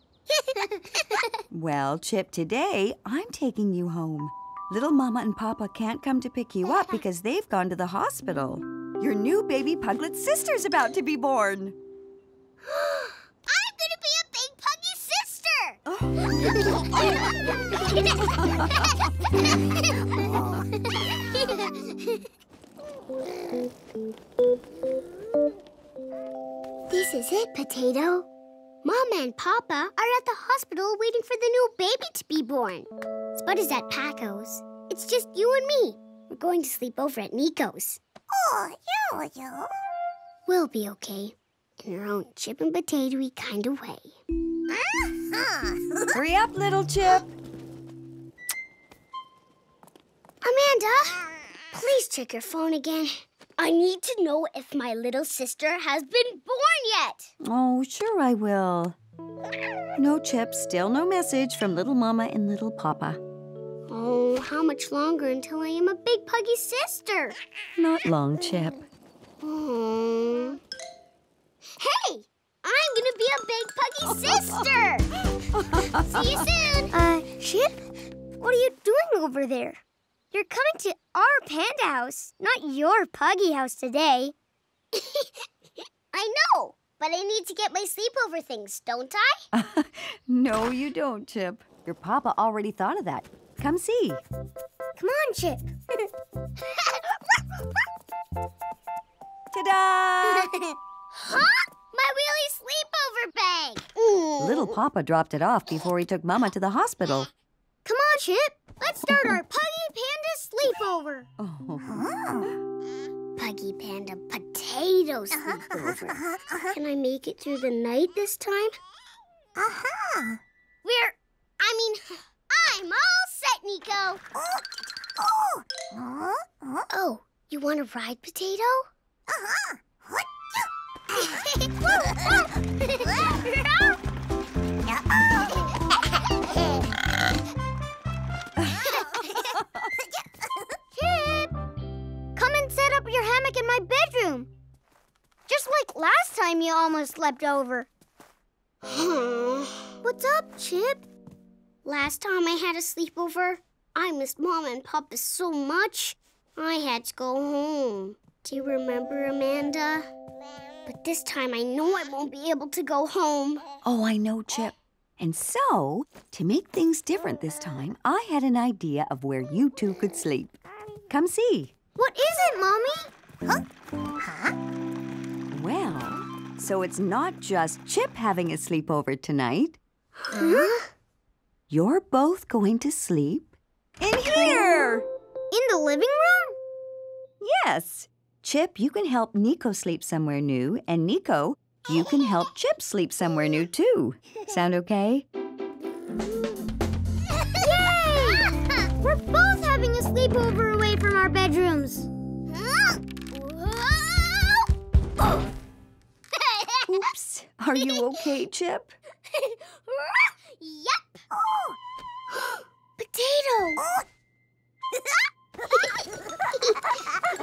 Well, Chip, today I'm taking you home. Little Mama and Papa can't come to pick you up because they've gone to the hospital. Your new baby puglet sister's about to be born. I'm gonna be this is it, Potato. Mama and Papa are at the hospital waiting for the new baby to be born. Spud is at Paco's. It's just you and me. We're going to sleep over at Nico's. Oh, yeah, yeah. We'll be okay. In her own chip and potatoey kind of way. Uh-huh. Hurry up, little Chip. Amanda, please check your phone again. I need to know if my little sister has been born yet. Oh, sure I will. No, Chip, still no message from little Mama and little Papa. Oh, how much longer until I am a big puggy sister? Not long, Chip. Oh. Hey, I'm gonna be a big puggy sister. See you soon. Uh, Chip, what are you doing over there? You're coming to our panda house, not your puggy house today. I know, but I need to get my sleepover things, don't I? No, you don't, Chip. Your Papa already thought of that. Come see. Come on, Chip. Ta-da! Huh? My wheelie sleepover bag. Mm. Little Papa dropped it off before he took Mama to the hospital. Come on, Chip. Let's start our Puggy Panda sleepover. Oh. Puggy Panda potato sleepover. Can I make it through the night this time? Uh-huh. We're, I mean, I'm all set, Nico. Oh, oh. Oh, you want to ride, Potato? Uh-huh. Chip! Come and set up your hammock in my bedroom. Just like last time you almost slept over. What's up, Chip? Last time I had a sleepover, I missed Mom and Papa so much, I had to go home. Do you remember, Amanda? But this time I know I won't be able to go home. Oh, I know, Chip. And so, to make things different this time, I had an idea of where you two could sleep. Come see. What is it, Mommy? Huh? Huh? Well, so it's not just Chip having a sleepover tonight. Huh? You're both going to sleep in here. In the living room? Yes. Chip, you can help Nico sleep somewhere new, and Nico, you can help Chip sleep somewhere new too. Sound okay? Yay! We're both having a sleepover away from our bedrooms. Oops. Are you okay, Chip? yep.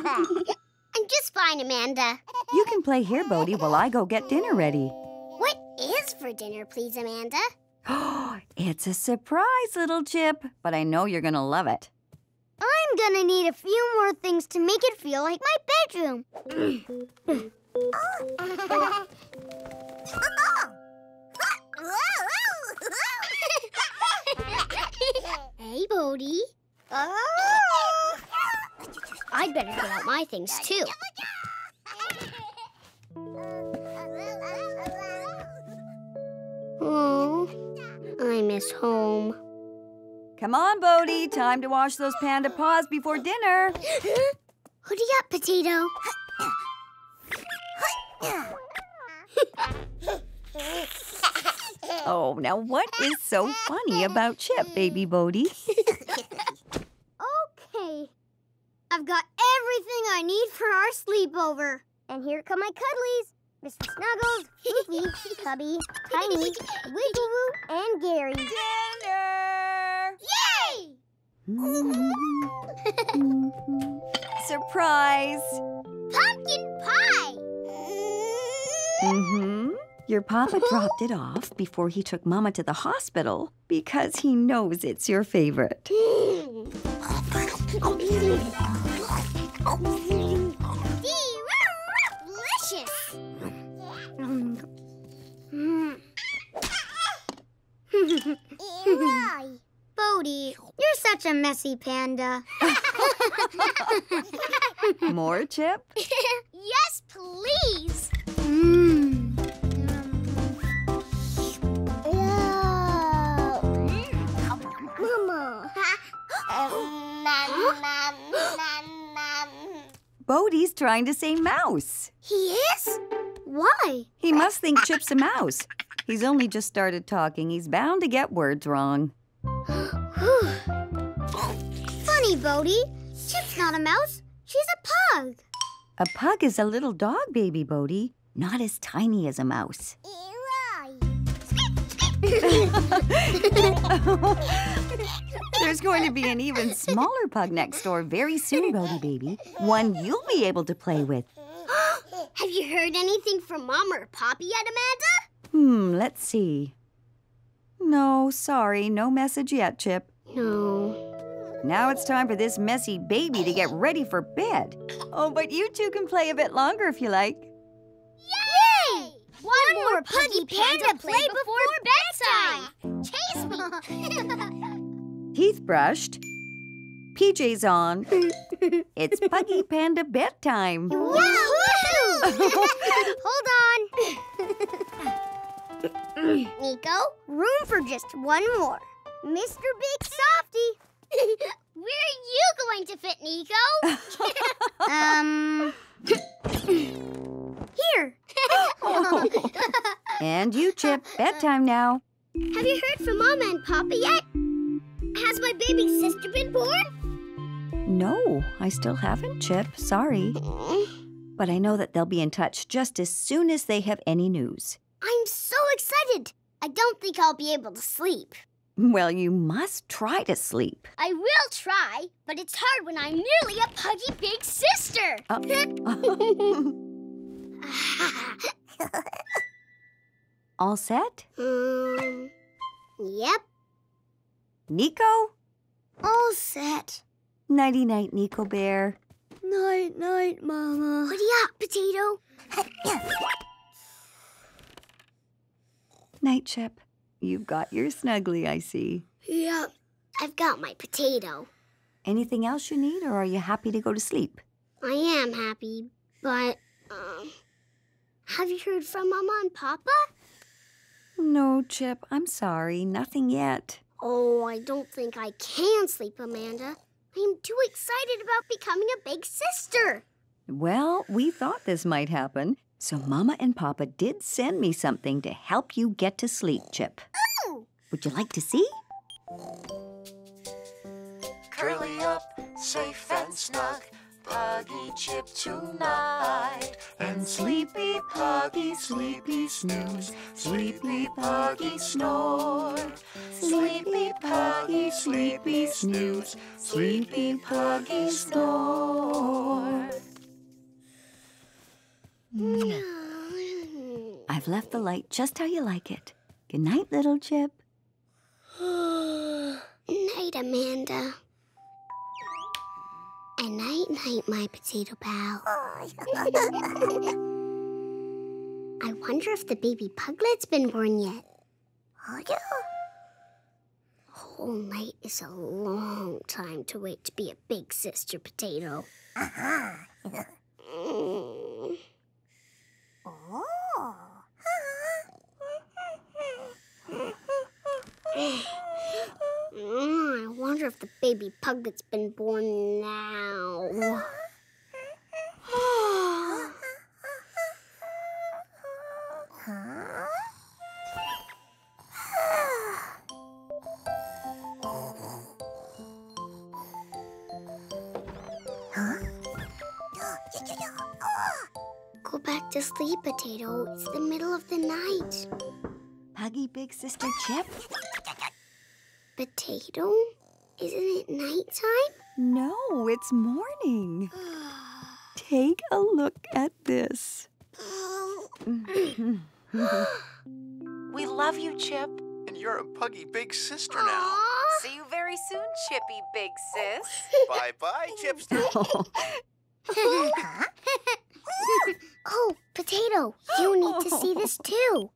Potato. I'm just fine, Amanda. You can play here, Bodie, while I go get dinner ready. What is for dinner, please, Amanda? it's a surprise, little Chip, but I know you're gonna love it. I'm gonna need a few more things to make it feel like my bedroom. hey, Bodie. Ah! I'd better get out my things, too. Oh, I miss home. Come on, Bodie. Time to wash those panda paws before dinner. Hoodie up, Potato. Oh, now what is so funny about Chip, baby Bodie? Okay. I've got everything I need for our sleepover. And here come my cuddlies. Mr. Snuggles, Goofy, Cubby, Tiny, Wiggle Woo, and Gary. Dinner! Yay! Surprise! Pumpkin pie! Mm-hmm. Your papa dropped it off before he took Mama to the hospital because he knows it's your favorite. Delicious! Bodie, you're such a messy panda. More, Chip? yes, please. Mm. Mama. Bodie's trying to say mouse. He is? Why? He must think Chip's a mouse. He's only just started talking. He's bound to get words wrong. Funny, Bodie. Chip's not a mouse. She's a pug. A pug is a little dog, baby Bodie, not as tiny as a mouse. There's going to be an even smaller pug next door very soon, Bodie baby. One you'll be able to play with. Have you heard anything from Mom or Poppy yet, Amanda? Hmm, let's see. No, sorry, no message yet, Chip. No. Now it's time for this messy baby to get ready for bed. Oh, but you two can play a bit longer if you like. Yay! One, One more Puggy Panda play before bedtime. Chase me. Teeth brushed. PJs on. it's Puggy Panda bedtime. Woohoo! Hold on. Nico, room for just one more. Mr. Big Softy. Where are you going to fit, Nico? um. Here. and you, Chip. Bedtime now. Have you heard from Mama and Papa yet? Has my baby sister been born? No, I still haven't, Chip. Sorry. But I know that they'll be in touch just as soon as they have any news. I'm so excited. I don't think I'll be able to sleep. Well, you must try to sleep. I will try, but it's hard when I'm nearly a puggy big sister. Uh All set? Um, yep. Nico? All set. Nighty night, Nico Bear. Night, night, Mama. What up, Potato? Night, Chip. You've got your snuggly, I see. Yep, I've got my potato. Anything else you need, or are you happy to go to sleep? I am happy, but um, have you heard from Mama and Papa? No, Chip. I'm sorry. Nothing yet. Oh, I don't think I can sleep, Amanda. I'm too excited about becoming a big sister. Well, we thought this might happen, so Mama and Papa did send me something to help you get to sleep, Chip. Oh! Would you like to see? Curly up, safe and snug. Puggy Chip tonight. And sleepy Puggy, sleepy snooze. Sleepy Puggy snore. Sleepy Puggy, sleepy snooze. Sleepy Puggy snore. I've left the light just how you like it. Good night, little Chip. night, Amanda. And night, night, my potato pal. I wonder if the baby puglet's been born yet. Oh, yeah. Whole night is a long time to wait to be a big sister potato. Mm. Mm, I wonder if the baby pug that's been born now. Go back to sleep, Potato. It's the middle of the night. Puggy Big Sister Chip? Potato? Isn't it nighttime? No, it's morning. Take a look at this. We love you, Chip. And you're a Puggy Big Sister now. See you very soon, Chippy Big Sis. bye bye, Chipster. oh, Potato, you need to see this too.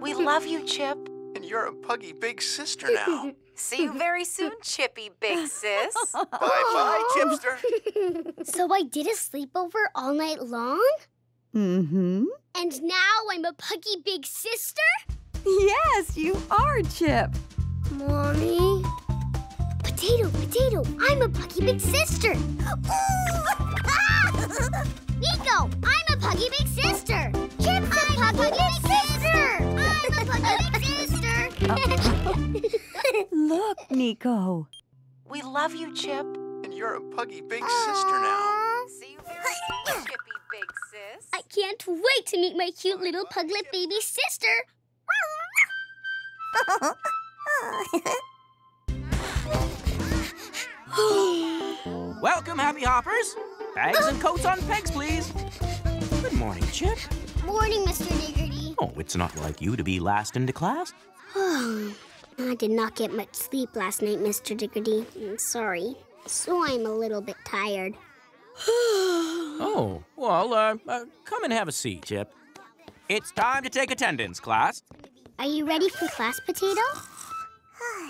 We love you, Chip. And you're a Puggy Big Sister now. See you very soon, Chippy Big Sis. bye bye, Chipster. so I did a sleepover all night long? Mm-hmm. And now I'm a Puggy Big Sister? Yes, you are, Chip. Mommy? Potato, Potato, I'm a Puggy Big Sister. Nico, I'm a Puggy Big Sister. Chip's a Puggy Big Sister. I'm a Puggy Big Sister. Look, Nico. We love you, Chip. And you're a Puggy Big Sister now. See you very soon, Chippy Big Sis. I can't wait to meet my cute little puglet baby sister. Welcome, Happy Hoppers. Bags and coats on pegs, please. Good morning, Chip. Morning, Mr. Diggerty. Oh, it's not like you to be last into class. I did not get much sleep last night, Mr. Diggerty. I'm sorry. So I'm a little bit tired. Oh, well, uh, uh, come and have a seat, Chip. It's time to take attendance, class. Are you ready for class, Potato?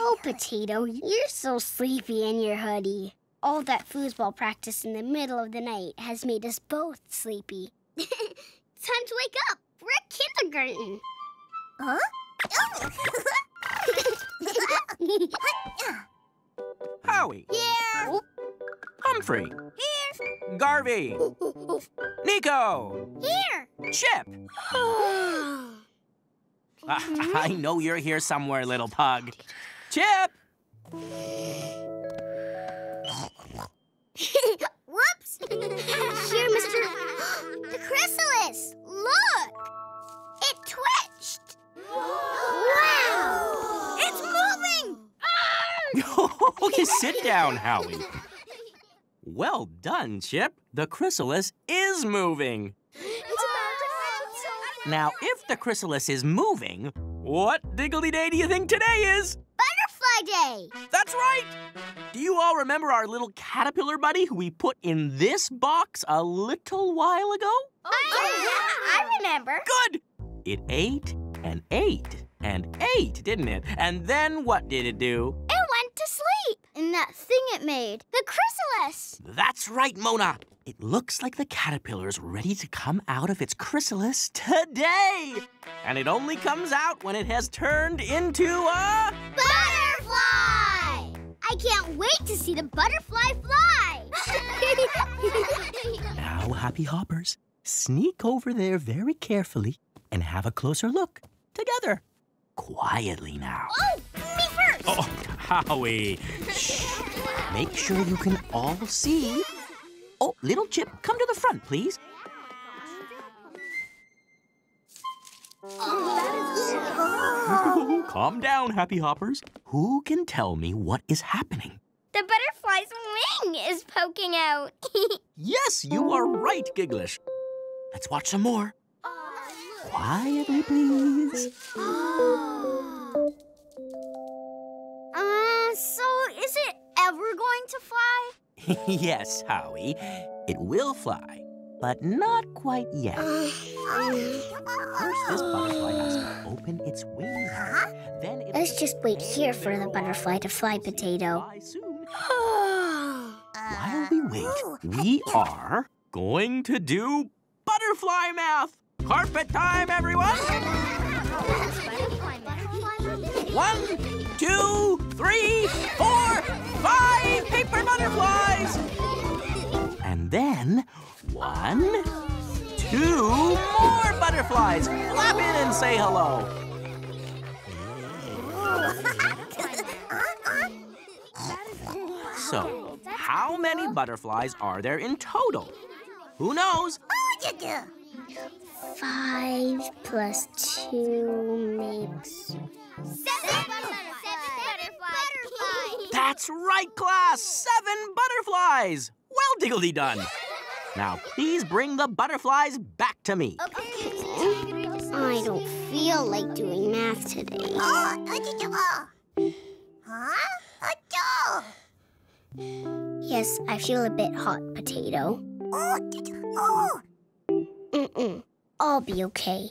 Oh, Potato, you're so sleepy in your hoodie. All that foosball practice in the middle of the night has made us both sleepy. Time to wake up. We're at kindergarten. Huh? Howie. Here. Humphrey. Here. Garvey. Nico. Here. Chip. Uh, I know you're here somewhere, little pug. Chip! Whoops! Here, Mr. the chrysalis! Look! It twitched! Wow! It's moving! okay, sit down, Howie. Well done, Chip. The chrysalis is moving. Now, if the chrysalis is moving, what diggly day do you think today is? Butterfly Day! That's right! Do you all remember our little caterpillar buddy who we put in this box a little while ago? Oh, yeah, I remember. Good! It ate and ate and ate, didn't it? And then what did it do? It went to sleep in that thing it made, the chrysalis. That's right, Mona. It looks like the caterpillar's ready to come out of its chrysalis today. And it only comes out when it has turned into a. Butterfly! I can't wait to see the butterfly fly. Now, happy hoppers, sneak over there very carefully and have a closer look together. Quietly now. oh, me first. Oh, Howie. Shh. Make sure you can all see. Oh, little Chip, come to the front, please. Oh, Calm down, happy hoppers. Who can tell me what is happening? The butterfly's wing is poking out. Yes, you are right, Gigglish. Let's watch some more. Quietly, please. uh, so is it ever going to fly? yes, Howie. It will fly, but not quite yet. First, this butterfly has to open its wings. Then it Let's just wait here for the butterfly to fly, Potato. fly soon. While we wait, we are going to do butterfly math. Carpet time, everyone. One, two, three, four, five paper butterflies. And then one, two more butterflies. Flap in and say hello. So, how many butterflies are there in total? Who knows? Oh, Five plus two makes. Seven, butterflies. That's right, class! Seven butterflies! Well, diggly done. Now, please bring the butterflies back to me. Okay. I don't feel like doing math today. Oh, yes, I feel a bit hot, Potato. Oh, Mm-mm. I'll be okay.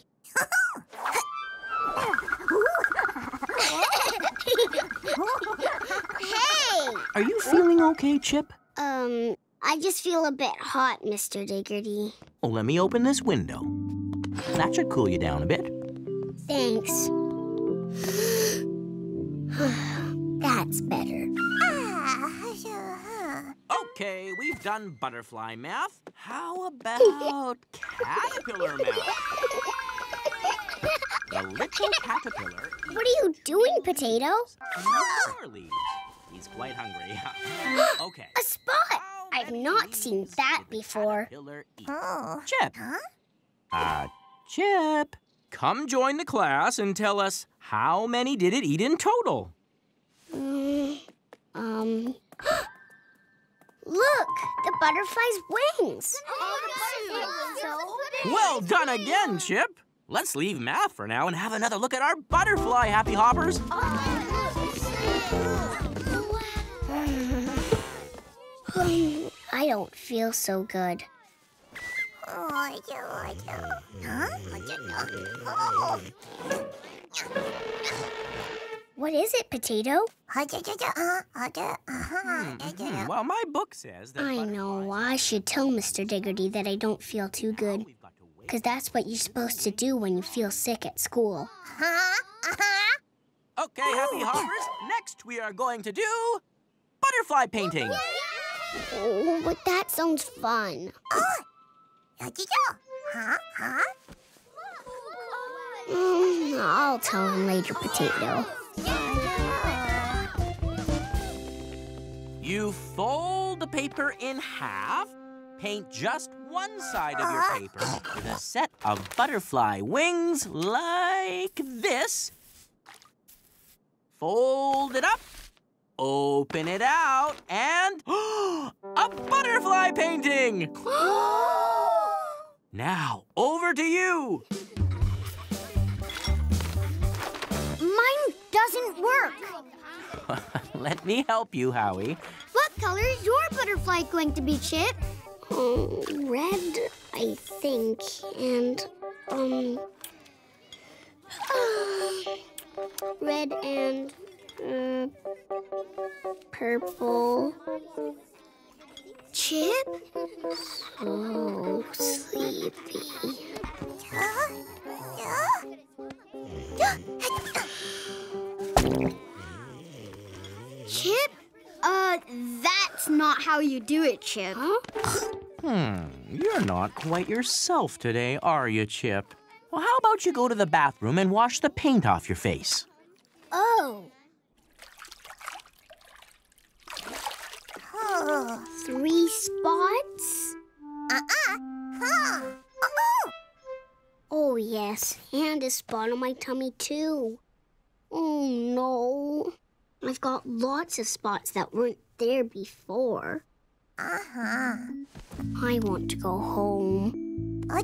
hey! Are you feeling okay, Chip? Um, I just feel a bit hot, Mr. Diggerty. Well, let me open this window. That should cool you down a bit. Thanks. That's better. Okay, we've done butterfly math. How about caterpillar math? The little caterpillar What are you doing, Potato? flower leaves. He's quite hungry. okay. A spot! I've not seen that before. Caterpillar eats. Chip. Uh, Chip. Come join the class and tell us how many did it eat in total? Mm, um. Look, the butterfly's wings. Well done again, Chip. Let's leave math for now and have another look at our butterfly, Happy Hoppers. I don't feel so good. What is it, Potato? Hmm, well, my book says that. I know. I should tell Mr. Diggerty that I don't feel too good. Because that's what you're supposed to do when you feel sick at school. Okay, Happy Hoppers. Next, we are going to do butterfly painting. Oh, but that sounds fun. Mm, I'll tell him later, Potato. You fold the paper in half, paint just one side of your paper with a set of butterfly wings like this. Fold it up, open it out, and a butterfly painting! now, over to you. Doesn't work. Let me help you, Howie. What color is your butterfly going to be, Chip? Um, red, I think, and um, red and uh, purple. Chip? So sleepy. Chip? Uh, that's not how you do it, Chip. Hmm, you're not quite yourself today, are you, Chip? Well, how about you go to the bathroom and wash the paint off your face? Oh. Three spots? Uh-uh. Huh. Oh, yes, and a spot on my tummy, too. Oh, no. I've got lots of spots that weren't there before. Uh-huh. I want to go home. Uh.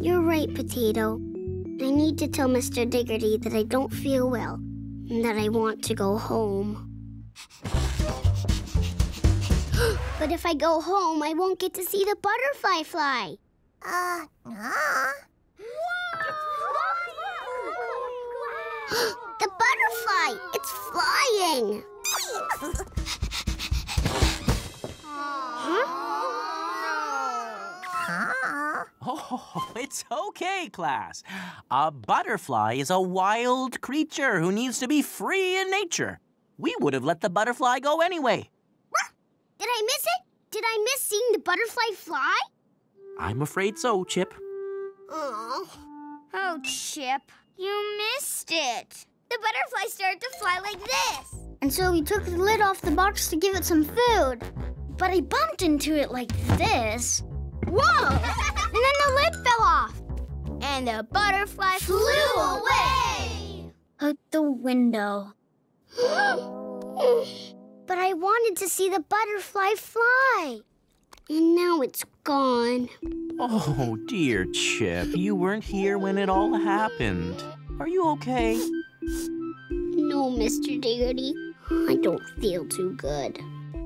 You're right, Potato. I need to tell Mr. Diggerty that I don't feel well and that I want to go home. but if I go home, I won't get to see the butterfly fly. Uh, uh. The butterfly! It's flying! Huh? Oh, it's okay, class. A butterfly is a wild creature who needs to be free in nature. We would have let the butterfly go anyway. Did I miss it? Did I miss seeing the butterfly fly? I'm afraid so, Chip. Oh. Oh, Chip, you missed it. The butterfly started to fly like this. And so we took the lid off the box to give it some food. But I bumped into it like this. Whoa! and then the lid fell off. And the butterfly flew away. Out the window. but I wanted to see the butterfly fly. And now it's gone. Oh, dear Chip, you weren't here when it all happened. Are you okay? No, Mr. Diggerty. I don't feel too good.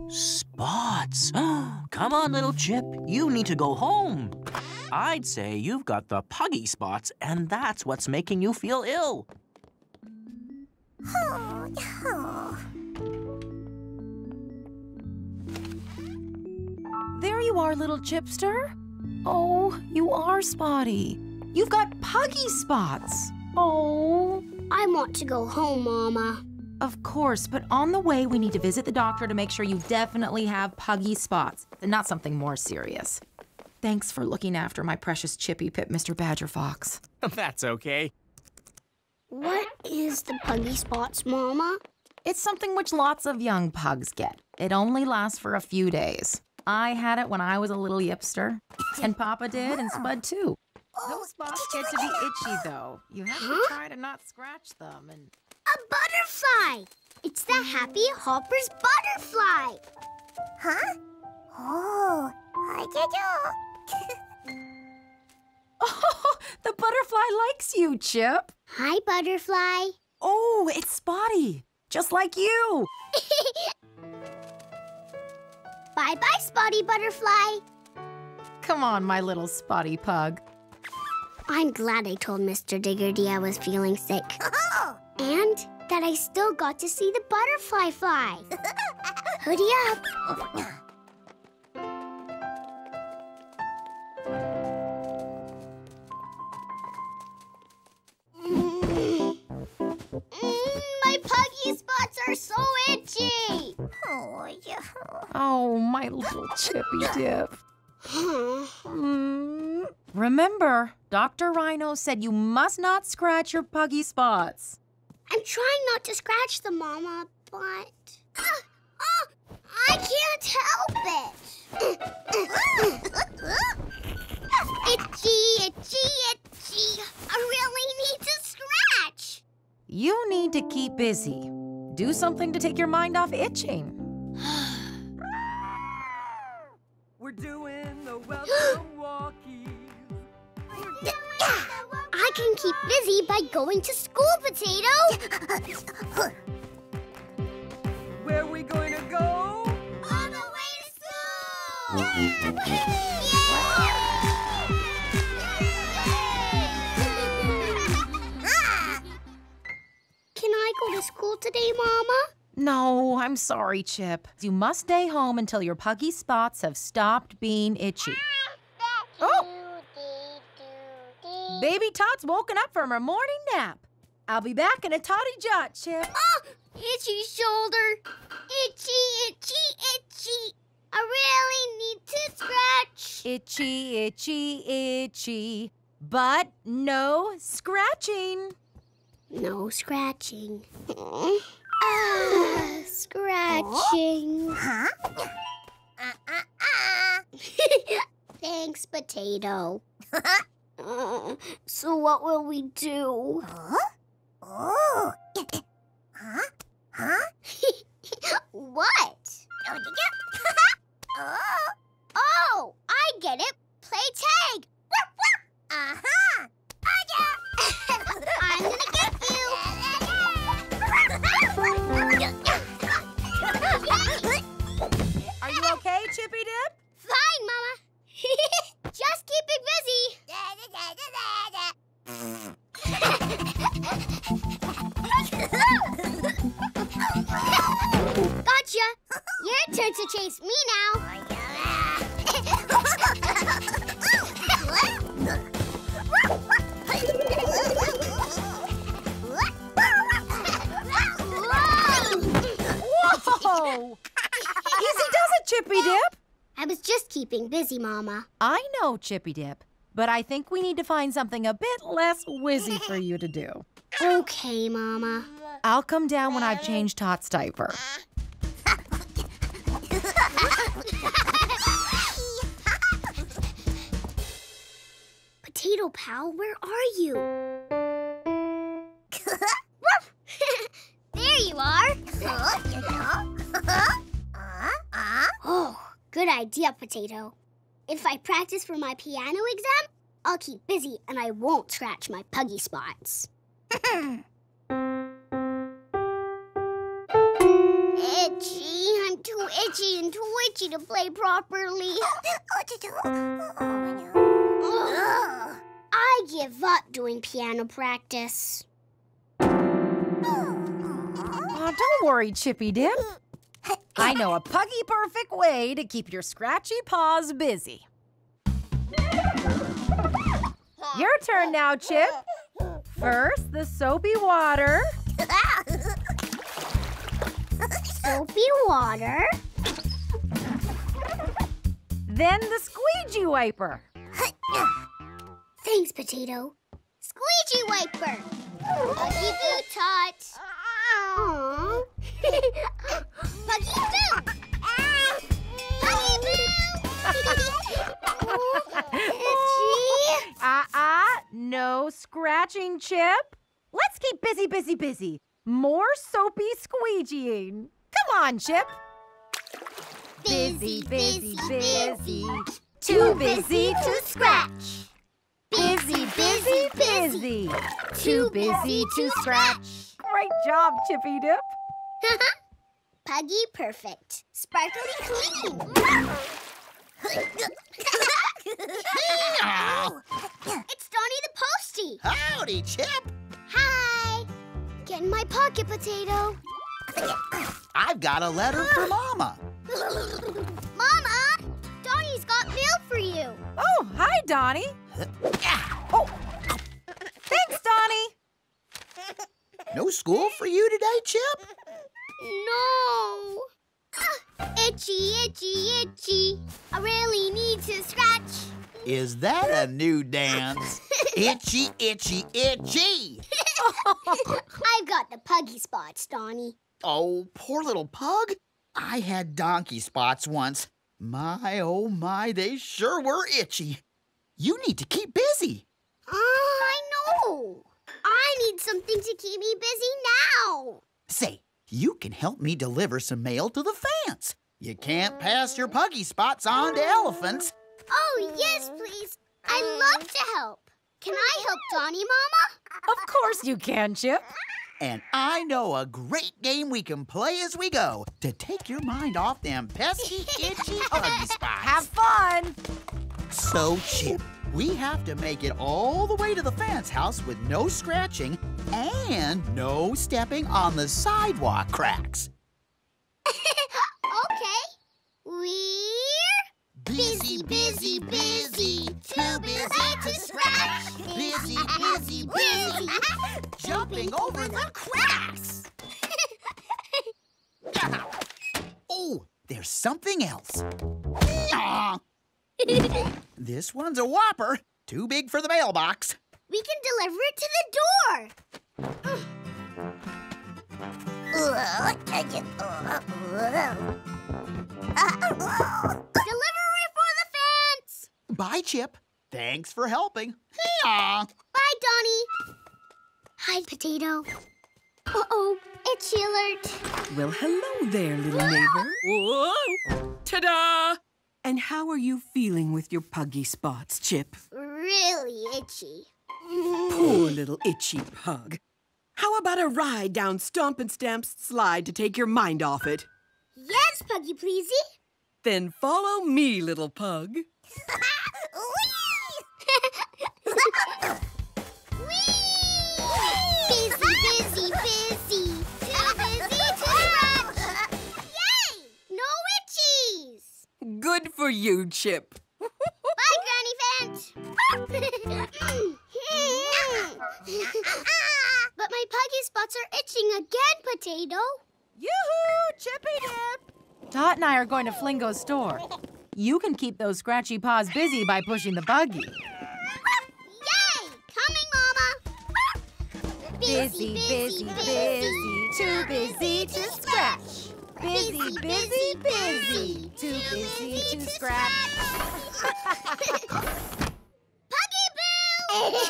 Spots. Come on, little Chip. You need to go home. I'd say you've got the puggy spots, and that's what's making you feel ill. There you are, little Chipster. Oh, you are spotty. You've got puggy spots. Oh. I want to go home, Mama. Of course, but on the way, we need to visit the doctor to make sure you definitely have puggy spots and not something more serious. Thanks for looking after my precious Chippy Pip, Mr. Badger Fox. That's okay. What is the puggy spots, Mama? It's something which lots of young pugs get. It only lasts for a few days. I had it when I was a little yipster, and Papa did, and ah. Spud too. Oh, Those spots get to be itchy, though. You have to try to not scratch them, and A butterfly! It's the Happy Hoppers butterfly! Huh? Oh, I Oh, the butterfly likes you, Chip. Hi, butterfly. Oh, it's Spotty, just like you. Bye bye, Spotty Butterfly. Come on, my little Spotty pug. I'm glad I told Mr. Diggerty I was feeling sick. and that I still got to see the butterfly fly. Hoodie up. Oh, my little Chippy Dip. Mm. Remember, Dr. Rhino said you must not scratch your puggy spots. I'm trying not to scratch them, Mama, but. Ah, ah, I can't help it! itchy, itchy, itchy. I really need to scratch. You need to keep busy. Do something to take your mind off itching. We're doing the welcome walkie. I can keep busy by going to school, Potato. Where are we going to go? On the way to school! Ah. Can I go to school today, Mama? No, I'm sorry, Chip. You must stay home until your puggy spots have stopped being itchy. Oh! Baby Tot's woken up from her morning nap. I'll be back in a toddy jot, Chip. Oh, itchy shoulder. Itchy, itchy, itchy. I really need to scratch. Itchy, itchy, itchy. But no scratching. No scratching. Ah, scratching. Huh? Thanks, potato. Uh, so what will we do? Huh? Oh. huh? Huh? what? oh. Oh, I get it. Play tag. Uh-huh. I'm gonna get Just keeping busy. Gotcha. Your turn to chase me now. Whoa! Easy does it, Chippy Dip. I was just keeping busy, Mama. I know, Chippy Dip, but I think we need to find something a bit less whizzy for you to do. Okay, Mama. I'll come down when I've changed Tot's diaper. Potato Pal, where are you? there you are. Uh, uh. Oh, good idea, Potato. If I practice for my piano exam, I'll keep busy and I won't scratch my puggy spots. itchy. I'm too itchy and too itchy to play properly. Ugh. I give up doing piano practice. Oh, don't worry, Chippy Dip. I know a puggy perfect way to keep your scratchy paws busy. Your turn now, Chip. First, the soapy water. Soapy water. Then the squeegee wiper. Thanks, Potato. Squeegee wiper. Puggy Boo Tot. Aww. Puggy Boo. Puggy Boo. Itchy. Uh-uh, no scratching, Chip. Let's keep busy, busy, busy. More soapy squeegeeing. Come on, Chip. Busy, busy, busy. Too busy to scratch. Busy, busy, busy. Too busy to scratch. Great job, Chippy Dip. Puggy perfect. Sparkly clean. it's Donnie the Postie. Howdy, Chip. Hi. Get in my pocket, Potato. I've got a letter for Mama. Mama, Donnie's got mail for you. Oh, hi, Donnie. Oh, thanks, Donnie. No school for you today, Chip? No. Ah, itchy, itchy, itchy. I really need to scratch. Is that a new dance? itchy, itchy, itchy. I've got the puggy spots, Donnie. Oh, poor little pug. I had donkey spots once. My, oh my, they sure were itchy. You need to keep busy. Ah, I know. I need something to keep me busy now. Say, you can help me deliver some mail to the Fants. You can't pass your puggy spots on to elephants. Oh, yes, please. I'd love to help. Can I help Donnie, Mama? Of course you can, Chip. And I know a great game we can play as we go to take your mind off them pesky, itchy puggy spots. Have fun! So, Chip, we have to make it all the way to the Fants house with no scratching and no stepping on the sidewalk cracks. okay. We're Busy, busy, busy, too busy to scratch. Busy, busy, busy, jumping over the cracks. oh, there's something else. Aw. this one's a whopper, too big for the mailbox. we can deliver it to the door. Uh, uh, uh. Delivery for the Fants. Bye, Chip. Thanks for helping. Bye, Donnie. Hi, Potato. Uh-oh, itchy alert. Well, hello there, little neighbor. Whoa! Ta-da! And how are you feeling with your puggy spots, Chip? Really itchy. Poor little itchy pug. How about a ride down Stomp and Stamp's slide to take your mind off it? Yes, Puggy Pleasy. Then follow me, little pug. Busy, busy, busy. Good for you, Chip. Bye, Granny Fant. but my puggy spots are itching again, Potato. Yoo-hoo! Chippy Dip! Tot and I are going to Flingo's store. You can keep those scratchy paws busy by pushing the buggy. Yay! Coming, Mama. Busy, busy, busy, too busy to scratch. Busy, busy, busy, too busy to scratch. Puggy Boo!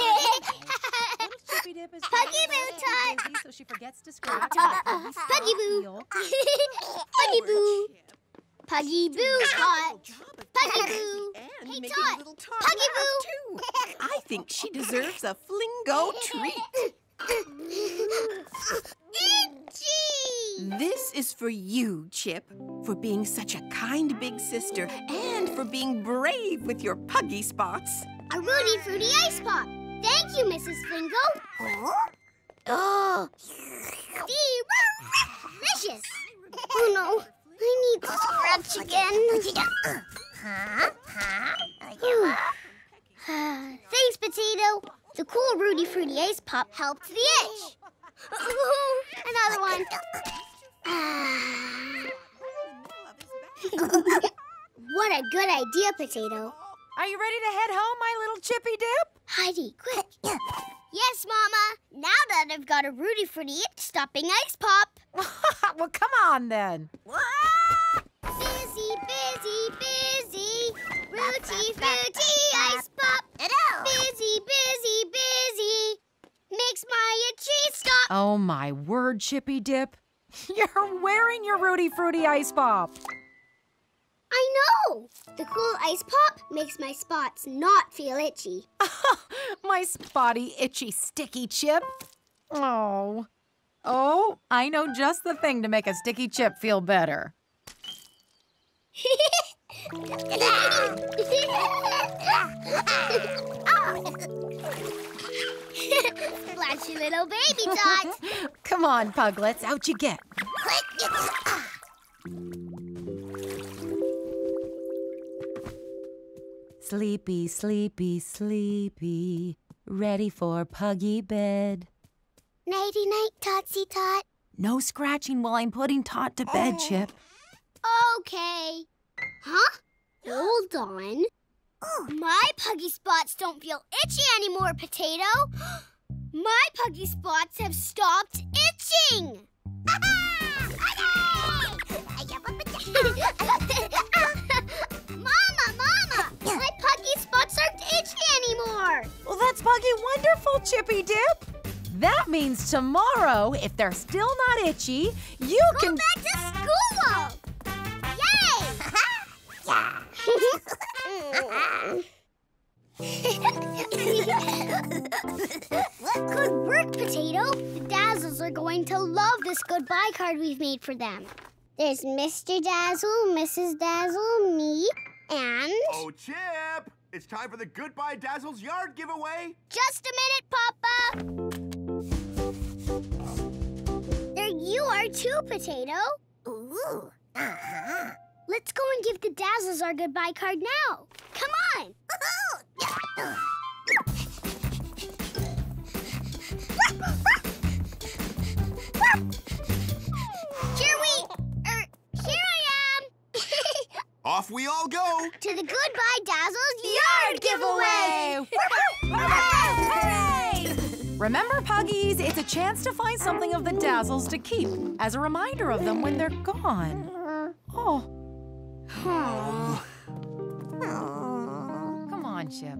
Chippy Dip is Puggy Boo time. busy, so she forgets to scratch. Puggy Boo. Puggy Boo. Puggy Boo Tot. Puggy Boo. Hey, Tot. Puggy Boo. I think she deserves a Flingo treat. Itchy. This is for you, Chip, for being such a kind big sister and for being brave with your puggy spots. A Rudy Fruity Ice Pop. Thank you, Mrs. Fingo. Oh. Delicious. Oh, no. I need to scratch again. Thanks, Potato. The cool Rudy Fruity Ice Pop helped the itch. Another one. Ah. what a good idea, Potato. Are you ready to head home, my little Chippy Dip? Heidi, quick. yes, Mama. Now that I've got a Rudy Fruity itch stopping ice pop. well, come on then. Busy, busy, busy. Rooty Fruity ice pop. Busy, busy, busy. Makes my itchy stop. Oh my word, Chippy Dip. You're wearing your Rudy Fruity Ice Pop. I know. The cool ice pop makes my spots not feel itchy. my spotty, itchy, sticky chip. Oh. Oh, I know just the thing to make a sticky chip feel better. Ah! Splashy little baby dot. Come on, Puglets, out you get. Ah. Sleepy, sleepy, sleepy, ready for puggy bed. Nighty night, Totsy Tot. No scratching while I'm putting Tot to bed, oh. Chip. Okay. Huh? Hold on. My puggy spots don't feel itchy anymore, Potato. My puggy spots have stopped itching. Mama, Mama, my puggy spots aren't itchy anymore. Well, that's puggy wonderful, Chippy Dip. That means tomorrow, if they're still not itchy, you Go can. Go back to school. Yay! Good work, Potato. The dazzles are going going to love this goodbye card we've made for them. There's Mr. Dazzle, Mrs. Dazzle, me, and. Oh, Chip! It's time for the Goodbye Dazzles Yard giveaway. Just a minute, Papa! There you are too, Potato. Ooh. Uh-huh. Let's go and give the Dazzles our goodbye card now. Come on! Here we... Er, here I am! Off we all go. to the Goodbye Dazzles Yard giveaway! Remember, Puggies, it's a chance to find something of the dazzles to keep as a reminder of them when they're gone. Oh. Come on, Chip.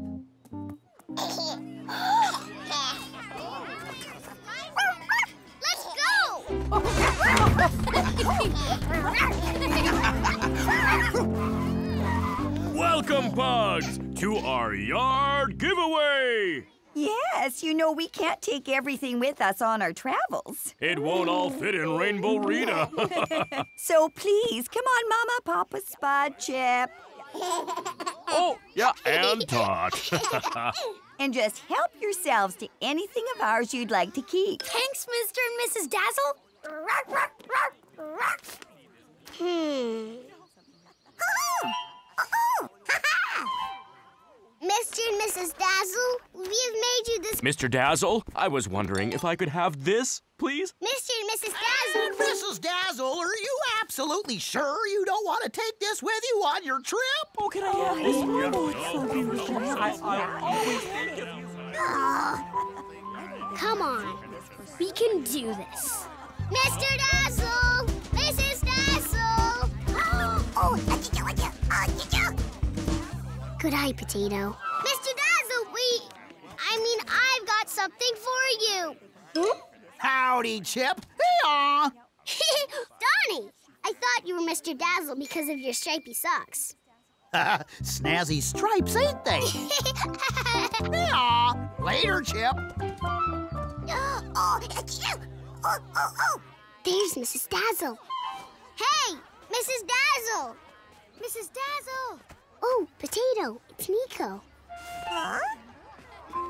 Let's go! Welcome, Pugs, to our yard giveaway. Yes, you know we can't take everything with us on our travels. It won't all fit in Rainbow Rita. So please, come on, Mama, Papa, Spot, Chip. oh, yeah, and Tot. And just help yourselves to anything of ours you'd like to keep. Thanks, Mr. and Mrs. Dazzle. Hmm. Mr. and Mrs. Dazzle, we have made you this. Mr. Dazzle, I was wondering if I could have this, please? Mr. and Mrs. Dazzle. Mrs. Dazzle, are you absolutely sure you don't want to take this with you on your trip? Oh, can I have this? I, I always think of you. Come on. We can do this. Mr. Dazzle! Good eye, Potato. Mr. Dazzle, we... I mean, I've got something for you. Howdy, Chip. Hey-aw. Donnie, I thought you were Mr. Dazzle because of your stripy socks. Snazzy stripes, ain't they? Hey-aw. Later, Chip. oh, oh, oh, oh, oh. There's Mrs. Dazzle. Hey, Mrs. Dazzle! Mrs. Dazzle! Oh, Potato, it's Nico. Huh?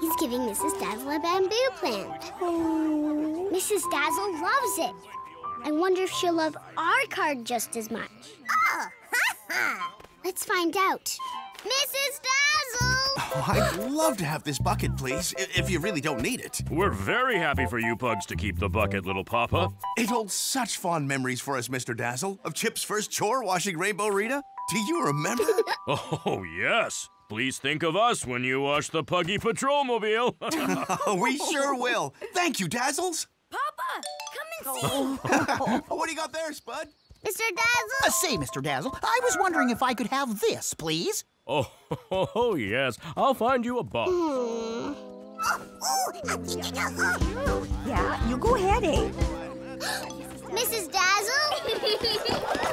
He's giving Mrs. Dazzle a bamboo plant. Oh. Mrs. Dazzle loves it. I wonder if she'll love our card just as much. Oh, ha ha! Let's find out. Mrs. Dazzle! Oh, I'd love to have this bucket, please, if you really don't need it. We're very happy for you pugs to keep the bucket, little Papa. It holds such fond memories for us, Mr. Dazzle, of Chip's first chore washing Rainbow Rita. Do you remember? Oh, yes. Please think of us when you wash the Puggy Patrolmobile. we sure will. Thank you, Dazzles. Papa, come and see. what do you got there, Spud? Mr. Dazzle! Uh, say, Mr. Dazzle, I was wondering if I could have this, please. oh, oh, yes. I'll find you a box. Yeah, you go ahead, eh? Mrs. Dazzle?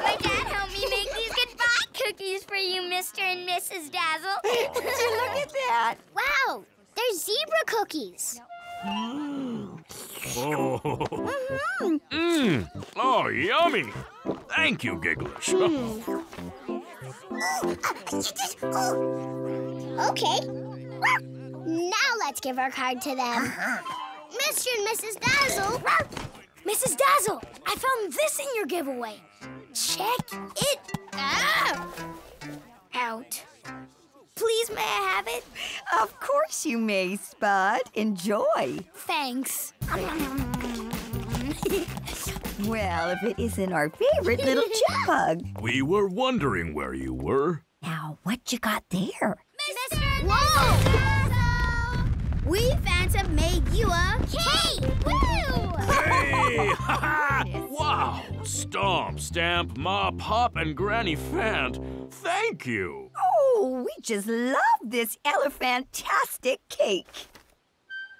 My dad helped me make these goodbye cookies for you, Mr. and Mrs. Dazzle. Look at that. Wow, they're zebra cookies. Oh. Mmm. Oh, yummy. Thank you, Gigglish. Hmm. Oh, okay. Now let's give our card to them. Uh-huh. Mr. and Mrs. Dazzle. Mrs. Dazzle, I found this in your giveaway. Check it out. Out. Please, may I have it? Of course you may, Spud. Enjoy. Thanks. Well, if it isn't our favorite little chip hug. we were wondering where you were. Now, what you got there? Mr. Whoa! We Fants have made you a cake! Woo! Hey! ha, ha. wow! Stomp, Stamp, Mop, Hop, and Granny Fant. Thank you. Oh, we just love this elephantastic cake.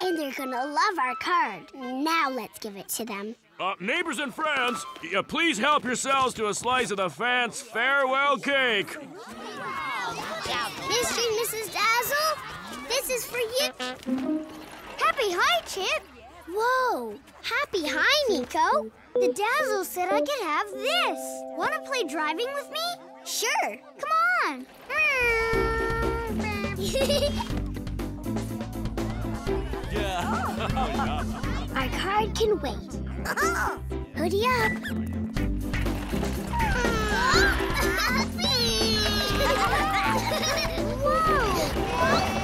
And they're gonna love our card. Now let's give it to them. Uh, neighbors and friends, uh, please help yourselves to a slice of the Fant's farewell cake. Mr. and Mrs. Dazzle, this is for you. Happy Hi, Chip. Whoa! Happy hi, Nico. The Dazzle said I could have this. Want to play driving with me? Sure. Come on. Our card can wait. Hoodie up. this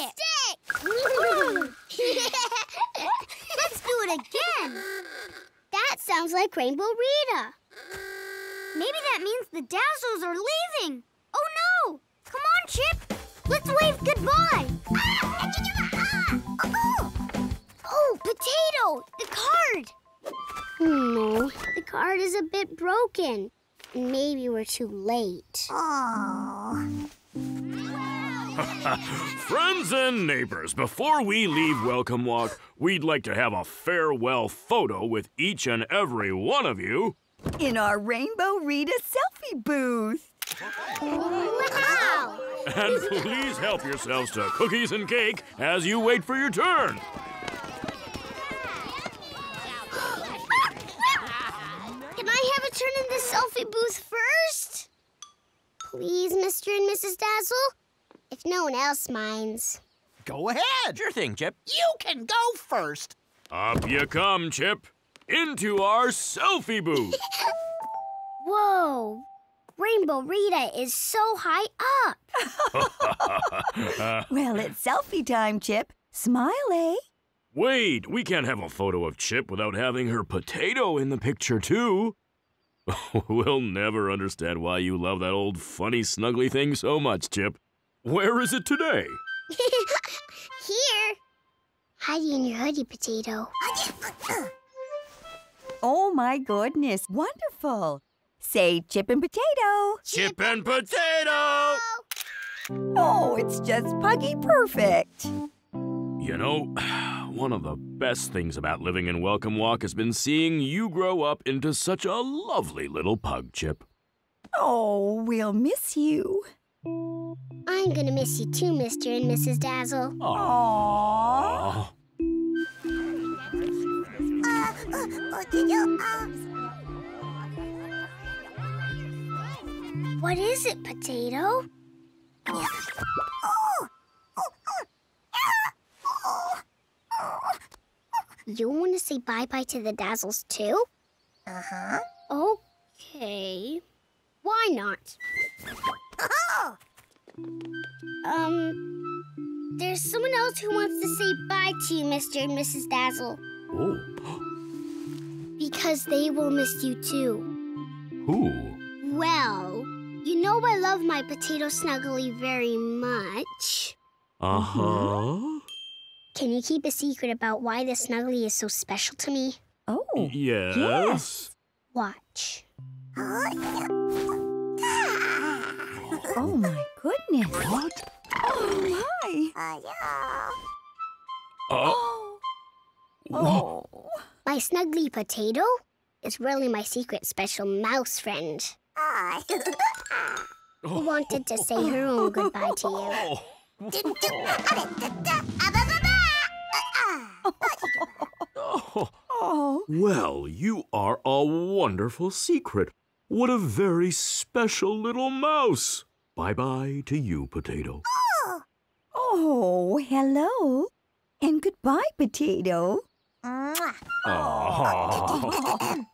Panda-tastic! Let's do it again. That sounds like Rainbow Rita. Maybe that means the Dazzles are leaving. Oh no! Come on, Chip. Let's wave goodbye. Ah! Oh, Potato! The card! No, the card is a bit broken. Maybe we're too late. Oh. Friends and neighbors, before we leave Welcome Walk, we'd like to have a farewell photo with each and every one of you. In our Rainbow Rita selfie booth. Wow! And please help yourselves to cookies and cake as you wait for your turn. Can I have a turn in the selfie booth first? Please, Mr. and Mrs. Dazzle? If no one else minds. Go ahead. Sure thing, Chip. You can go first. Up you come, Chip. Into our selfie booth. Whoa! Rainbow Rita is so high up. Well, it's selfie time, Chip. Smile, eh? Wait, we can't have a photo of Chip without having her potato in the picture, too. we'll never understand why you love that old funny snuggly thing so much, Chip. Where is it today? Here. Hiding in your hoodie, Potato. Oh my goodness, wonderful. Say chip and potato. Chip and potato! Oh, it's just puggy perfect. You know, one of the best things about living in Welcome Walk has been seeing you grow up into such a lovely little pug, Chip. Oh, we'll miss you. I'm gonna miss you too, Mr. and Mrs. Dazzle. Aww. What is it, Potato? You want to say bye-bye to the Dazzles too? Uh-huh. Okay. Why not? Um, there's someone else who wants to say bye to you, Mr. and Mrs. Dazzle. Oh, Because they will miss you too. who? Well, you know I love my potato snuggly very much. Uh huh. Can you keep a secret about why the snuggly is so special to me? Oh, Yes. Yes. Watch. Oh my goodness. What? Oh my. Uh. Oh. Oh. My snuggly potato is really my secret special mouse friend. Oh. Who wanted to say her own goodbye to you. Oh. Well, you are a wonderful secret. What a very special little mouse. Bye bye to you, Potato. Oh, hello. And goodbye, potato. Aw.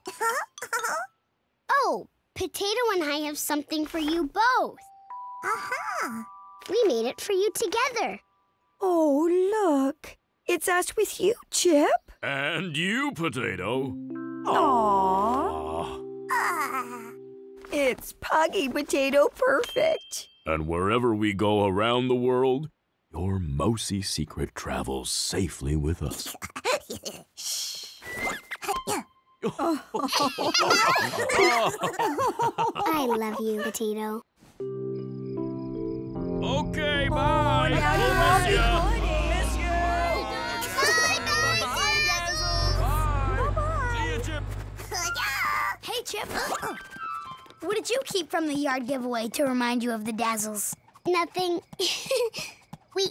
Oh, Potato and I have something for you both. Uh-huh. We made it for you together. Oh, look. It's us with you, Chip. and you, Potato. Aww. Aw. It's Puggy Potato Perfect. And wherever we go around the world, your mousy secret travels safely with us. I love you, Potato. Okay, oh, bye. Miss What did you keep from the yard giveaway to remind you of the dazzles? Nothing. we,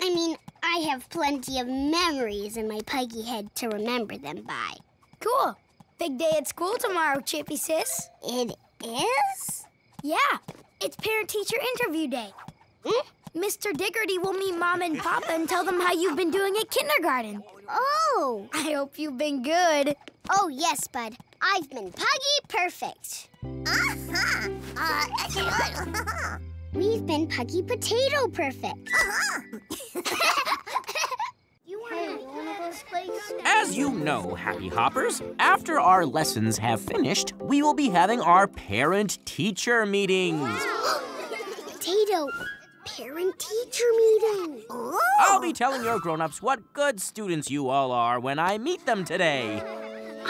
I mean, I have plenty of memories in my puggy head to remember them by. Cool. Big day at school tomorrow, Chippy sis. It is? Yeah. It's parent teacher interview day. Hmm? Mr. Diggerty will meet Mom and Papa and tell them how you've been doing at kindergarten. Oh. I hope you've been good. Oh, yes, Bud. I've been Puggy Perfect. Uh-huh. Uh, We've been Puggy Potato Perfect. Uh-huh. you want to one of those places? As you know, Happy Hoppers, after our lessons have finished, we will be having our parent teacher meetings. Potato parent teacher meeting. I'll be telling your grown ups what good students you all are when I meet them today.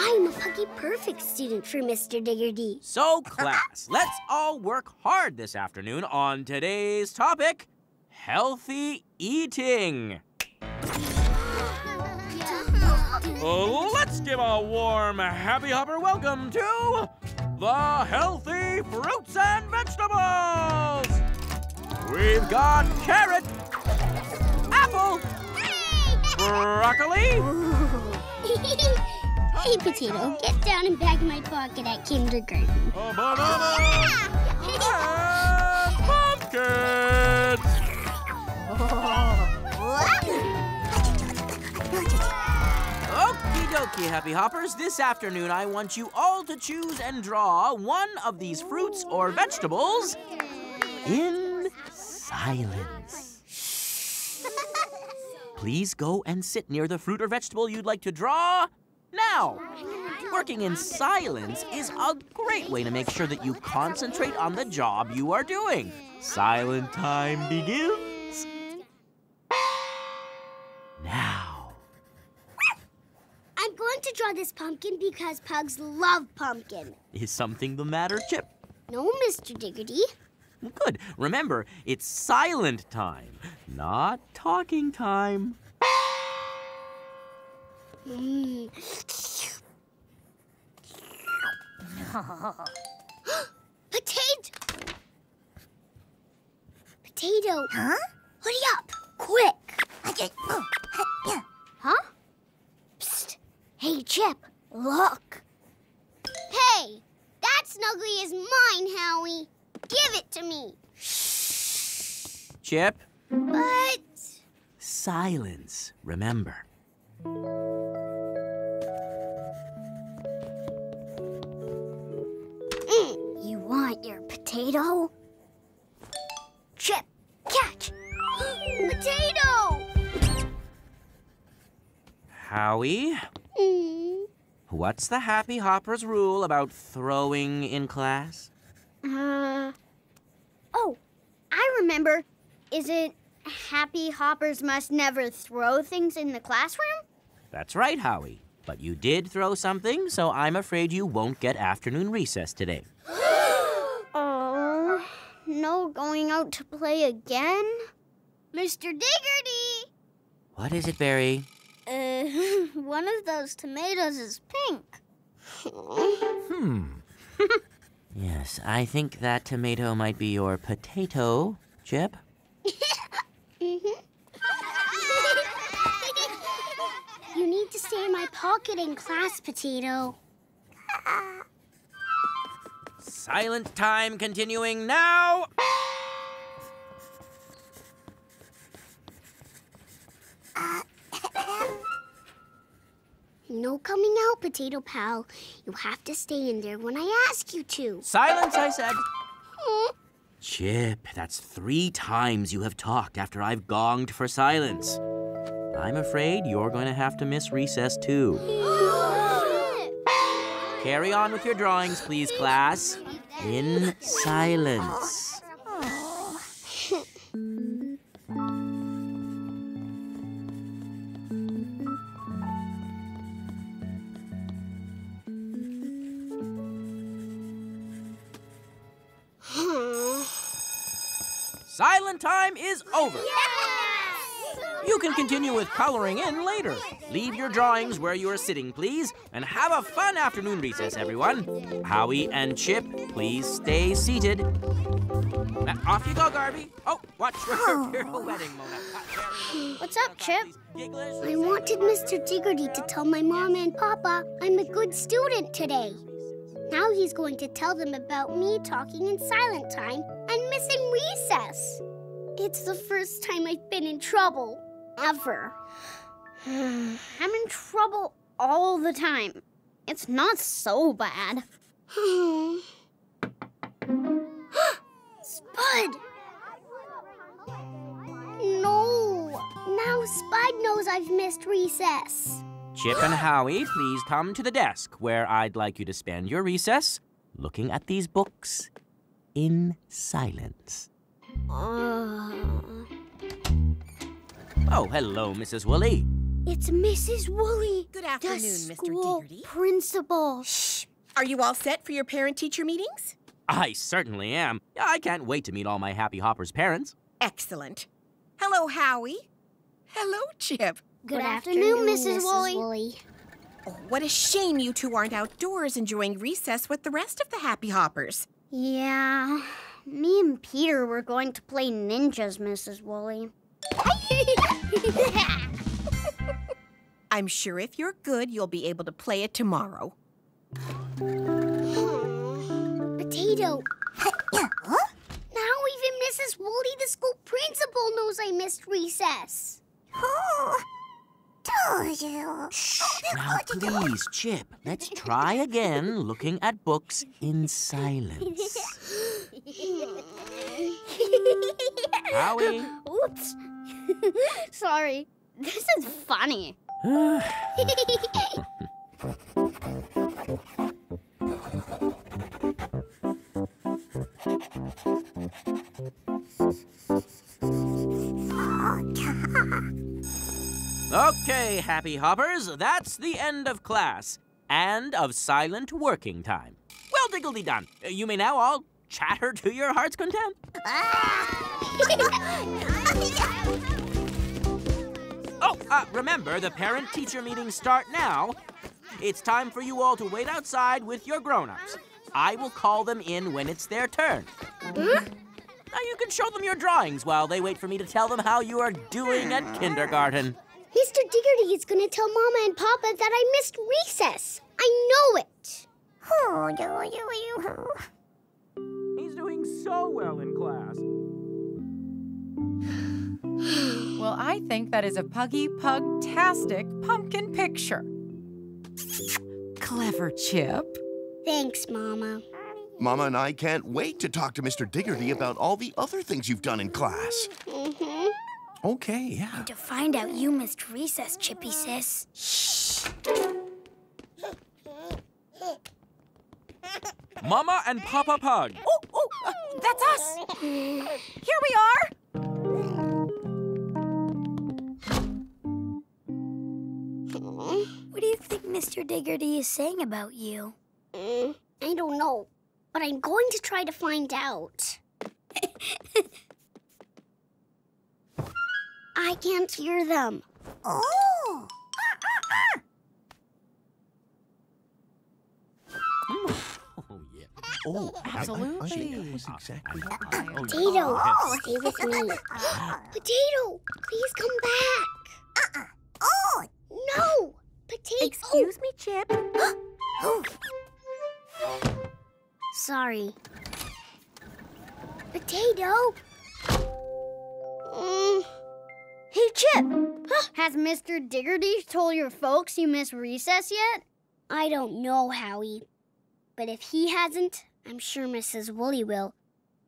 I'm a Puggy Perfect student for Mr. Diggerty. So, class, let's all work hard this afternoon on today's topic healthy eating. Let's give a warm Happy Hopper welcome to the healthy fruits and vegetables. We've got carrot, apple, broccoli, hey, Potato, get down and back my pocket at kindergarten. Oh, a banana, and pumpkin. Okie dokie, Happy Hoppers. This afternoon, I want you all to choose and draw one of these fruits or vegetables in silence. Please go and sit near the fruit or vegetable you'd like to draw now. Working in silence is a great way to make sure that you concentrate on the job you are doing. Silent time begins now. I'm going to draw this pumpkin because pugs love pumpkin. Is something the matter, Chip? No, Mr. Diggerty. Good. Remember, it's silent time, not talking time. Mm. Potato! Potato! Huh? Hurry up! Quick! Huh? Psst! Hey, Chip, look! Hey! That snuggly is mine, Howie! Give it to me! Chip, But... silence. Remember. Mm, you want your potato? Chip, catch! potato! Howie, Mm. what's the Happy Hoppers rule about throwing in class? Uh. Oh, I remember. Is it Happy Hoppers must never throw things in the classroom? That's right, Howie. But you did throw something, so I'm afraid you won't get afternoon recess today. Oh, no going out to play again? Mr. Diggerty! What is it, Barry? Uh, one of those tomatoes is pink. Hmm. yes, I think that tomato might be your potato, Chip. you need to stay in my pocket in class, Potato. Silent time continuing now. No coming out, Potato Pal. You have to stay in there when I ask you to. Silence, I said. Hmm. Chip, that's three times you have talked after I've gonged for silence. I'm afraid you're going to have to miss recess too. Carry on with your drawings, please, class. In silence. Silent time is over. You can continue with coloring in later. Leave your drawings where you are sitting, please, and have a fun afternoon recess, everyone. Howie and Chip, please stay seated. Off you go, Garvey. Oh, watch your pirouetting, Mona. What's up, Chip? I wanted Mr. Diggerty to tell my mom and papa I'm a good student today. Now he's going to tell them about me talking in silent time and missing recess. It's the first time I've been in trouble, ever. I'm in trouble all the time. It's not so bad. Spud! No! Now Spud knows I've missed recess. Chip and Howie, please come to the desk where I'd like you to spend your recess looking at these books in silence. Uh, Oh, hello, Mrs. Woolley. it's Mrs. Woolley. Good afternoon, the Mr. school Diggerty. principal. Shh. Are you all set for your parent-teacher meetings? I certainly am. I can't wait to meet all my Happy Hoppers parents. Excellent. Hello, Howie. Hello, Chip. Good, afternoon, Mrs. Woolley. Oh, what a shame you two aren't outdoors enjoying recess with the rest of the Happy Hoppers. Yeah, me and Peter were going to play ninjas, Mrs. Woolley. I'm sure if you're good, you'll be able to play it tomorrow. Potato. now even Mrs. Woolley, the school principal, knows I missed recess. Oh, Told you. Shh, Now, please, Chip, let's try again looking at books in silence. Howie. Oops. Sorry. This is funny. Okay, Happy Hoppers, that's the end of class and of silent working time. Well, Diggledy done. You may now all chatter to your heart's content. Oh, uh, remember, the parent-teacher meetings start now. It's time for you all to wait outside with your grown-ups. I will call them in when it's their turn. Now you can show them your drawings while they wait for me to tell them how you are doing at kindergarten. Mr. Diggerty is going to tell Mama and Papa that I missed recess. I know it. He's doing so well in class. Well, I think that is a puggy pug-tastic pumpkin picture. Clever, Chip. Thanks, Mama. Mama and I can't wait to talk to Mr. Diggerty about all the other things you've done in class. Mm-hmm. Okay, yeah. To find out you missed recess, Chippy sis. Mama and Papa Pug. Oh, oh, uh, that's us. Here we are. What do you think Mr. Diggerty is saying about you? Mm, I don't know, but I'm going to try to find out. I can't hear them. Oh! Oh, yeah. Oh, Absolutely. That was exactly Potato, stay with me. Potato, please come back. Oh! No! Potato! Excuse me, Chip. Oh. Sorry. Potato! Mm. Hey, Chip! Has Mr. Diggerty told your folks you missed recess yet? I don't know, Howie. But if he hasn't, I'm sure Mrs. Woolley will.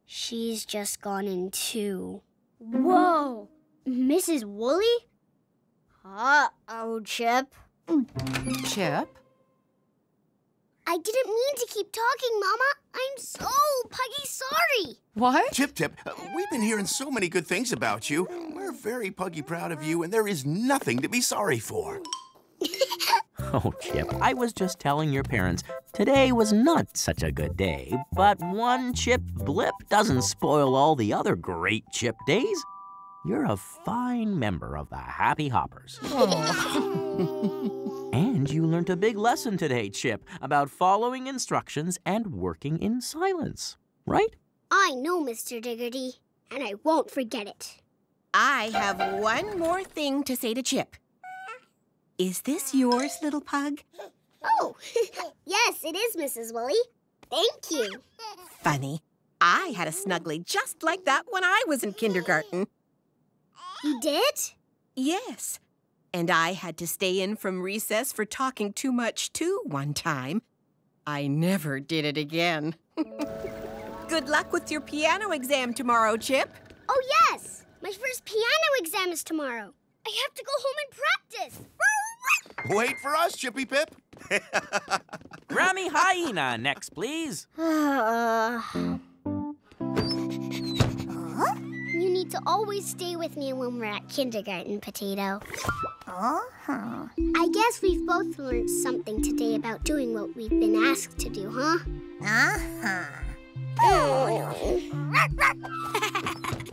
She's just gone in too. Whoa! Mrs. Woolley? Uh-oh, Chip. Chip? I didn't mean to keep talking, Mama. I'm so puggy sorry. What? Chip Chip, uh, we've been hearing so many good things about you. We're very puggy proud of you, and there is nothing to be sorry for. Oh, Chip, I was just telling your parents today was not such a good day, but one chip blip doesn't spoil all the other great chip days. you're a fine member of the Happy Hoppers. and you learned a big lesson today, Chip, about following instructions and working in silence, right? I know, Mr. Diggerty, and I won't forget it. I have one more thing to say to Chip. Is this yours, little pug? Oh, yes, it is, Mrs. Woolley. Thank you. Funny. I had a snuggly just like that when I was in kindergarten. You did? Yes. And I had to stay in from recess for talking too much, too, one time. I never did it again. Good luck with your piano exam tomorrow, Chip. Oh, yes. My first piano exam is tomorrow. I have to go home and practice. Wait for us, Chippy Pip. Grammy Hyena next, please. Uh, you need to always stay with me when we're at kindergarten, Potato. Uh-huh. I guess we've both learned something today about doing what we've been asked to do, huh? Uh-huh.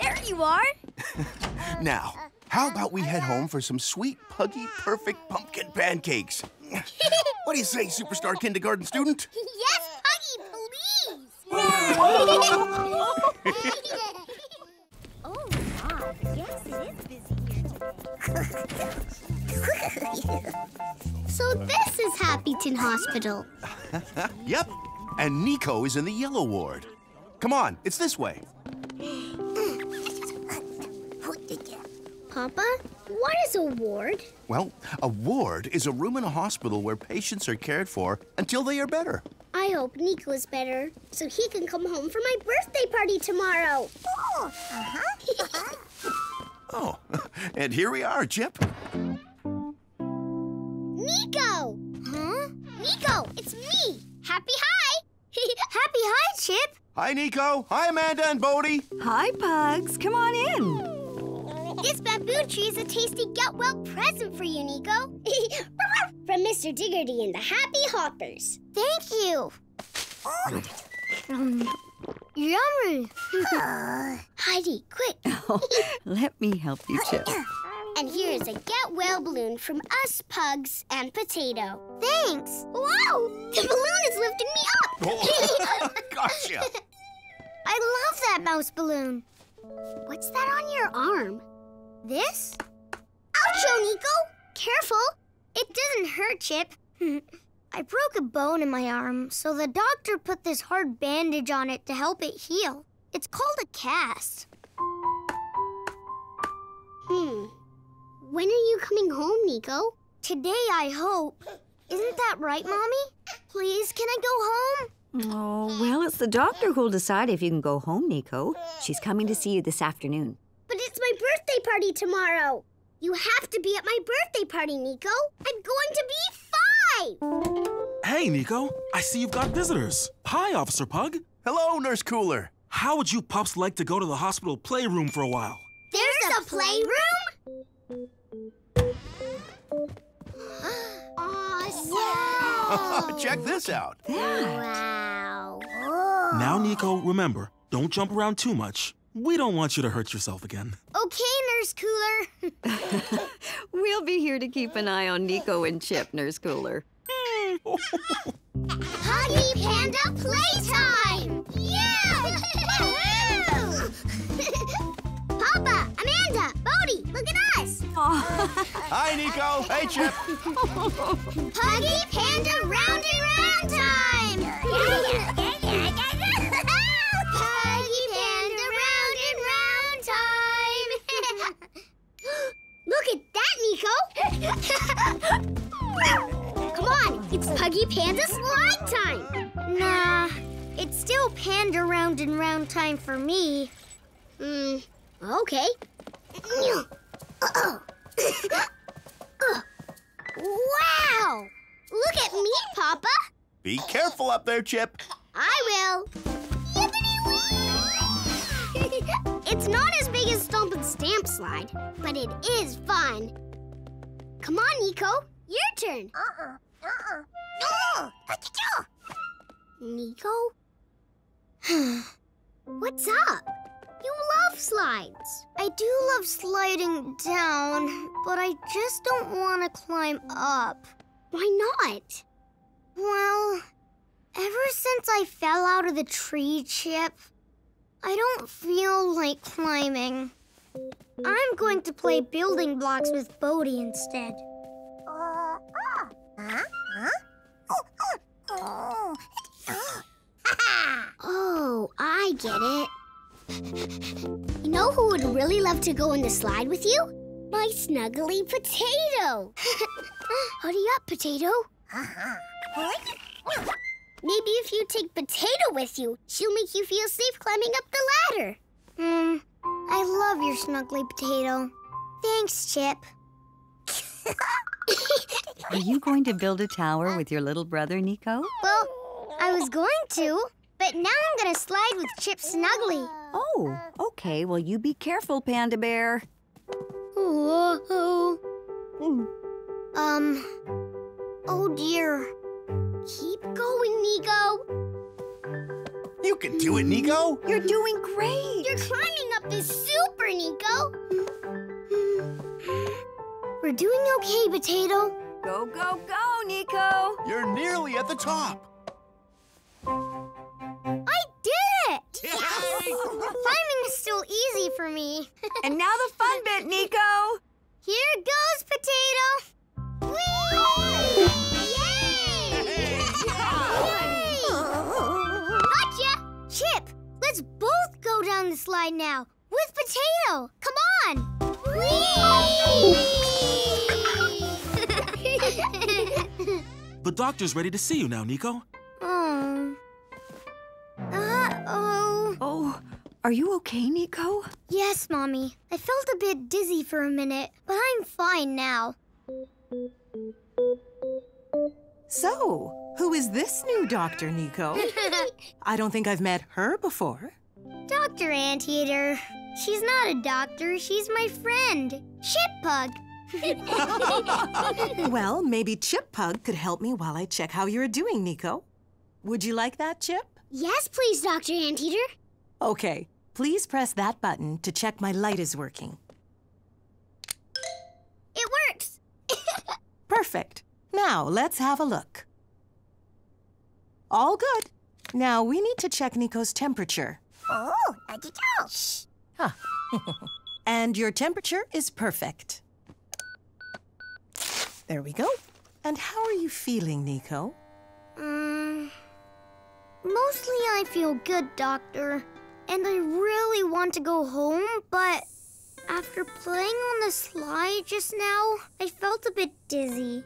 There you are. Now, how about we head home for some sweet, puggy, perfect pumpkin pancakes? what do you say, superstar kindergarten student? yes, Puggy, please! Oh, Mom, yes, it is busy here today. so this is Happyton Hospital. yep. And Nico is in the yellow ward. Come on, it's this way. Papa, what is a ward? Well, a ward is a room in a hospital where patients are cared for until they are better. I hope Nico is better so he can come home for my birthday party tomorrow. Oh, uh-huh. Oh, and here we are, Chip. Nico! Huh? Nico, it's me! Happy hi! Happy hi, Chip! Hi, Nico. Hi, Amanda and Bodie. Hi, Pugs. Come on in. This bamboo tree is a tasty get well present for you, Nico. From Mr. Diggerty and the Happy Hoppers. Thank you. Um, yummy. Heidi, quick. Oh, let me help you, Chip. And here is a get well balloon from us, Pugs and Potato. Thanks. Wow, the balloon is lifting me up. gotcha. I love that mouse balloon. What's that on your arm? This? Oucho, Nico! Careful! It doesn't hurt, Chip. I broke a bone in my arm, so the doctor put this hard bandage on it to help it heal. It's called a cast. Hmm. When are you coming home, Nico? Today, I hope. Isn't that right, Mommy? Please, can I go home? Oh, well, it's the doctor who'll decide if you can go home, Nico. She's coming to see you this afternoon. But it's my birthday party tomorrow. You have to be at my birthday party, Nico. I'm going to be five. Hey, Nico. I see you've got visitors. Hi, Officer Pug. Hello, Nurse Cooler. How would you pups like to go to the hospital playroom for a while? There's a playroom? awesome! Check this out. Wow. Now, Nico, remember, don't jump around too much. We don't want you to hurt yourself again. Okay, Nurse Cooler. We'll be here to keep an eye on Nico and Chip, Nurse Cooler. Huggy Panda playtime! Yeah! Papa, Amanda, Bodie, look at us! Oh. Hi, Nico. Hey, Chip. Huggy Panda round and round time! Look at that, Nico! Come on, it's Puggy Panda slide time! Nah, it's still Panda round and round time for me. Hmm, okay. wow! Look at me, Papa! Be careful up there, Chip. I will. it's not as big as Stomp and Stamp Slide, but it is fun. Come on, Nico. Your turn. Uh-uh. Uh-uh. Nico? What's up? You love slides. I do love sliding down, but I just don't want to climb up. Why not? Well, ever since I fell out of the tree, Chip, I don't feel like climbing. I'm going to play building blocks with Bodie instead. Oh, I get it. You know who would really love to go on the slide with you? My snuggly potato. Hurry up, potato. Maybe if you take potato with you, she'll make you feel safe climbing up the ladder. Hmm, I love your snuggly potato. Thanks, Chip. Are you going to build a tower with your little brother, Nico? Well, I was going to, but now I'm gonna slide with Chip Snuggly. Oh, okay. Well, you be careful, Panda Bear. Whoa. Um. Oh dear. Keep going, Nico. You can do it, Nico. You're doing great. You're climbing up this super, Nico. We're doing okay, Potato. Go, go, go, Nico. You're nearly at the top. I did it! Climbing is still easy for me. And now the fun bit, Nico. Here goes Potato. Whee! Let's both go down the slide now with Potato. Come on. The doctor's ready to see you now, Nico. oh. Uh-oh. Oh, are you okay, Nico? Yes, Mommy. I felt a bit dizzy for a minute, but I'm fine now. So, who is this new doctor, Nico? I don't think I've met her before. Dr. Anteater. She's not a doctor, she's my friend, Chip Pug. well, maybe Chip Pug could help me while I check how you're doing, Nico. Would you like that, Chip? yes, please, Dr. Anteater. Okay, please press that button to check my light is working. It works. Perfect. Now, let's have a look. All good. Now, we need to check Nico's temperature. Oh, Shh. Huh. and your temperature is perfect. There we go. And how are you feeling, Nico? Um, mostly I feel good, Doctor. And I really want to go home, but after playing on the slide just now, I felt a bit dizzy.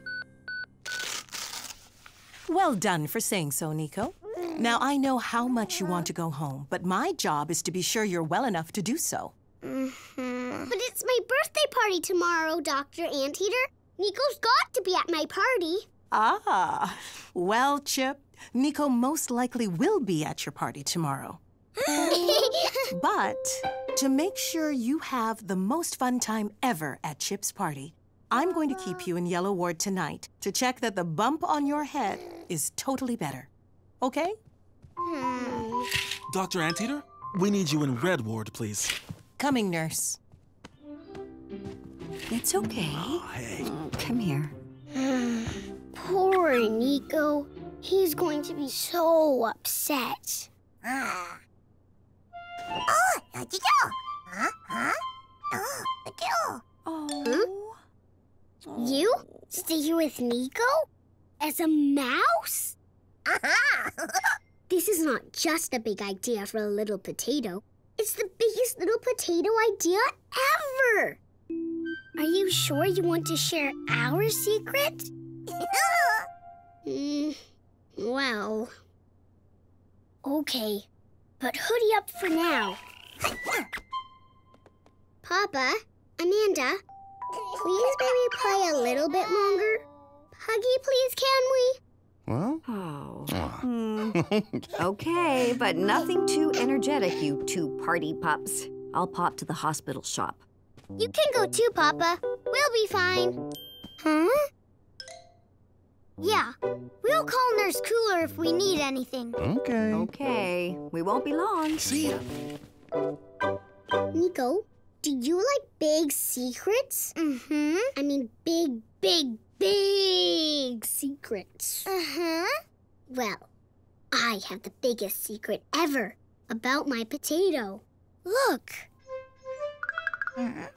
Well done for saying so, Nico. Now, I know how much you want to go home, but my job is to be sure you're well enough to do so. Mm-hmm. But it's my birthday party tomorrow, Dr. Anteater. Nico's got to be at my party. Ah, well, Chip, Nico most likely will be at your party tomorrow. But to make sure you have the most fun time ever at Chip's party, I'm going to keep you in Yellow Ward tonight to check that the bump on your head is totally better. Okay? Dr. Anteater, we need you in Red Ward, please. Coming, nurse. It's okay. hey. Come here. Poor Nico. He's going to be so upset. Oh, Antio. Huh? Oh. You? Stay here with Nico? As a mouse? this is not just a big idea for a little potato. It's the biggest little potato idea ever. Are you sure you want to share our secret? Hmm, well. Okay, but hoodie up for now. Papa, Amanda, please maybe play a little bit longer. Huggy, please, can we? Well, Oh. Hmm. Okay, but nothing too energetic, you two party pups. I'll pop to the hospital shop. You can go too, Papa. We'll be fine. Huh? Yeah, we'll call Nurse Cooler if we need anything. okay. Okay, we won't be long. See ya. Nico, do you like big secrets? Mm-hmm. I mean big, big, big secrets. Uh-huh. Well, I have the biggest secret ever about my potato. Look. it's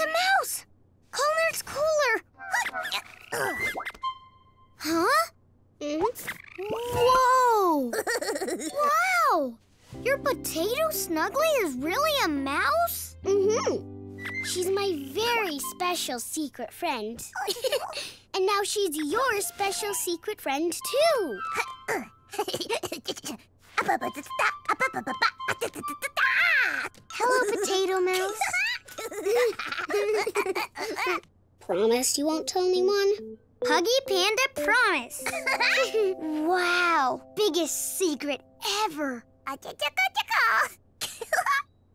a mouse! Colner's cooler! huh? Whoa! wow! Your potato snuggly is really a mouse? Mm-hmm. She's my very special secret friend. and now she's your special secret friend, too. Hello, Potato Mouse. Promise you won't tell anyone? Puggy Panda promise. wow, biggest secret ever.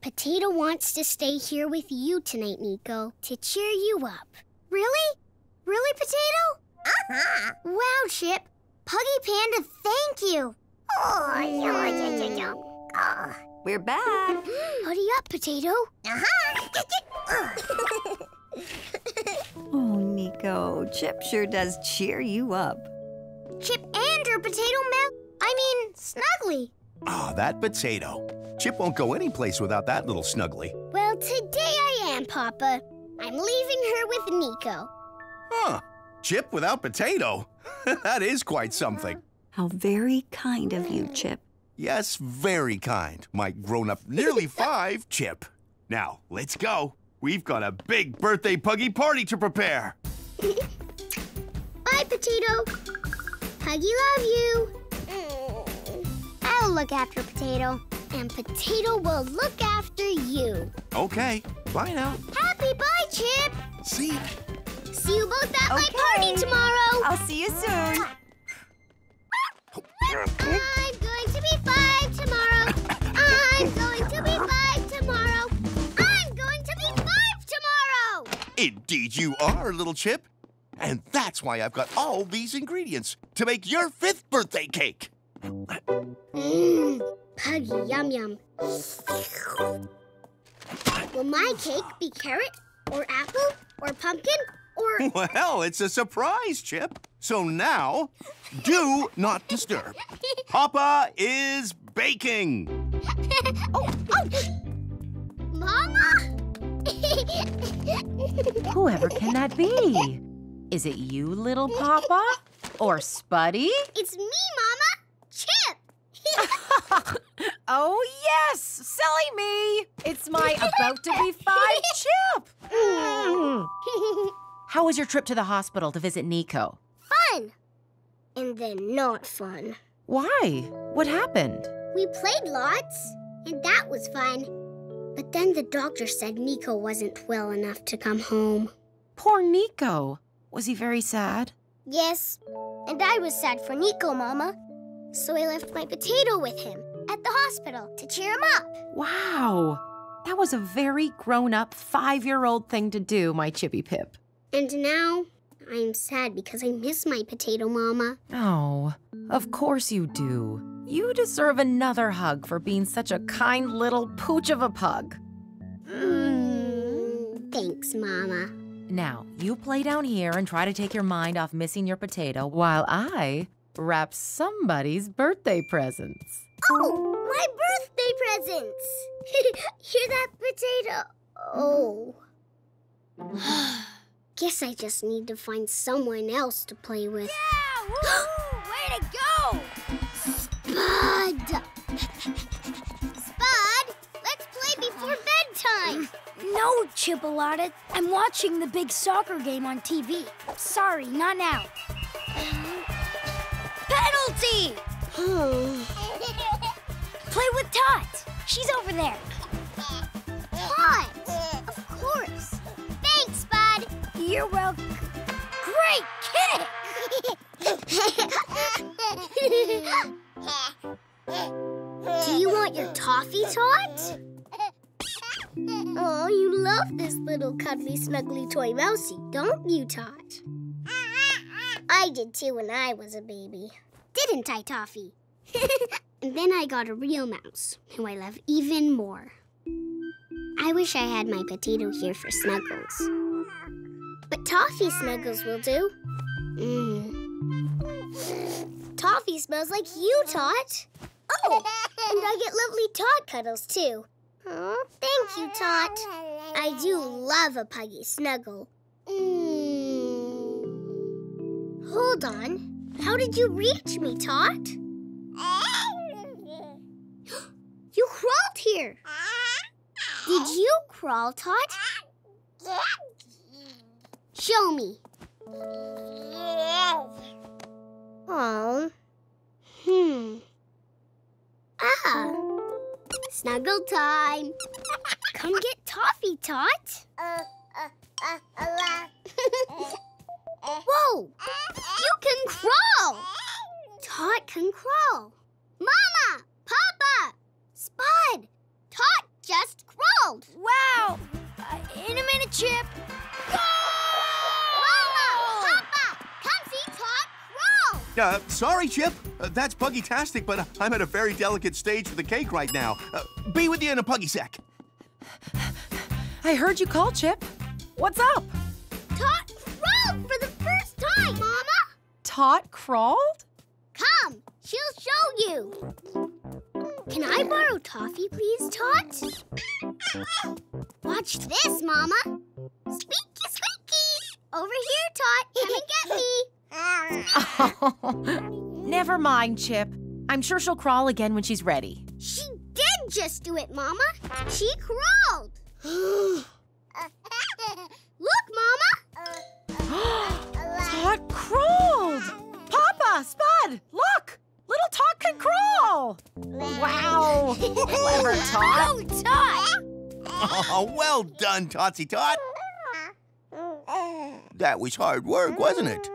Potato wants to stay here with you tonight, Nico, to cheer you up. Really? Really, Potato? Uh-huh. Wow, Chip. Puggy Panda, thank you. We're back. Hurry up, Potato. Uh-huh. Oh, Nico, Chip sure does cheer you up. Chip and your potato mouse. I mean, Snuggly. Ah, that potato. Chip won't go anyplace without that little snuggly. Well, today I am, Papa. I'm leaving her with Nico. Huh. Chip without potato? that is quite something. How very kind of you, Chip. Yes, very kind. My grown up, nearly five, Chip. Now, let's go. We've got a big birthday puggy party to prepare. Bye, Potato. Puggy love you. I'll look after Potato, and Potato will look after you. Okay, bye now. Happy bye, Chip. See? See you both at my party tomorrow. I'll see you soon. I'm going to be five tomorrow. I'm going to be five tomorrow. I'm going to be five tomorrow. Indeed you are, little Chip. And that's why I've got all these ingredients to make your fifth birthday cake. Mmm, Puggy, yum yum. Will my cake be carrot or apple or pumpkin or... Well, it's a surprise, Chip. So now, do not disturb. Papa is baking. oh, oh. Mama? Whoever can that be? Is it you, little Papa? Or Spuddy? It's me, Mama. Chip. oh, yes! Silly me! It's my about to be five Chip! How was your trip to the hospital to visit Nico? Fun. And then not fun. Why? What happened? We played lots, and that was fun. But then the doctor said Nico wasn't well enough to come home. Poor Nico. Was he very sad? Yes, and I was sad for Nico, Mama. So I left my potato with him at the hospital to cheer him up. Wow. That was a very grown up five year old thing to do, my Chippy Pip. And now I'm sad because I miss my potato, Mama. Oh, of course you do. You deserve another hug for being such a kind little pooch of a pug. Mm, thanks, Mama. Now, you play down here and try to take your mind off missing your potato while I wrap somebody's birthday presents. Oh, my birthday presents! Hear that potato? Oh. Guess I just need to find someone else to play with. Yeah! Woo! Way to go! Spud! Spud, let's play before bedtime. No, Chipolata. I'm watching the big soccer game on TV. Sorry, not now. Penalty! Play with Tot. She's over there. Tot! Of course. Thanks, Bud. You're welcome. Great kick! Do you want your toffee, Tot? Oh, you love this little cuddly, snuggly toy mousie, don't you, Tot? I did too when I was a baby. Didn't I, Toffee? And then I got a real mouse, who I love even more. I wish I had my potato here for Snuggles. But Toffee Snuggles will do. Mmm. Toffee smells like you, Tot. Oh, and I get lovely Tot cuddles, too. Thank you, Tot. I do love a puggy snuggle. Mm. Hold on. How did you reach me, Tot? You crawled here. Did you crawl, Tot? Show me. Oh. Hmm. Ah. Snuggle time. Come get Toffee, Tot. Whoa! You can crawl! Tot can crawl. Mama! Papa! Spud! Tot just crawled! Wow! Uh, in a minute, Chip. Go! Mama! Papa! Come see Tot crawl! Uh, sorry, Chip. Uh, that's Puggy-tastic, but I'm at a very delicate stage for the cake right now. Uh, be with you in a Puggy sec. I heard you call, Chip. What's up? Tot crawled for the time, Mama! Tot crawled? Come, she'll show you. Can I borrow Toffee, please, Tot? Watch this, Mama. Squeaky, squeaky. Over here, Tot. Come and get me. Never mind, Chip. I'm sure she'll crawl again when she's ready. She did just do it, Mama. She crawled. Look, Mama. Tot crawled! Papa, Spud, look! Little Tot can crawl! Wow! Clever Tot. Go, Tot. Oh, well done, Totsy Tot. That was hard work, wasn't it?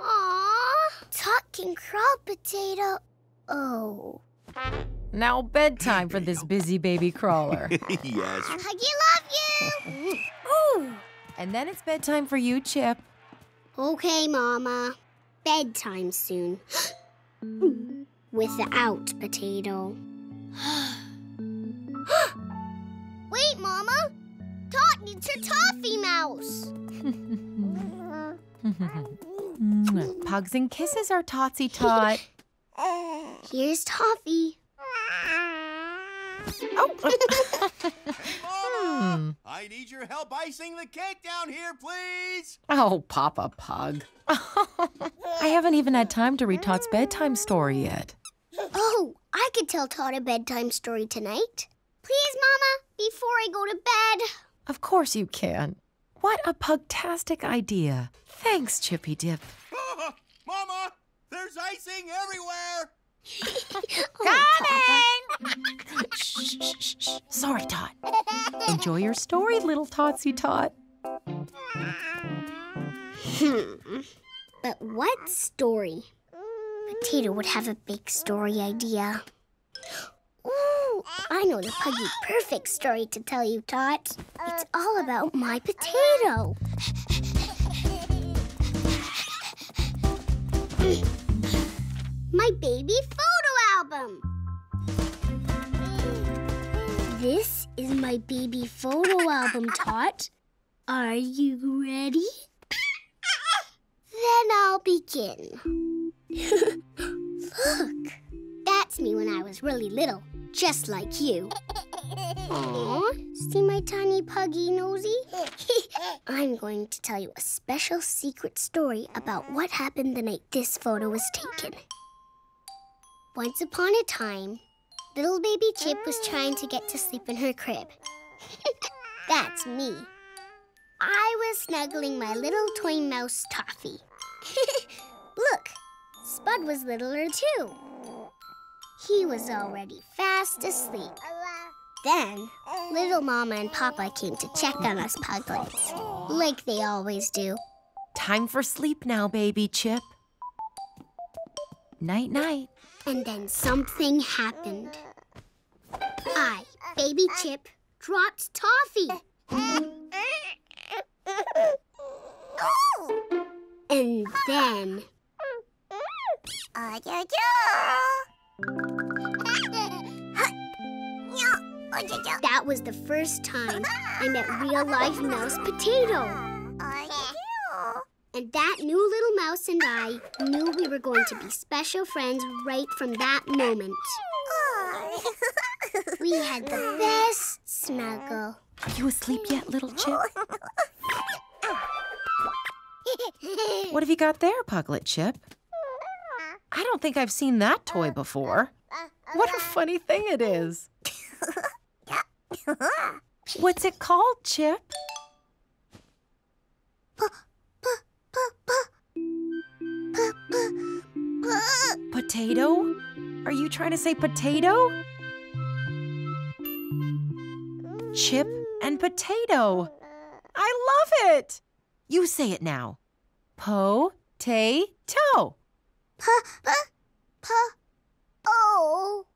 Aw. Tot can crawl, Potato. Oh. Now bedtime for this busy baby crawler. yes. Huggy, love you. Ooh. And then it's bedtime for you, Chip. Okay, Mama. Bedtime soon. Without potato. Wait, Mama! Tot needs her toffee mouse! Pugs and kisses are Totsy Tot. Here's Toffee. Hmm. I need your help icing the cake down here, please. Oh, Papa Pug. I haven't even had time to read Tot's bedtime story yet. Oh, I could tell Tot a bedtime story tonight. Please, Mama, before I go to bed. Of course you can. What a pugtastic idea. Thanks, Chippy Dip. Mama, there's icing everywhere. Shh, shh, shh, shh. Sorry, Tot. Enjoy your story, little Totsy Tot. Hmm. But what story? Potato would have a big story idea. Ooh, I know the Puggy perfect story to tell you, Tot. It's all about my potato. My baby photo album. This is my baby photo album, Tot. Are you ready? Then I'll begin. Look, that's me when I was really little, just like you. Aw, see my tiny puggy nosy? I'm going to tell you a special secret story about what happened the night this photo was taken. Once upon a time, little baby Chip was trying to get to sleep in her crib. That's me. I was snuggling my little toy mouse Toffee. Look, Spud was littler too. He was already fast asleep. Then, little Mama and Papa came to check on us puglets, like they always do. Time for sleep now, baby Chip. Night, night. And then something happened. I, Baby Chip, dropped Toffee. and then... That was the first time I met real-life Mouse Potato. And that new little mouse and I knew we were going to be special friends right from that moment. We had the best snuggle. Are you asleep yet, little Chip? What have you got there, Puglet Chip? I don't think I've seen that toy before. What a funny thing it is. What's it called, Chip? Potato? Are you trying to say potato? Chip and potato. I love it. You say it now. Po-tay-toe. Oh!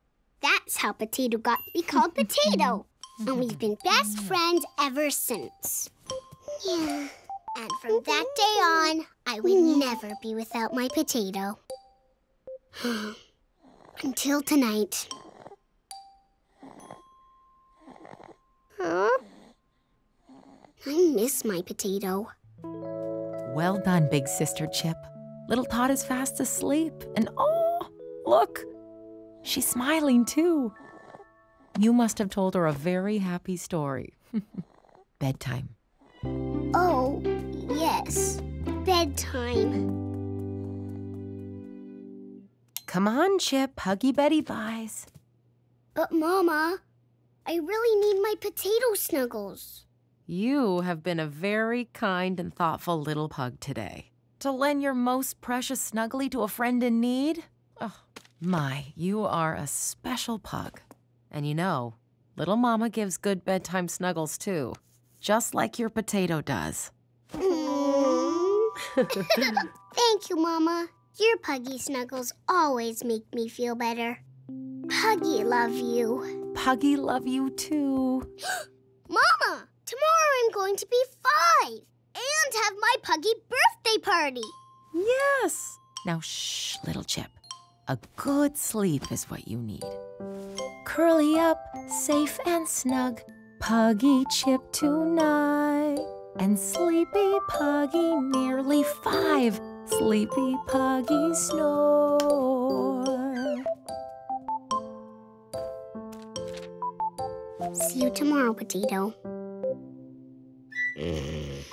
That's how Potato got to be called Potato. and we've been best friends ever since. Yeah. And from that day on, I would hmm. never be without my potato. Until tonight. Huh? I miss my potato. Well done, big sister Chip. Little Tot is fast asleep. And oh, look, she's smiling too. You must have told her a very happy story. Bedtime. Yes. Bedtime. Come on, Chip. Huggy Betty buys. But, Mama, I really need my potato snuggles. You have been a very kind and thoughtful little pug today. To lend your most precious snuggly to a friend in need? Oh, my, you are a special pug. And you know, little mama gives good bedtime snuggles too, just like your potato does. Thank you, Mama. Your puggy snuggles always make me feel better. Puggy love you. Puggy love you too. Mama, tomorrow I'm going to be five and have my puggy birthday party. Yes. Now, shh, little Chip. A good sleep is what you need. Curly up, safe and snug. Puggy Chip tonight. And sleepy Puggy nearly five. Sleepy Puggy snore. See you tomorrow, Potato. Mm.